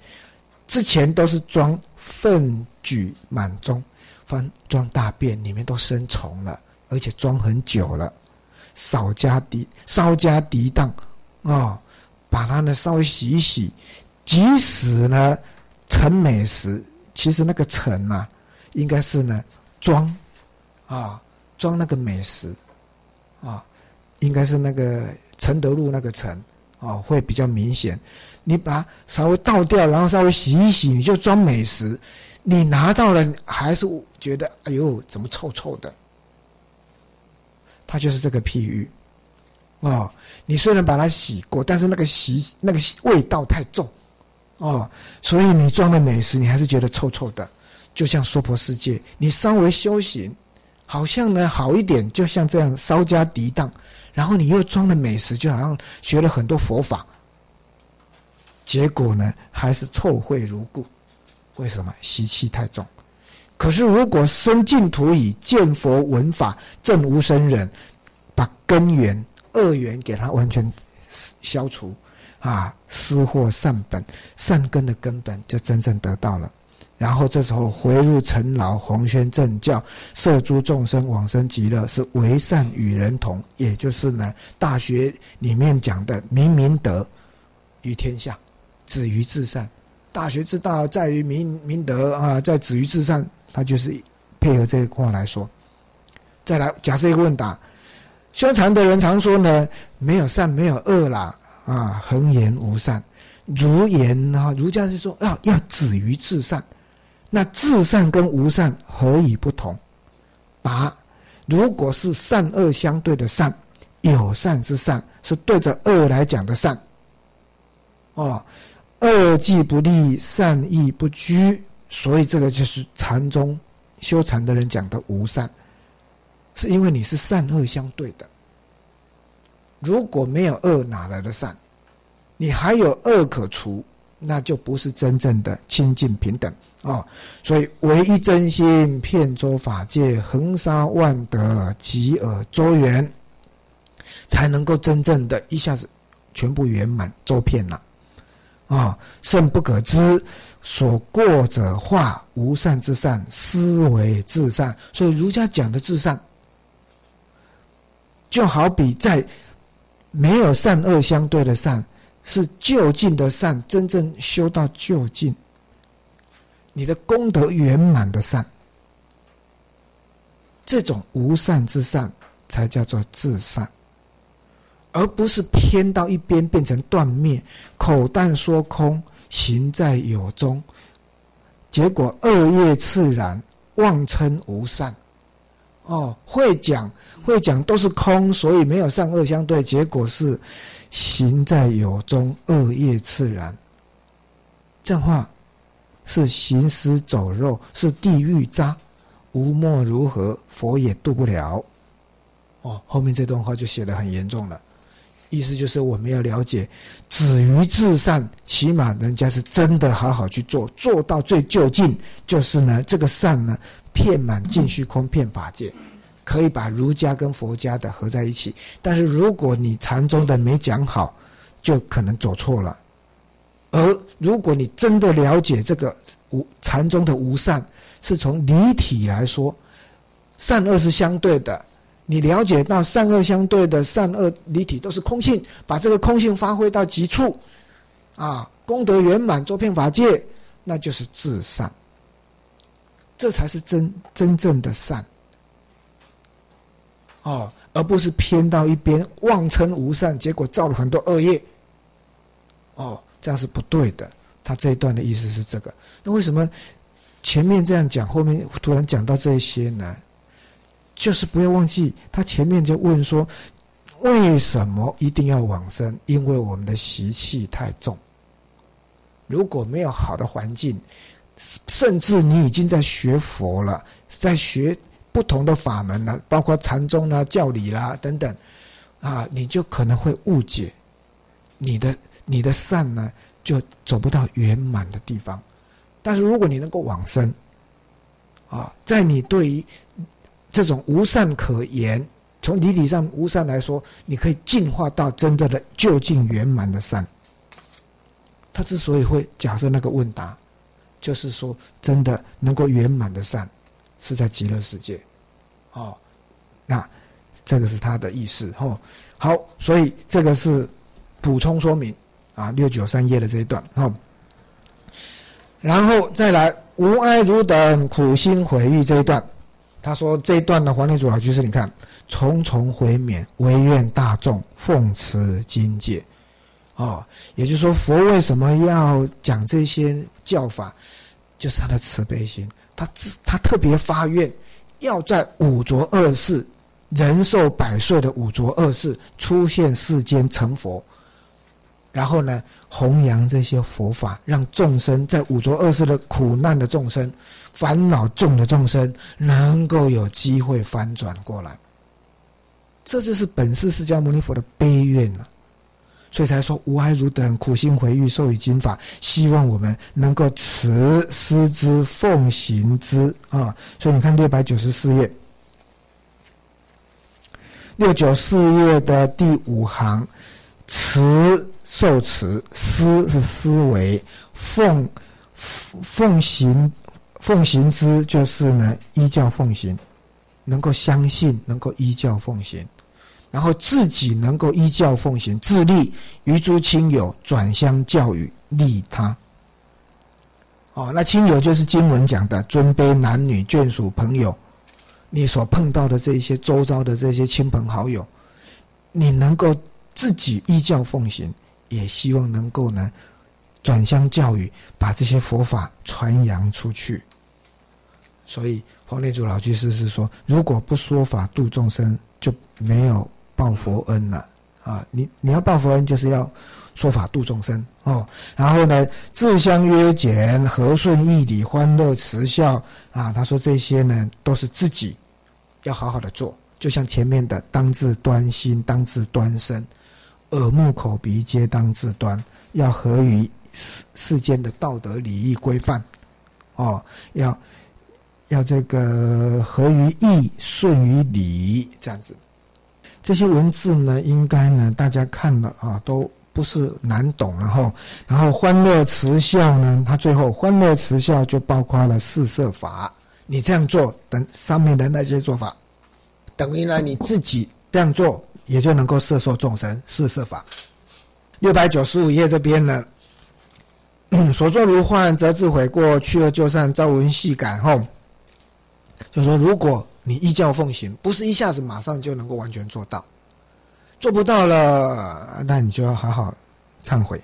A: 之前都是装粪举满中。翻装大便，里面都生虫了，而且装很久了，少加涤，稍加涤荡，啊，把它呢稍微洗一洗，即使呢盛美食，其实那个盛呐，应该是呢装，啊装那个美食，啊，应该是那个承德路那个盛，啊会比较明显。你把稍微倒掉，然后稍微洗一洗，你就装美食。你拿到了，还是觉得哎呦，怎么臭臭的？它就是这个譬喻，哦，你虽然把它洗过，但是那个洗那个味道太重，哦，所以你装的美食，你还是觉得臭臭的。就像娑婆世界，你稍微修行，好像呢好一点，就像这样稍加涤荡，然后你又装的美食，就好像学了很多佛法，结果呢还是臭秽如故。为什么习气太重？可是如果生净土以见佛闻法正无生忍，把根源恶缘给它完全消除，啊，失获善本善根的根本就真正得到了。然后这时候回入尘劳，弘宣正教，摄诸众生往生极乐，是为善与人同，也就是呢，《大学》里面讲的明明德于天下，止于至善。大学之道在于明明德啊，在止于至善，他就是配合这个话来说。再来假设一个问答：修禅的人常说呢，没有善，没有恶啦，啊，恒言无善。如言啊，儒家是说要要止于至善。那至善跟无善何以不同？答：如果是善恶相对的善，有善之善是对着恶来讲的善。哦。恶既不立，善亦不居，所以这个就是禅宗修禅的人讲的无善，是因为你是善恶相对的。如果没有恶，哪来的善？你还有恶可除，那就不是真正的清净平等啊！所以唯一真心遍周法界，横沙万德，极尔周圆，才能够真正的一下子全部圆满周遍了。啊，甚不可知，所过者化无善之善，思为至善。所以儒家讲的至善，就好比在没有善恶相对的善，是就近的善，真正修到就近，你的功德圆满的善，这种无善之善，才叫做至善。而不是偏到一边变成断灭，口淡说空，行在有中，结果恶业自然，妄称无善。哦，会讲会讲都是空，所以没有善恶相对，结果是行在有中，恶业自然。这样话是行尸走肉，是地狱渣，无莫如何，佛也渡不了。哦，后面这段话就写的很严重了。意思就是我们要了解，止于至善，起码人家是真的好好去做，做到最就近，就是呢，这个善呢，遍满尽虚空，遍法界，可以把儒家跟佛家的合在一起。但是如果你禅宗的没讲好，就可能走错了。而如果你真的了解这个无禅宗的无善，是从离体来说，善恶是相对的。你了解到善恶相对的善恶离体都是空性，把这个空性发挥到极处，啊，功德圆满，周遍法界，那就是至善。这才是真真正的善，哦，而不是偏到一边妄称无善，结果造了很多恶业。哦，这样是不对的。他这一段的意思是这个。那为什么前面这样讲，后面突然讲到这些呢？就是不要忘记，他前面就问说，为什么一定要往生？因为我们的习气太重。如果没有好的环境，甚至你已经在学佛了，在学不同的法门了，包括禅宗啦、教理啦等等，啊，你就可能会误解你的你的善呢，就走不到圆满的地方。但是如果你能够往生，啊，在你对于这种无善可言，从理理上无善来说，你可以进化到真正的究竟圆满的善。他之所以会假设那个问答。就是说，真的能够圆满的善，是在极乐世界，哦，那这个是他的意思，哦，好，所以这个是补充说明啊，六九三页的这一段，哦，然后再来无哀如等苦心回忆这一段，他说这一段的黄念祖老居士，你看，重重回免，唯愿大众奉持经戒。哦，也就是说，佛为什么要讲这些教法，就是他的慈悲心，他自他特别发愿，要在五浊恶世，人寿百岁的五浊恶世出现世间成佛，然后呢，弘扬这些佛法，让众生在五浊恶世的苦难的众生、烦恼重的众生，能够有机会翻转过来。这就是本世释迦牟尼佛的悲愿了。所以才说无爱如等苦心回欲受以经法，希望我们能够持师之奉行之啊！所以你看六百九十四页，六九四页的第五行，持受持思是思维，奉奉行奉行之，就是呢依教奉行，能够相信，能够依教奉行。然后自己能够依教奉行，自立于诸亲友转相教育利他。哦，那亲友就是经文讲的尊卑男女眷属朋友，你所碰到的这些周遭的这些亲朋好友，你能够自己依教奉行，也希望能够呢转相教育，把这些佛法传扬出去。所以黄念祖老居士是说，如果不说法度众生，就没有。报佛恩了啊！你你要报佛恩，就是要说法度众生哦。然后呢，自相约简，和顺义理，欢乐慈孝啊。他说这些呢，都是自己要好好的做。就像前面的，当自端心，当自端身，耳目口鼻皆当自端，要合于世世间的道德礼仪规范哦。要要这个合于义，顺于礼，这样子。这些文字呢，应该呢，大家看了啊，都不是难懂。然后，然后欢乐慈孝呢，它最后欢乐慈孝就包括了四摄法。你这样做，等上面的那些做法，等于呢你自己这样做，也就能够摄受众生四摄法。六百九十五页这边呢，所作如幻，则自悔过；去恶就善，朝闻细感。后，就说如果。你依教奉行，不是一下子马上就能够完全做到，做不到了，那你就要好好忏悔，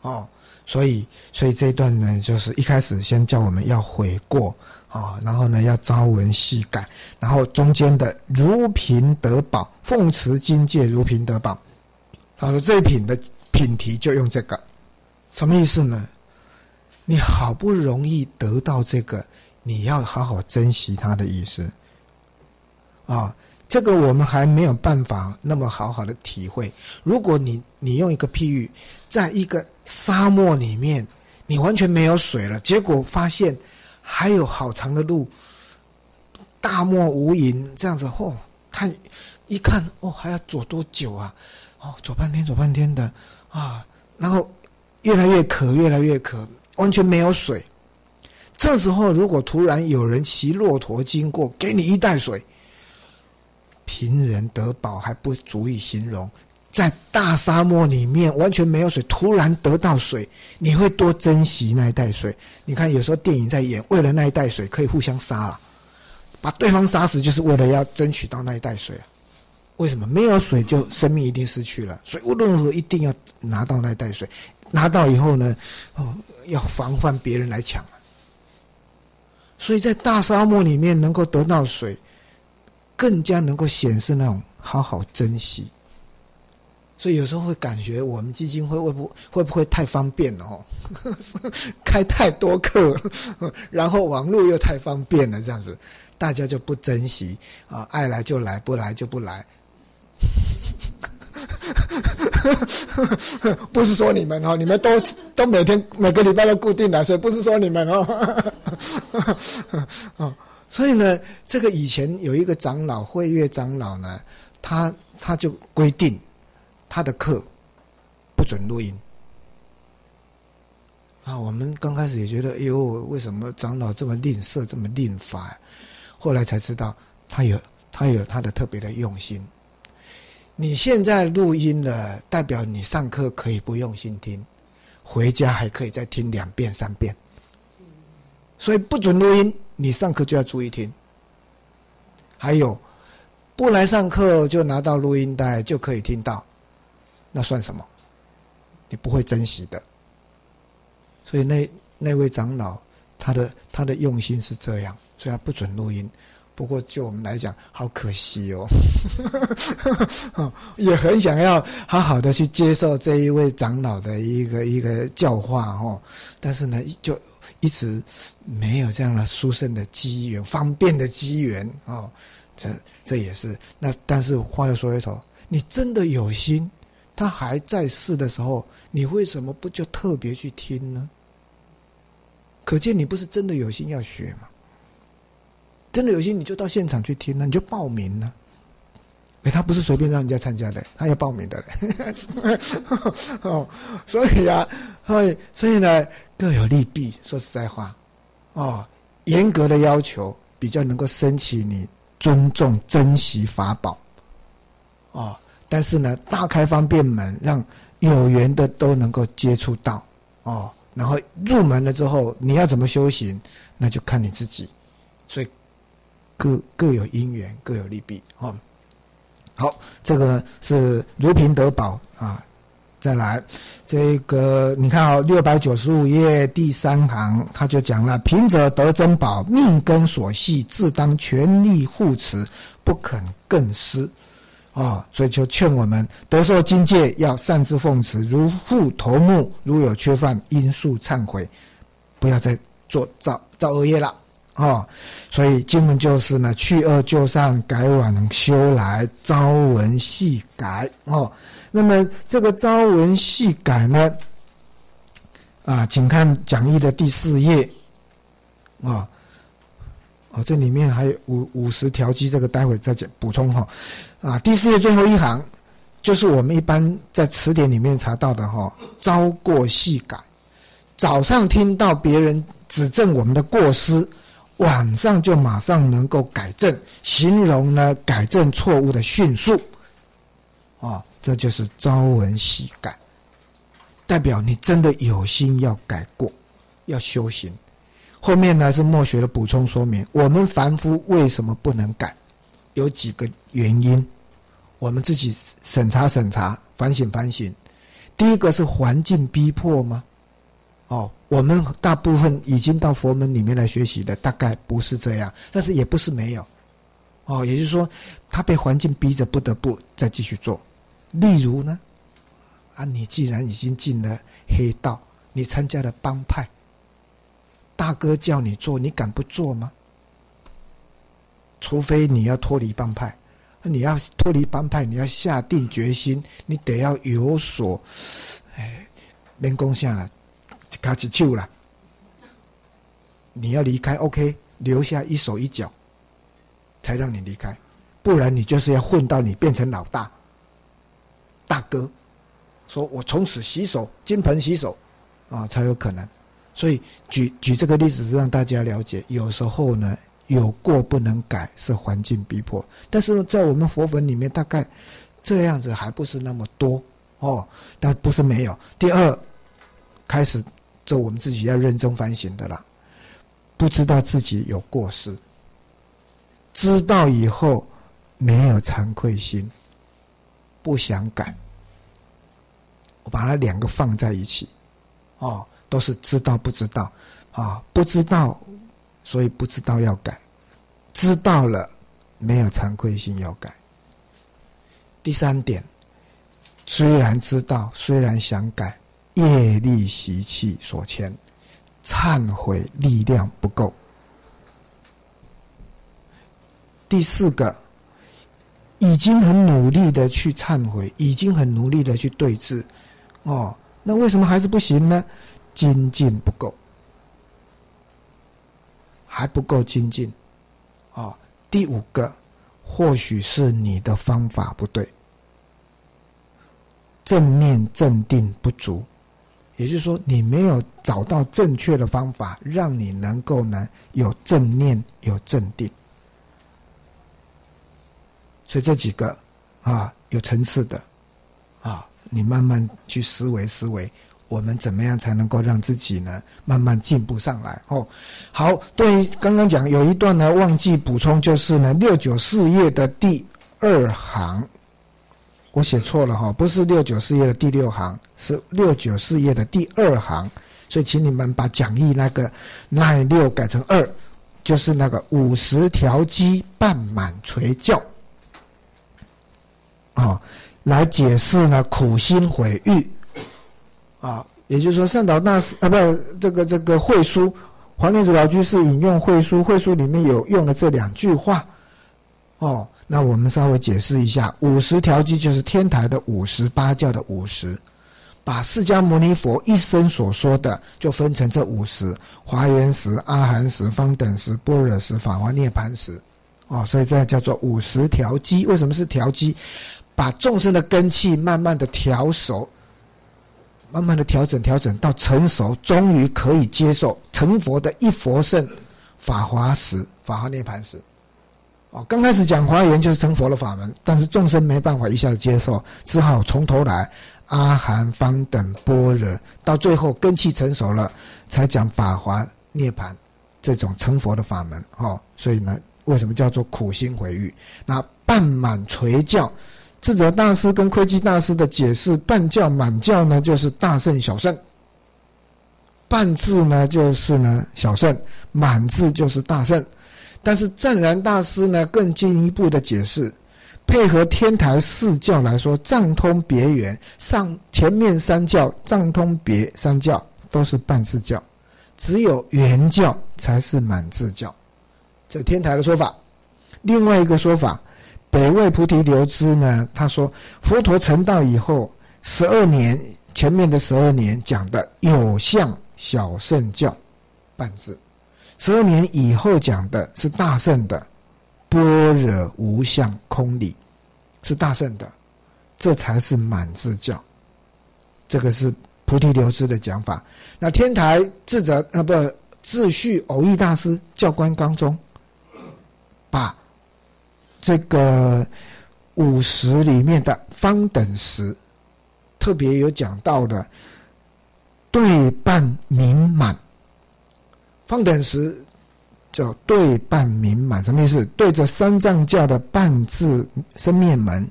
A: 哦，所以，所以这一段呢，就是一开始先叫我们要悔过啊，然后呢要朝闻夕改，然后中间的如贫得宝，奉持经戒如贫得宝，他说这一品的品题就用这个，什么意思呢？你好不容易得到这个，你要好好珍惜它的意思。啊，这个我们还没有办法那么好好的体会。如果你你用一个譬喻，在一个沙漠里面，你完全没有水了，结果发现还有好长的路，大漠无垠，这样子哦，看一看哦，还要走多久啊？哦，走半天，走半天的啊，然后越来越渴，越来越渴，完全没有水。这时候，如果突然有人骑骆驼经过，给你一袋水，贫人得饱还不足以形容。在大沙漠里面完全没有水，突然得到水，你会多珍惜那一袋水？你看，有时候电影在演，为了那一袋水可以互相杀了，把对方杀死，就是为了要争取到那一袋水。为什么没有水就生命一定失去了？所以无论如何一定要拿到那袋水，拿到以后呢，哦，要防范别人来抢。所以在大沙漠里面能够得到水，更加能够显示那种好好珍惜。所以有时候会感觉我们基金会会不会不会太方便了哦？开太多课，然后网络又太方便了，这样子大家就不珍惜啊，爱来就来，不来就不来。不是说你们哦，你们都都每天每个礼拜都固定来，所以不是说你们哦。哦，所以呢，这个以前有一个长老慧月长老呢，他他就规定。他的课不准录音啊！我们刚开始也觉得，哎呦，为什么长老这么吝啬，这么吝法？后来才知道，他有他有他的特别的用心。你现在录音了，代表你上课可以不用心听，回家还可以再听两遍三遍。所以不准录音，你上课就要注意听。还有，不来上课就拿到录音带就可以听到。那算什么？你不会珍惜的。所以那那位长老，他的他的用心是这样，所以他不准录音。不过就我们来讲，好可惜哦，也很想要好好的去接受这一位长老的一个一个教化哦，但是呢，就一直没有这样的殊胜的机缘、方便的机缘哦。这这也是那，但是话又说回头，你真的有心。他还在世的时候，你为什么不就特别去听呢？可见你不是真的有心要学嘛？真的有心，你就到现场去听呢，你就报名呢。哎，他不是随便让人家参加的，他要报名的嘞。哦，所以啊，所以所以呢，各有利弊。说实在话，哦，严格的要求比较能够升起你尊重、珍惜法宝。哦。但是呢，大开方便门，让有缘的都能够接触到哦。然后入门了之后，你要怎么修行，那就看你自己。所以各各有因缘，各有利弊哦。好，这个是如平得宝啊。再来，这个你看哦，六百九十五页第三行，他就讲了：贫者得珍宝，命根所系，自当全力护持，不肯更失。啊，所以就劝我们得受境界要善自奉持，如负头目，如有缺犯，应速忏悔，不要再做造造恶业了。哦，所以经文就是呢，去恶就善，改往修来，朝闻夕改。哦，那么这个朝闻夕改呢，啊，请看讲义的第四页。啊。哦，这里面还有五五十条机，这个待会再讲补充哈。啊，第四页最后一行，就是我们一般在词典里面查到的哈。朝过夕改，早上听到别人指正我们的过失，晚上就马上能够改正，形容呢改正错误的迅速。啊，这就是朝闻夕改，代表你真的有心要改过，要修行。后面呢是墨学的补充说明，我们凡夫为什么不能改？有几个原因，我们自己审查审查，反省反省。第一个是环境逼迫吗？哦，我们大部分已经到佛门里面来学习的，大概不是这样，但是也不是没有。哦，也就是说，他被环境逼着不得不再继续做。例如呢，啊，你既然已经进了黑道，你参加了帮派。大哥叫你做，你敢不做吗？除非你要脱离帮派，你要脱离帮派，你要下定决心，你得要有所，哎，连功下了，开始救了。你要离开，OK，留下一手一脚，才让你离开，不然你就是要混到你变成老大、大哥，说我从此洗手，金盆洗手，啊，才有可能。所以举举这个例子是让大家了解，有时候呢，有过不能改是环境逼迫，但是在我们佛本里面，大概这样子还不是那么多哦，但不是没有。第二，开始这我们自己要认真反省的了，不知道自己有过失，知道以后没有惭愧心，不想改，我把它两个放在一起，哦。都是知道不知道，啊，不知道，所以不知道要改；知道了，没有惭愧心要改。第三点，虽然知道，虽然想改，业力习气所牵，忏悔力量不够。第四个，已经很努力的去忏悔，已经很努力的去对峙，哦，那为什么还是不行呢？精进不够，还不够精进，哦！第五个，或许是你的方法不对，正念镇定不足，也就是说，你没有找到正确的方法，让你能够呢有正念有镇定。所以这几个啊，有层次的啊，你慢慢去思维思维。我们怎么样才能够让自己呢慢慢进步上来？哦，好，对于刚刚讲有一段呢忘记补充，就是呢六九四页的第二行，我写错了哈，不是六九四页的第六行，是六九四页的第二行，所以请你们把讲义那个那六改成二，就是那个五十条鸡半满垂教，啊，来解释呢苦心毁誉。啊，也就是说，圣导大师啊，不，这个这个会书，黄念祖老居士引用会书，会书里面有用了这两句话。哦，那我们稍微解释一下，五十条机就是天台的五十八教的五十，把释迦牟尼佛一生所说的就分成这五十：华严时、阿含时、方等时、般若时、法华涅盘时。哦，所以这样叫做五十条机。为什么是条机？把众生的根气慢慢的调熟。慢慢的调整，调整到成熟，终于可以接受成佛的一佛圣法华时，法华涅盘时。哦，刚开始讲华严就是成佛的法门，但是众生没办法一下子接受，只好从头来，阿含方等般若，到最后根气成熟了，才讲法华涅盘这种成佛的法门。哦，所以呢，为什么叫做苦心回欲？那半满垂教。智者大师跟窥基大师的解释，半教满教呢，就是大圣小圣；半字呢，就是呢小圣；满字就是大圣。但是湛然大师呢，更进一步的解释，配合天台四教来说，藏通别圆，上前面三教藏通别三教都是半字教，只有圆教才是满字教。这天台的说法，另外一个说法。北魏菩提流支呢，他说佛陀成道以后十二年，前面的十二年讲的有相小圣教，半字；十二年以后讲的是大圣的般若无相空理，是大圣的，这才是满字教。这个是菩提流支的讲法。那天台智者啊，不智序偶义大师教官纲中，把。这个五十里面的方等时，特别有讲到的对半明满。方等时叫对半明满，什么意思？对着三藏教的半字生灭门，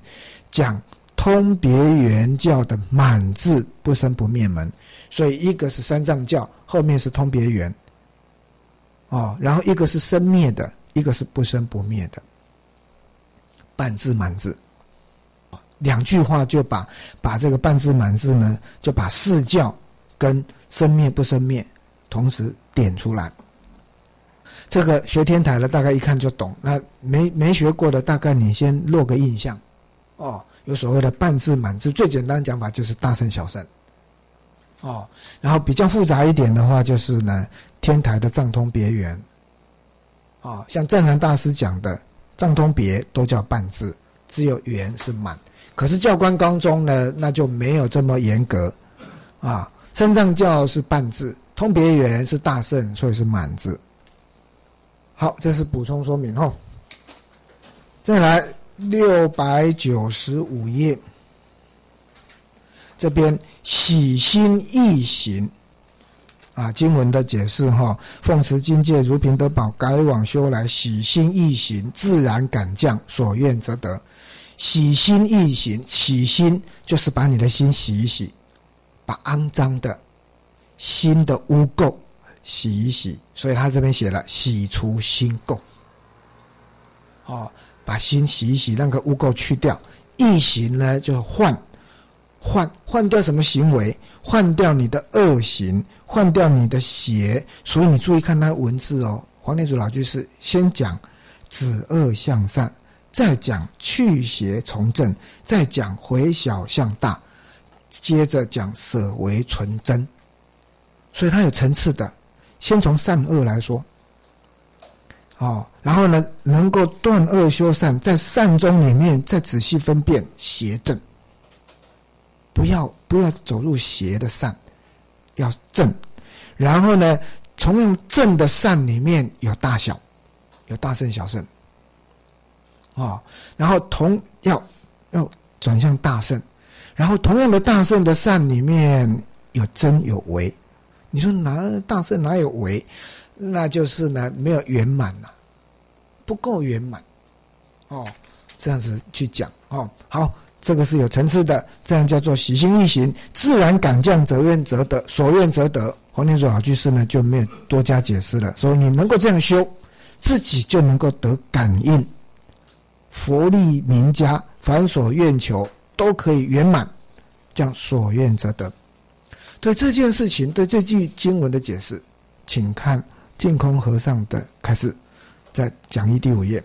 A: 讲通别圆教的满字不生不灭门。所以一个是三藏教，后面是通别圆。哦，然后一个是生灭的，一个是不生不灭的。半字满字，两句话就把把这个半字满字呢，就把四教跟生灭不生灭同时点出来。这个学天台的大概一看就懂，那没没学过的大概你先落个印象。哦，有所谓的半字满字，最简单讲法就是大圣小圣。哦，然后比较复杂一点的话，就是呢天台的藏通别圆。哦，像湛然大师讲的。藏通别都叫半字，只有圆是满。可是教官高中呢，那就没有这么严格啊。三藏教是半字，通别圆是大圣，所以是满字。好，这是补充说明哦。再来六百九十五页，这边喜心易行啊，经文的解释哈，奉持境界如平德宝，改往修来，喜心易行，自然感降，所愿则得。喜心易行，喜心就是把你的心洗一洗，把肮脏的心的污垢洗一洗。所以他这边写了洗除心垢，哦，把心洗一洗，那个污垢去掉。易行呢，就换换换掉什么行为？换掉你的恶行，换掉你的邪。所以你注意看那文字哦，黄念祖老居士先讲止恶向善。再讲去邪从正，再讲回小向大，接着讲舍为纯真，所以它有层次的。先从善恶来说，哦，然后呢，能够断恶修善，在善中里面再仔细分辨邪正，不要不要走入邪的善，要正。然后呢，从用正的善里面有大小，有大圣小圣。哦，然后同要要转向大圣，然后同样的大圣的善里面有真有为，你说哪大圣哪有为？那就是呢没有圆满呐，不够圆满哦，这样子去讲哦。好，这个是有层次的，这样叫做喜心易行，自然感降，则愿则得，所愿则得。黄天祖老居士呢就没有多加解释了，说你能够这样修，自己就能够得感应。佛力名家，凡所愿求都可以圆满，将所愿则得。对这件事情，对这句经文的解释，请看净空和尚的开始，在讲义第五页。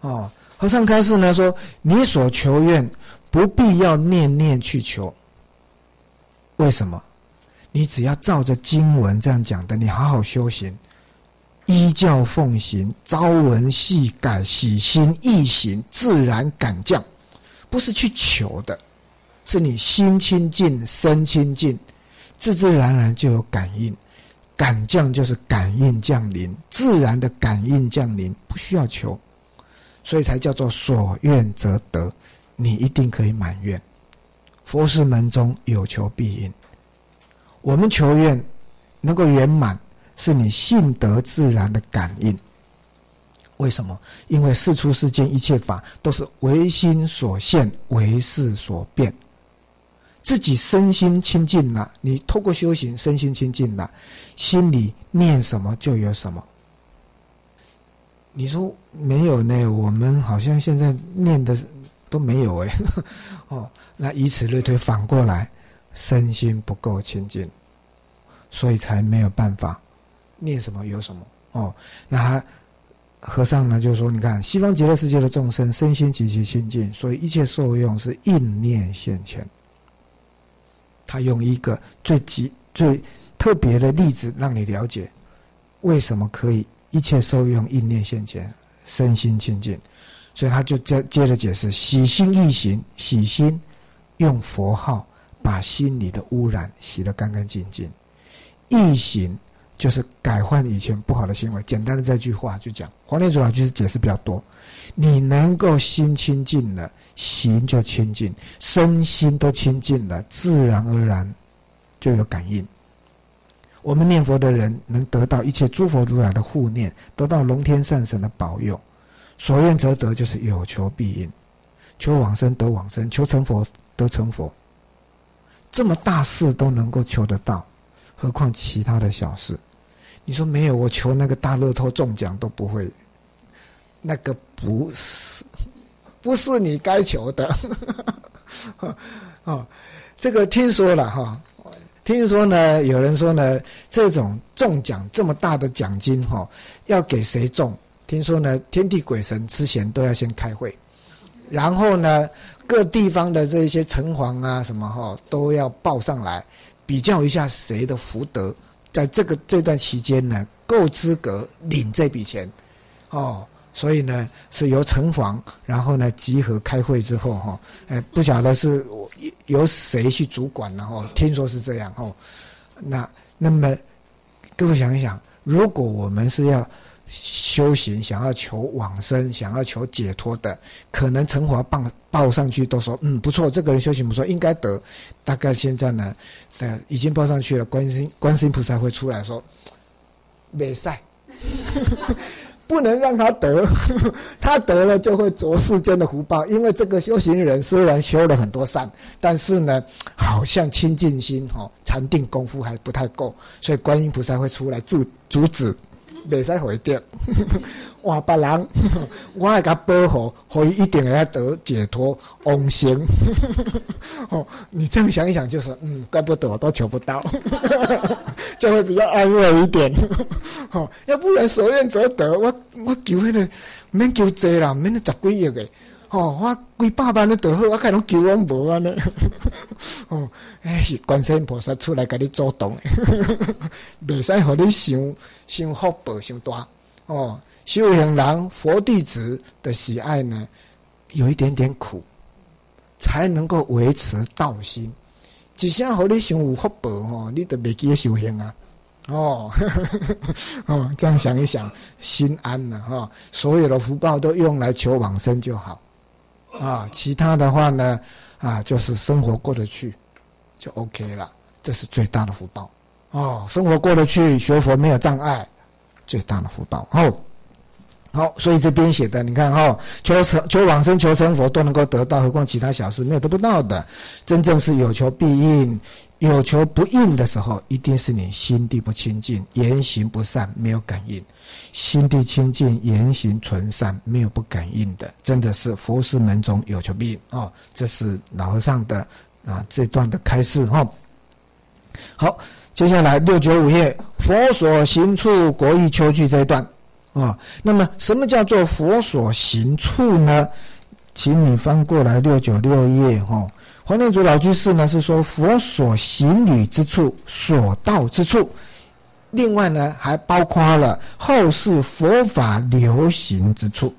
A: 哦，和尚开示呢说：你所求愿，不必要念念去求。为什么？你只要照着经文这样讲的，你好好修行。依教奉行，朝闻夕改，喜心易行，自然感降。不是去求的，是你心清净，身清净，自自然然就有感应。感降就是感应降临，自然的感应降临，不需要求，所以才叫做所愿则得。你一定可以满愿。佛事门中有求必应，我们求愿能够圆满。是你信德自然的感应。为什么？因为世出世间一切法都是唯心所现，唯事所变。自己身心清净了，你透过修行，身心清净了，心里念什么就有什么。你说没有呢？我们好像现在念的都没有哎。哦，那以此类推，反过来，身心不够清净，所以才没有办法。念什么有什么哦？那他和尚呢？就说：你看西方极乐世界的众生身心极其清净，所以一切受用是应念现前。他用一个最极最特别的例子让你了解为什么可以一切受用意念现前，身心清净。所以他就接接着解释：喜心易行，喜心用佛号把心里的污染洗得干干净净，易行。就是改换以前不好的行为。简单的这句话就讲，黄念祖老就是解释比较多。你能够心清净了，行就清净，身心都清净了，自然而然就有感应。我们念佛的人能得到一切诸佛如来的护念，得到龙天善神的保佑，所愿则得，就是有求必应。求往生得往生，求成佛得成佛，这么大事都能够求得到，何况其他的小事？你说没有，我求那个大乐透中奖都不会，那个不是，不是你该求的。哦，这个听说了哈，听说呢，有人说呢，这种中奖这么大的奖金哈，要给谁中？听说呢，天地鬼神之前都要先开会，然后呢，各地方的这些城隍啊什么哈，都要报上来，比较一下谁的福德。在这个这段期间呢，够资格领这笔钱，哦，所以呢是由城隍，然后呢集合开会之后哈，哎，不晓得是由谁去主管然后听说是这样哦。那那么各位想一想，如果我们是要修行，想要求往生，想要求解脱的，可能成华报报上去都说嗯不错，这个人修行不错，应该得。大概现在呢，呃已经报上去了，观音观世音菩萨会出来说，没赛。不能让他得，他得了就会着世间的福报。因为这个修行人虽然修了很多善，但是呢，好像清净心、哈禅定功夫还不太够，所以观音菩萨会出来阻阻止。袂使回掉，换别人，我会甲保护，互伊一定要得解脱往生。哦，你这样想一想，就是嗯，怪不得我都求不到，就会比较安慰一点。哦，要不然所愿则得，我我求迄个免求济啦，免十几亿的。哦，我几百万都得好，我看拢求拢无安尼。哦，哎，是观世音菩萨出来甲你主动，未使互你想想福报想大。哦，修行人佛弟子的喜爱呢，有一点点苦，才能够维持道心。一声互你想有福报哦，你都未记修行啊。哦，哦，这样想一想，心安了哈。所有的福报都用来求往生就好。啊，其他的话呢，啊，就是生活过得去，就 OK 了，这是最大的福报。哦，生活过得去，学佛没有障碍，最大的福报。哦，好，所以这边写的，你看哈，求成、求往生、求成佛都能够得到，何况其他小事没有得不到的？真正是有求必应。有求不应的时候，一定是你心地不清净，言行不善，没有感应；心地清净，言行纯善，没有不感应的，真的是佛事门中有求必应哦。这是老和尚的啊这段的开示哈。好，接下来六九五页，佛所行处，国义秋句这一段啊。那么，什么叫做佛所行处呢？请你翻过来六九六页哈。黄念祖老居士呢是说佛所行旅之处，所到之处，另外呢还包括了后世佛法流行之处，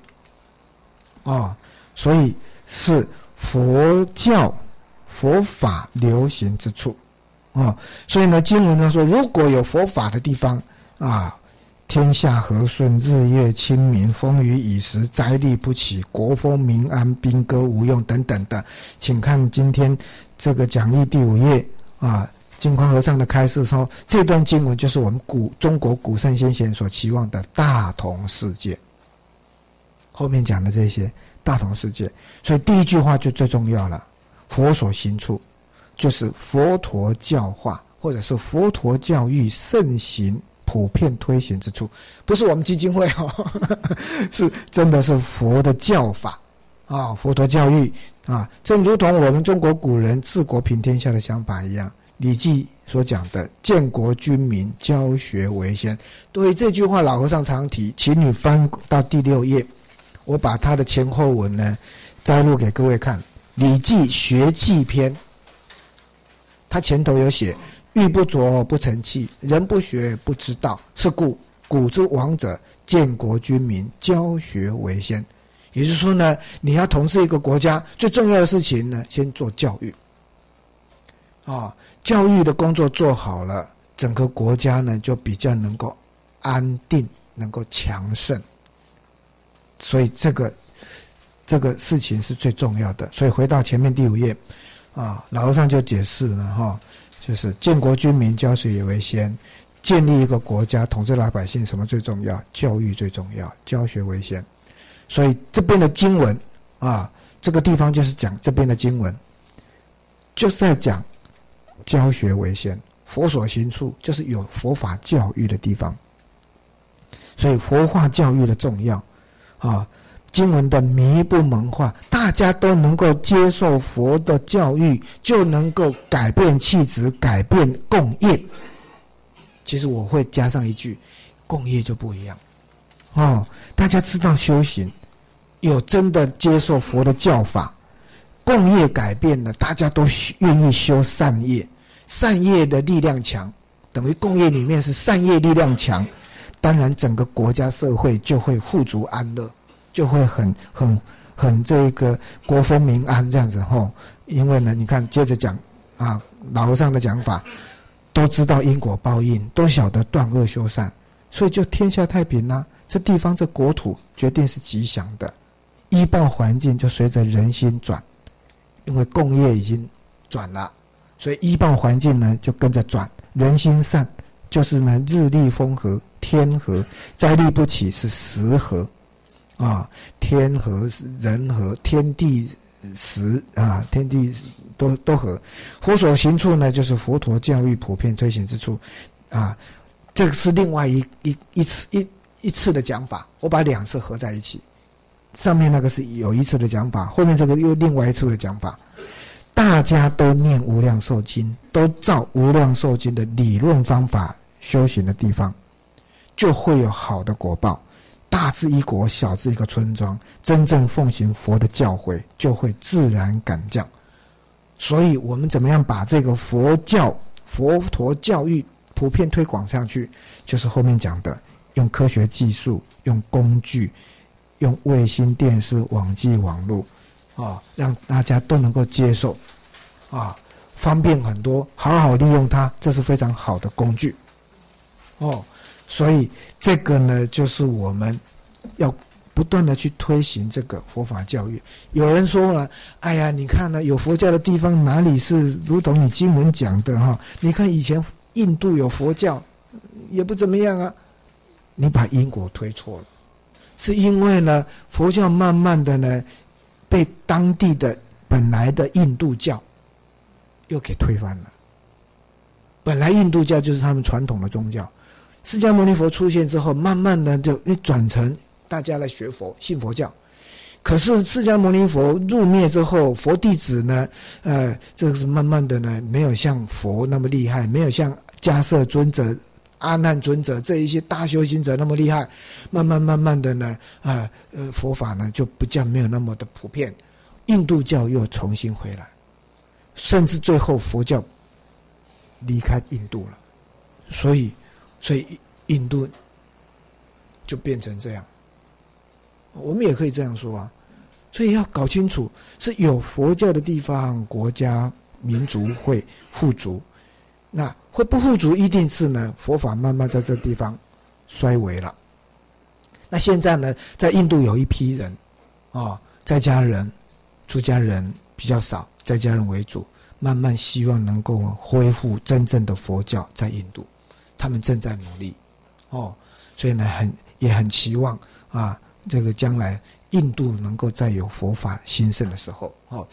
A: 啊，所以是佛教佛法流行之处，啊，所以呢经文呢说如果有佛法的地方啊。天下和顺，日月清明，风雨已时，灾力不起，国风民安，兵戈无用等等的，请看今天这个讲义第五页啊，净空和尚的开示说，这段经文就是我们古中国古圣先贤所期望的大同世界。后面讲的这些大同世界，所以第一句话就最重要了，佛所行处，就是佛陀教化或者是佛陀教育盛行。普遍推行之处，不是我们基金会哦，是真的是佛的教法啊，佛陀教育啊，正如同我们中国古人治国平天下的想法一样，《礼记》所讲的“建国君民，教学为先”。对这句话，老和尚常提，请你翻到第六页，我把他的前后文呢摘录给各位看，《礼记·学记篇》，他前头有写。玉不琢不成器，人不学不知道。是故古之王者，建国君民，教学为先。也就是说呢，你要统治一个国家，最重要的事情呢，先做教育。啊，教育的工作做好了，整个国家呢就比较能够安定，能够强盛。所以这个这个事情是最重要的。所以回到前面第五页，啊，老和尚就解释了哈。就是建国军民，教学也为先。建立一个国家，统治老百姓，什么最重要？教育最重要，教学为先。所以这边的经文啊，这个地方就是讲这边的经文，就是在讲教学为先。佛所行处，就是有佛法教育的地方。所以佛化教育的重要啊。经文的弥不蒙化，大家都能够接受佛的教育，就能够改变气质，改变共业。其实我会加上一句，共业就不一样。哦，大家知道修行，有真的接受佛的教法，共业改变了，大家都愿意修善业，善业的力量强，等于共业里面是善业力量强，当然整个国家社会就会富足安乐，就会很很很这个国风民安这样子吼。因为呢，你看接着讲啊，老和尚的讲法，都知道因果报应，都晓得断恶修善，所以就天下太平啦。这地方这国土决定是吉祥的，医报环境就随着人心转，因为共业已经转了，所以医报环境呢就跟着转，人心善。就是呢，日丽风和，天和，灾利不起是时和，啊，天和人和，天地时啊，天地都都和，佛所行处呢，就是佛陀教育普遍推行之处，啊，这个是另外一一一次一一次的讲法，我把两次合在一起，上面那个是有一次的讲法，后面这个又另外一次的讲法，大家都念无量寿经，都照无量寿经的理论方法。修行的地方，就会有好的果报。大至一国，小至一个村庄，真正奉行佛的教诲，就会自然感降。所以，我们怎么样把这个佛教、佛陀教育普遍推广上去？就是后面讲的，用科学技术、用工具、用卫星电视、网际网络，啊，让大家都能够接受，啊，方便很多，好好利用它，这是非常好的工具。哦，所以这个呢，就是我们要不断的去推行这个佛法教育。有人说了：“哎呀，你看呢，有佛教的地方哪里是如同你经文讲的哈？你看以前印度有佛教，也不怎么样啊。你把因果推错了，是因为呢，佛教慢慢的呢，被当地的本来的印度教又给推翻了。本来印度教就是他们传统的宗教。”释迦牟尼佛出现之后，慢慢的就一转成大家来学佛、信佛教。可是释迦牟尼佛入灭之后，佛弟子呢，呃，这个是慢慢的呢，没有像佛那么厉害，没有像迦摄尊者、阿难尊者这一些大修行者那么厉害。慢慢慢慢的呢，啊，呃，佛法呢就不叫没有那么的普遍。印度教又重新回来，甚至最后佛教离开印度了，所以。所以印度就变成这样，我们也可以这样说啊。所以要搞清楚，是有佛教的地方，国家民族会富足；那会不富足，一定是呢佛法慢慢在这地方衰微了。那现在呢，在印度有一批人，啊，在家人、出家人比较少，在家人为主，慢慢希望能够恢复真正的佛教在印度。他们正在努力，哦，所以呢，很也很期望啊，这个将来印度能够再有佛法兴盛的时候，哦，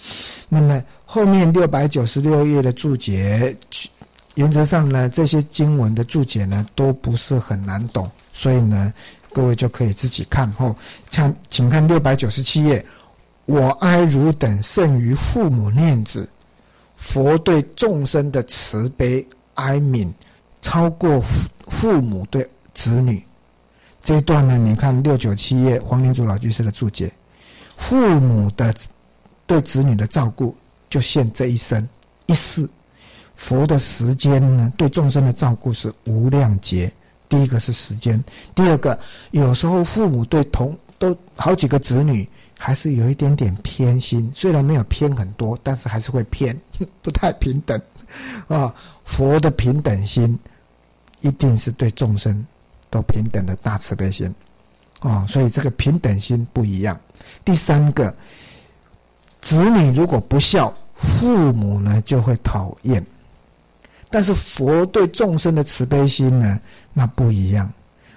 A: 那么后面六百九十六页的注解，原则上呢，这些经文的注解呢都不是很难懂，所以呢，各位就可以自己看。哦，像请看六百九十七页，我哀汝等胜于父母念子，佛对众生的慈悲哀悯。超过父母对子女这一段呢？你看六九七页黄灵祖老居士的注解，父母的对子女的照顾就限这一生一世。佛的时间呢，对众生的照顾是无量劫。第一个是时间，第二个有时候父母对同都好几个子女还是有一点点偏心，虽然没有偏很多，但是还是会偏，不太平等啊。佛的平等心。一定是对众生都平等的大慈悲心，哦，所以这个平等心不一样。第三个，子女如果不孝，父母呢就会讨厌。但是佛对众生的慈悲心呢，那不一样，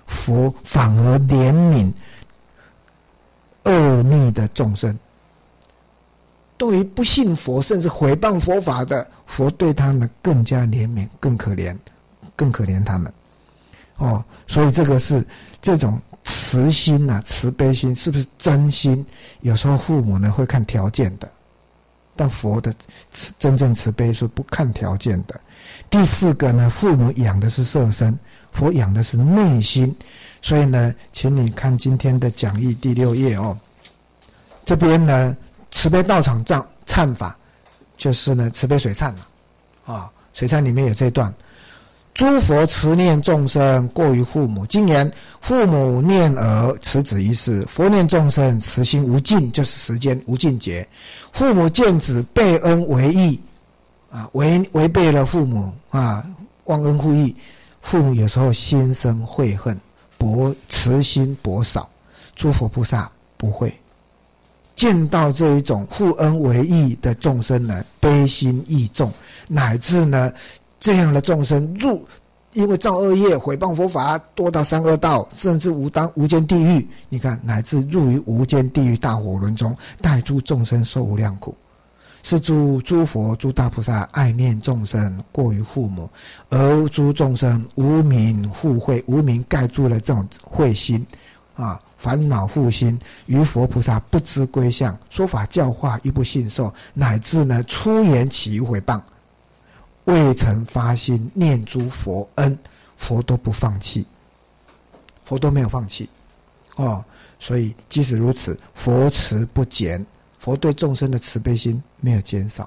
A: 佛反而怜悯恶逆的众生。对于不信佛甚至毁谤佛法的，佛对他们更加怜悯，更可怜。更可怜他们，哦，所以这个是这种慈心呐，慈悲心是不是真心？有时候父母呢会看条件的，但佛的慈真正慈悲是不看条件的。第四个呢，父母养的是色身，佛养的是内心，所以呢，请你看今天的讲义第六页哦，这边呢慈悲道场藏忏法，就是呢慈悲水忏了，啊，水忏里面有这段。诸佛慈念众生过于父母。今年父母念儿，慈子一世；佛念众生，慈心无尽，就是时间无尽劫。父母见子背恩为义，啊，违违背了父母啊，忘恩负义，父母有时候心生悔恨，薄慈心薄少。诸佛菩萨不会见到这一种负恩为义的众生呢，悲心义重，乃至呢。这样的众生入，因为造恶业毁谤佛法，多到三恶道，甚至无当无间地狱。你看，乃至入于无间地狱大火轮中，带诸众生受无量苦。是诸诸佛诸大菩萨爱念众生过于父母，而诸众生无名互会，无名盖住了这种慧心，啊，烦恼负心，于佛菩萨不知归向，说法教化亦不信受，乃至呢出言起于毁谤。未曾发心念诸佛恩，佛都不放弃，佛都没有放弃，哦，所以即使如此，佛慈不减，佛对众生的慈悲心没有减少。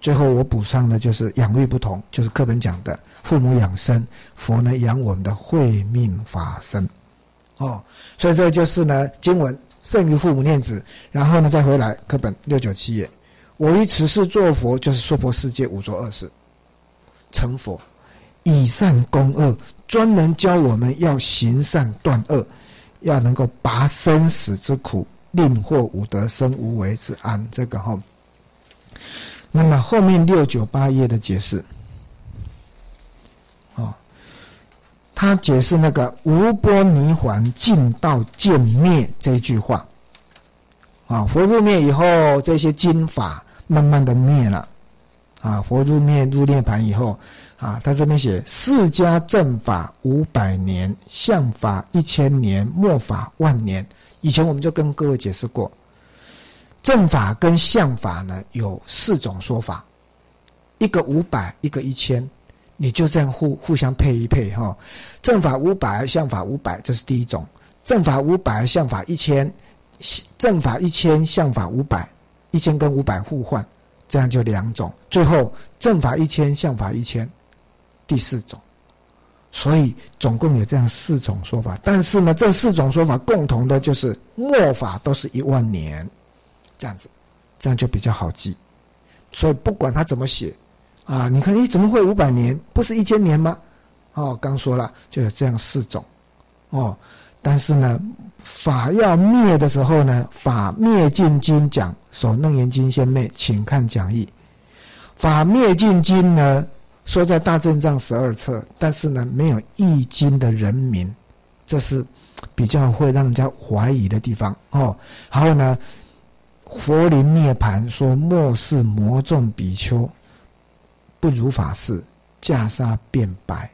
A: 最后我补上的就是养育不同，就是课本讲的父母养生，佛呢养我们的慧命法身，哦，所以这就是呢经文胜于父母念子，然后呢再回来课本六九七页，我于此世做佛，就是娑婆世界五浊恶世。成佛，以善攻恶，专门教我们要行善断恶，要能够拔生死之苦，令获五德生无为之安。这个哈，那么后面六九八页的解释，哦，他解释那个无波泥环尽道见灭这句话，啊，佛入灭以后，这些经法慢慢的灭了。啊，佛入灭入涅盘以后，啊，他这边写释迦正法五百年，相法一千年，末法万年。以前我们就跟各位解释过，正法跟相法呢有四种说法，一个五百，一个一千，你就这样互互相配一配哈。正法五百，相法五百，这是第一种。正法五百，相法一千，正法一千，相法五百，一千跟五百互换。这样就两种，最后正法一千，相法一千，第四种，所以总共有这样四种说法。但是呢，这四种说法共同的就是末法都是一万年，这样子，这样就比较好记。所以不管他怎么写，啊，你看，你怎么会五百年？不是一千年吗？哦，刚说了就有这样四种，哦，但是呢。法要灭的时候呢，法灭尽经讲，所楞严经先灭，请看讲义。法灭尽经呢，说在大正藏十二册，但是呢，没有易经的人名，这是比较会让人家怀疑的地方哦。还有呢，佛林涅盘说末世魔众比丘不如法事，袈裟变白。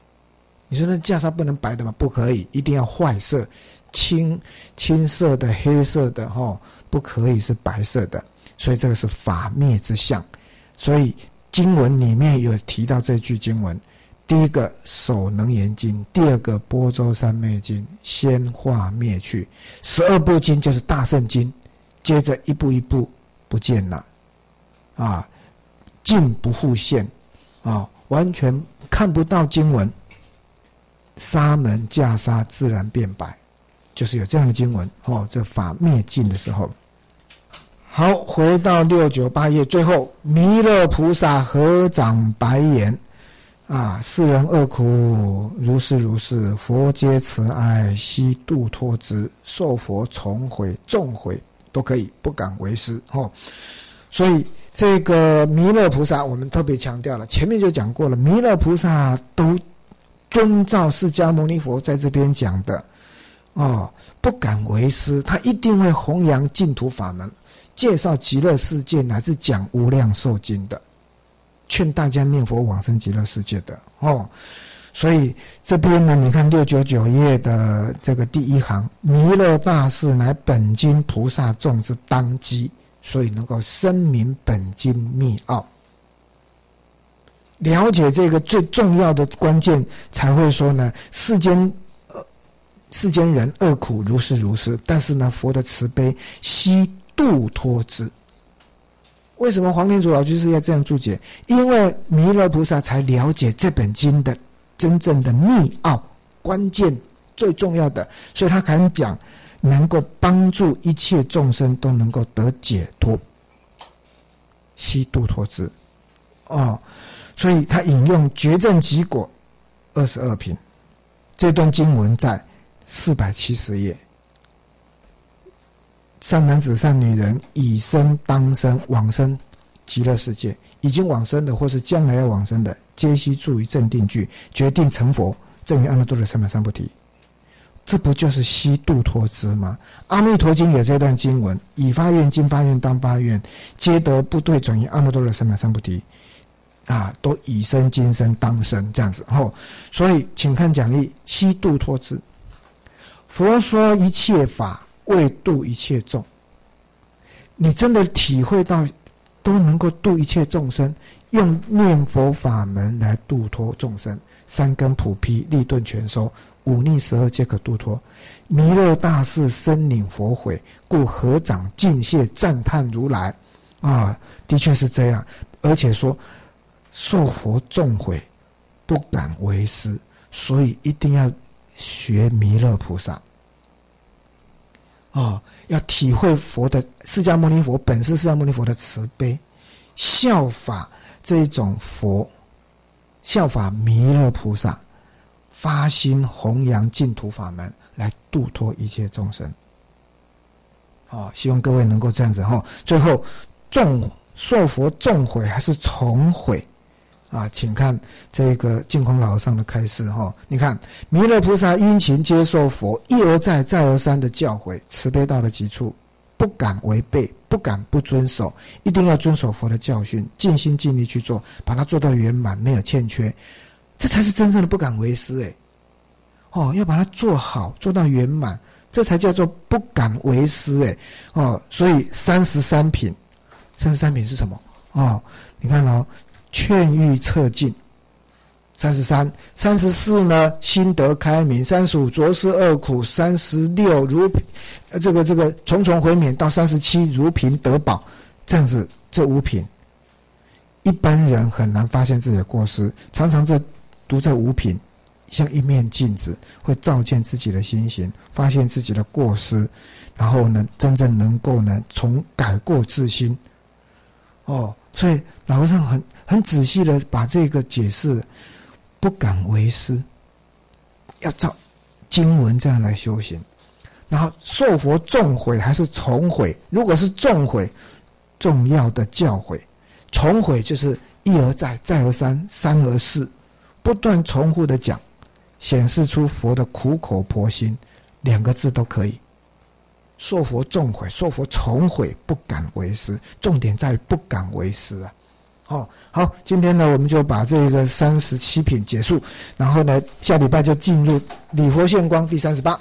A: 你说那袈裟不能白的吗？不可以，一定要坏色。青青色的、黑色的，哈，不可以是白色的，所以这个是法灭之相。所以经文里面有提到这句经文：第一个手能言经，第二个波州三昧经，先化灭去；十二部经就是大圣经，接着一步一步不见了，啊，尽不复现，啊，完全看不到经文，沙门袈裟自然变白。就是有这样的经文。哦，这法灭尽的时候，好，回到六九八页最后，弥勒菩萨合掌白言：啊，世人恶苦，如是如是，佛皆慈爱，悉度脱之，受佛重悔，重悔都可以，不敢为师哦。所以这个弥勒菩萨，我们特别强调了，前面就讲过了，弥勒菩萨都遵照释迦牟尼佛在这边讲的。哦，不敢为师，他一定会弘扬净土法门，介绍极乐世界，乃至讲无量寿经的，劝大家念佛往生极乐世界的哦。所以这边呢，你看六九九页的这个第一行，弥勒大士乃本经菩萨众之当机，所以能够声明本经密奥，了解这个最重要的关键，才会说呢，世间。世间人恶苦如是如是，但是呢，佛的慈悲悉度脱之。为什么黄天祖老居士要这样注解？因为弥勒菩萨才了解这本经的真正的秘奥、关键、最重要的，所以他敢讲，能够帮助一切众生都能够得解脱。悉度脱之，哦，所以他引用绝症结果二十二品，这段经文在四百七十页。善男子、善女人，以生当生往生极乐世界，已经往生的或是将来要往生的，皆悉住于正定句，决定成佛，正于阿耨多罗三藐三菩提。这不就是悉度脱之吗？阿弥陀经有这段经文：以发愿，经发愿，当发愿，皆得不对转于阿耨多罗三藐三菩提。啊，都以生今生当生这样子。哦，所以请看讲义：悉度脱之。佛说一切法为度一切众。你真的体会到，都能够度一切众生，用念佛法门来度脱众生，三根普披，立顿全收。五逆十二皆可度脱，弥勒大士深领佛悔，故合掌敬谢赞叹如来。啊，的确是这样，而且说受佛重悔，不敢为师，所以一定要学弥勒菩萨。哦，要体会佛的释迦牟尼佛本是释迦牟尼佛的慈悲，效法这一种佛，效法弥勒菩萨。发心弘扬净土法门，来度脱一切众生。哦，希望各位能够这样子哈。最后，众受佛众悔还是重悔？啊，请看这个净空老和尚的开示哈。你看，弥勒菩萨殷勤接受佛一而再、再而三的教诲，慈悲到了极处，不敢违背，不敢不遵守，一定要遵守佛的教训，尽心尽力去做，把它做到圆满，没有欠缺。这才是真正的不敢为师哎，哦，要把它做好，做到圆满，这才叫做不敢为师哎，哦，所以三十三品，三十三品是什么？哦，你看哦，劝喻策进，三十三，三十四呢，心得开明，三十五浊世恶苦，三十六如，呃，这个这个重重回免，到三十七如平得宝，这样子这五品，一般人很难发现自己的过失，常常这。读这五品，像一面镜子，会照见自己的心行，发现自己的过失，然后呢，真正能够呢，从改过自新。哦，所以老和尚很很仔细的把这个解释，不敢为师，要照经文这样来修行，然后受佛重悔还是重悔？如果是重悔，重要的教诲；重悔就是一而再，再而三，三而四。不断重复的讲，显示出佛的苦口婆心，两个字都可以。受佛重悔，受佛重悔，不敢为师。重点在于不敢为师啊！好，好，今天呢，我们就把这个三十七品结束，然后呢，下礼拜就进入礼佛现光第三十八。